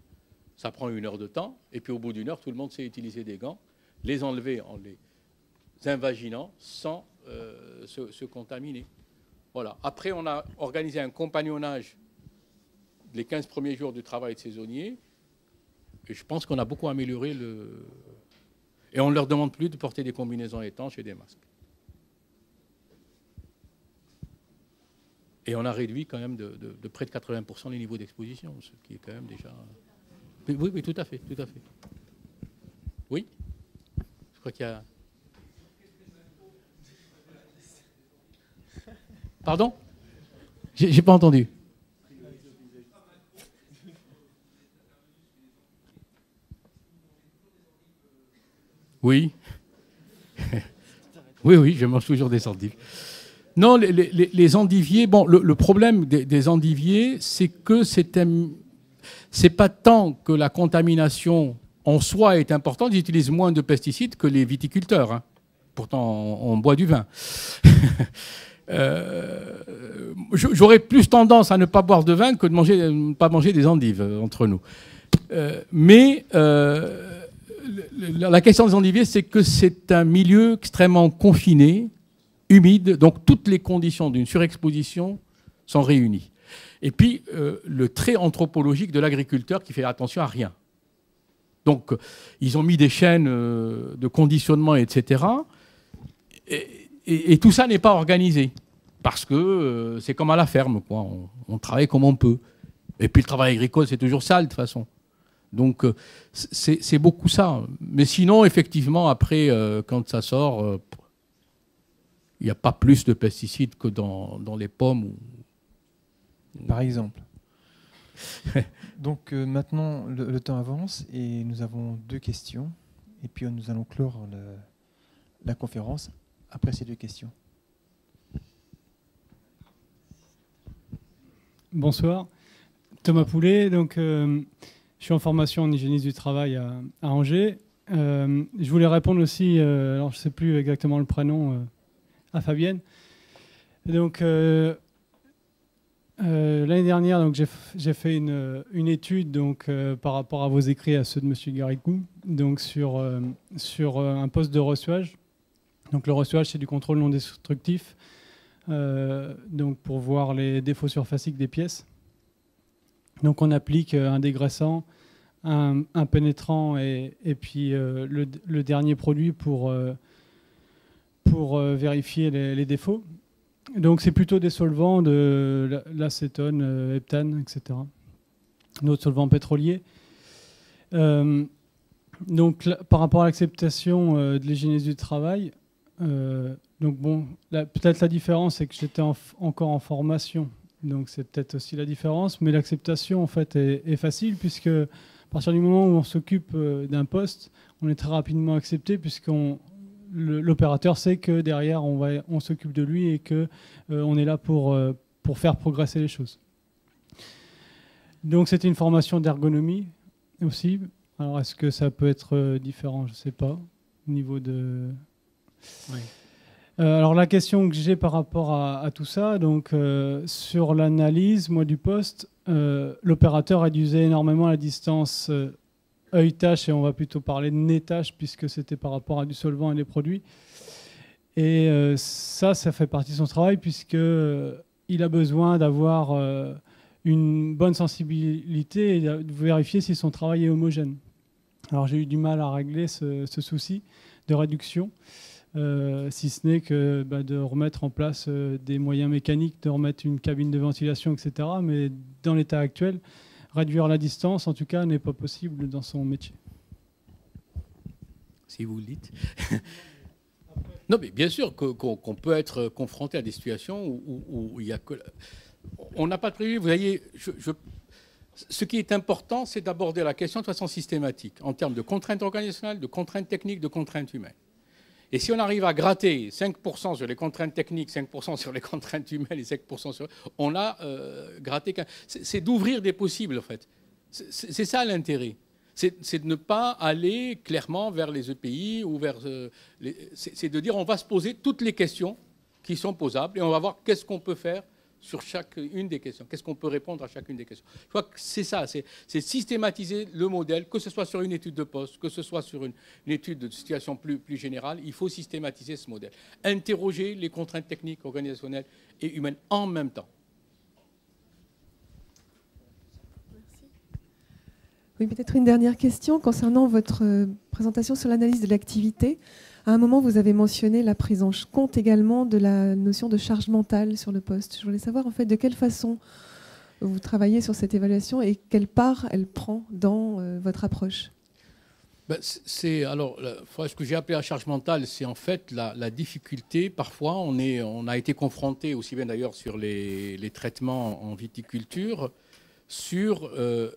Speaker 3: ça prend une heure de temps, et puis au bout d'une heure, tout le monde sait utiliser des gants, les enlever en les invaginant sans euh, se, contaminer. Voilà. Après, on a organisé un compagnonnage les 15 premiers jours du travail de saisonnier, et je pense qu'on a beaucoup amélioré le... Et on ne leur demande plus de porter des combinaisons étanches et des masques. Et on a réduit quand même de, près de 80% les niveaux d'exposition, ce qui est quand même déjà... Oui, oui, tout à fait, tout à fait. Oui Je crois qu'il y a... Pardon? J'ai pas entendu. Oui. oui, oui, je mange toujours des endives. Non, les, endiviers, le, problème des, endiviers, c'est que c'est pas tant que la contamination en soi est importante, ils utilisent moins de pesticides que les viticulteurs. Hein. Pourtant, on, boit du vin. Euh, j'aurais plus tendance à ne pas boire de vin que de ne pas manger des endives euh, entre nous. Euh, mais la question des endiviers, c'est que c'est un milieu extrêmement confiné, humide, donc toutes les conditions d'une surexposition sont réunies. Et puis, le trait anthropologique de l'agriculteur qui fait attention à rien. Donc, ils ont mis des chaînes de conditionnement, etc. Et, tout ça n'est pas organisé. Parce que euh, c'est comme à la ferme, quoi. On, travaille comme on peut. Et puis le travail agricole, c'est toujours sale, de toute façon. Donc, euh, c'est beaucoup ça. Mais sinon, effectivement, après, euh, quand ça sort, il n'y a pas plus de pesticides que dans, les pommes.
Speaker 4: Par exemple. Donc maintenant, le, temps avance et nous avons deux questions. Et puis nous allons clore la conférence après ces deux questions.
Speaker 11: Bonsoir, Thomas Poulet. Donc, euh, je suis en formation en hygiéniste du travail à, Angers. Euh, je voulais répondre aussi, euh, alors je ne sais plus exactement le prénom, à Fabienne. donc, l'année dernière, donc j'ai fait une, étude donc par rapport à vos écrits à ceux de Monsieur Garicou, donc sur un poste de reçuage donc le reçuage, c'est du contrôle non destructif, euh, donc pour voir les défauts surfaciques des pièces. Donc on applique euh, un dégraissant, un, pénétrant et, puis euh, le, dernier produit pour, pour vérifier les, défauts. Donc c'est plutôt des solvants de l'acétone, heptane, etc. D'autres solvants pétroliers. donc par rapport à l'acceptation de l'hygiénisme du travail, euh, donc bon, peut-être la différence, c'est que j'étais encore en formation. Donc c'est peut-être aussi la différence. Mais l'acceptation, en fait, est, facile, puisque à partir du moment où on s'occupe euh, d'un poste, on est très rapidement accepté, puisqu'on l'opérateur sait que derrière, on, va, on s'occupe de lui et que euh, on est là pour, pour faire progresser les choses. Donc c'était une formation d'ergonomie aussi. Alors est-ce que ça peut être différent? Je ne sais pas. Au niveau de, euh, alors la question que j'ai par rapport à, tout ça, donc euh, sur l'analyse, moi du poste, euh, l'opérateur réduisait énormément la distance œil-tâche et on va plutôt parler de nez-tâche puisque c'était par rapport à du solvant et des produits. Et ça, ça fait partie de son travail puisque il a besoin d'avoir une bonne sensibilité et de vérifier si son travail est homogène. Alors j'ai eu du mal à régler ce souci de réduction. Euh, si ce n'est que bah, de remettre en place euh, des moyens mécaniques, de remettre une cabine de ventilation, etc. Mais dans l'état actuel, réduire la distance, en tout cas, n'est pas possible dans son métier.
Speaker 3: Si vous le dites. non, mais bien sûr qu'on peut être confronté à des situations où, il y a que. On n'a pas prévu, vous voyez, ce qui est important, c'est d'aborder la question de façon systématique, en termes de contraintes organisationnelles, de contraintes techniques, de contraintes humaines. Et si on arrive à gratter 5% sur les contraintes techniques, 5% sur les contraintes humaines et 5% sur... On a euh, gratté... C'est d'ouvrir des possibles, en fait. C'est ça l'intérêt. C'est de ne pas aller clairement vers les EPI ou vers... Euh, c'est de dire on va se poser toutes les questions qui sont posables et on va voir qu'est-ce qu'on peut faire sur chacune des questions. Qu'est-ce qu'on peut répondre à chacune des questions? Je crois que c'est ça, c'est systématiser le modèle, que ce soit sur une étude de poste, que ce soit sur une, étude de situation plus, plus générale, il faut systématiser ce modèle. Interroger les contraintes techniques, organisationnelles et humaines en même temps.
Speaker 2: Oui, peut-être une dernière question concernant votre euh, présentation sur l'analyse de l'activité. À un moment, vous avez mentionné la prise en compte également de la notion de charge mentale sur le poste. Je voulais savoir en fait de quelle façon vous travaillez sur cette évaluation et quelle part elle prend dans euh, votre approche.
Speaker 3: Ben, alors ce que j'ai appelé la charge mentale, c'est en fait la, difficulté. Parfois, on, est, on a été confronté aussi bien d'ailleurs sur les, traitements en viticulture sur euh, euh,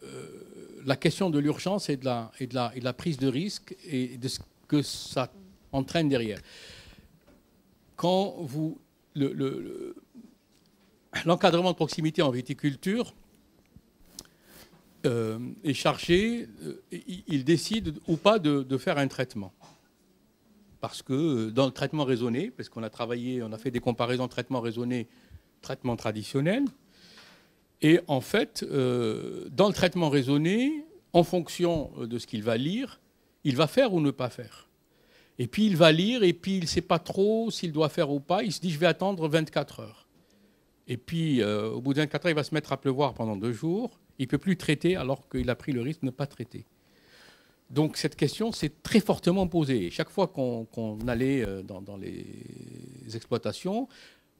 Speaker 3: la question de l'urgence et, et, et de la prise de risque et de ce que ça entraîne derrière. Quand vous. L'encadrement de proximité en viticulture euh, est chargé, euh, il décide ou pas de, faire un traitement. Parce que euh, dans le traitement raisonné, parce qu'on a travaillé, on a fait des comparaisons traitement raisonné, traitement traditionnel, et en fait, dans le traitement raisonné, en fonction de ce qu'il va lire, il va faire ou ne pas faire. Et puis il va lire, et puis il ne sait pas trop s'il doit faire ou pas. Il se dit, je vais attendre 24 heures. Et puis, euh, au bout de 24 heures, il va se mettre à pleuvoir pendant deux jours. Il ne peut plus traiter alors qu'il a pris le risque de ne pas traiter. Donc cette question s'est très fortement posée. Chaque fois qu'on allait euh, dans, les exploitations,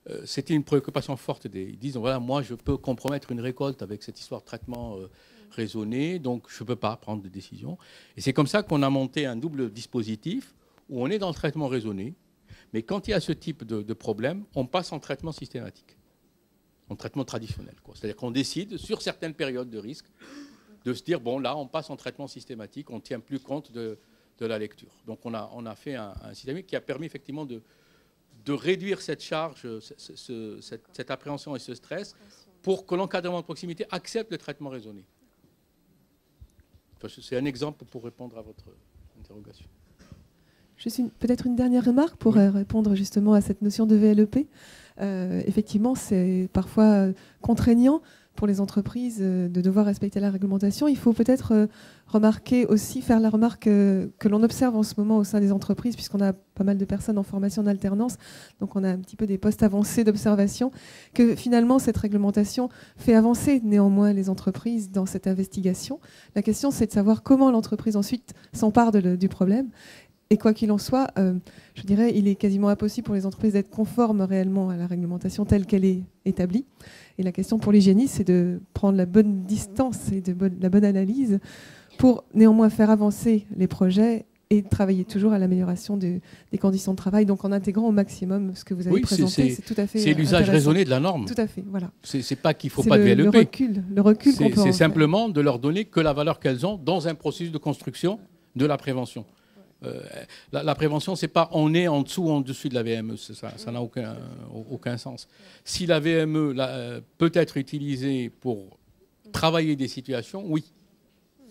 Speaker 3: euh, c'était une préoccupation forte. Ils disent, voilà, moi, je peux compromettre une récolte avec cette histoire de traitement raisonné, donc je ne peux pas prendre de décision. Et c'est comme ça qu'on a monté un double dispositif où on est dans le traitement raisonné, mais quand il y a ce type de, problème, on passe en traitement systématique, en traitement traditionnel. C'est-à-dire qu'on décide, sur certaines périodes de risque, de se dire, bon, là, on passe en traitement systématique, on ne tient plus compte de, la lecture. Donc on a, fait un, système qui a permis effectivement de réduire cette charge, cette, appréhension et ce stress, pour que l'encadrement de proximité accepte le traitement raisonné. C'est un exemple pour répondre à votre interrogation.
Speaker 2: Peut-être une dernière remarque pour euh, répondre justement à cette notion de VLEP. Euh, effectivement, c'est parfois euh, contraignant pour les entreprises de devoir respecter la réglementation. Il faut peut-être remarquer aussi, faire la remarque que l'on observe en ce moment au sein des entreprises, puisqu'on a pas mal de personnes en formation en alternance, donc on a un petit peu des postes avancés d'observation, que finalement cette réglementation fait avancer néanmoins les entreprises dans cette investigation. La question, c'est de savoir comment l'entreprise ensuite s'empare du problème et quoi qu'il en soit, euh, je dirais, il est quasiment impossible pour les entreprises d'être conformes réellement à la réglementation telle qu'elle est établie. Et la question pour l'hygiéniste, c'est de prendre la bonne distance et de la bonne analyse pour néanmoins faire avancer les projets et travailler toujours à l'amélioration des conditions de travail, donc en intégrant au maximum ce que vous avez présenté.
Speaker 3: C'est tout à fait. C'est l'usage raisonné de la norme.
Speaker 2: Tout à fait, voilà.
Speaker 3: C'est pas qu'il faut pas de VLEP.
Speaker 2: Le recul, le recul
Speaker 3: C'est simplement de leur donner que la valeur qu'elles ont dans un processus de construction de la prévention. Euh, la, prévention, c'est pas on est en dessous ou en dessus de la VME, ça n'a aucun, aucun sens. Si la VME euh, peut être utilisée pour travailler des situations, oui.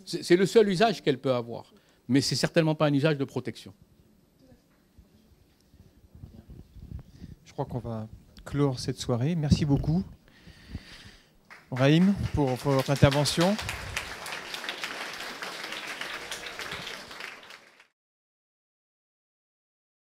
Speaker 3: C'est le seul usage qu'elle peut avoir. Mais c'est certainement pas un usage de protection.
Speaker 4: Je crois qu'on va clore cette soirée. Merci beaucoup, Raïm, pour votre intervention.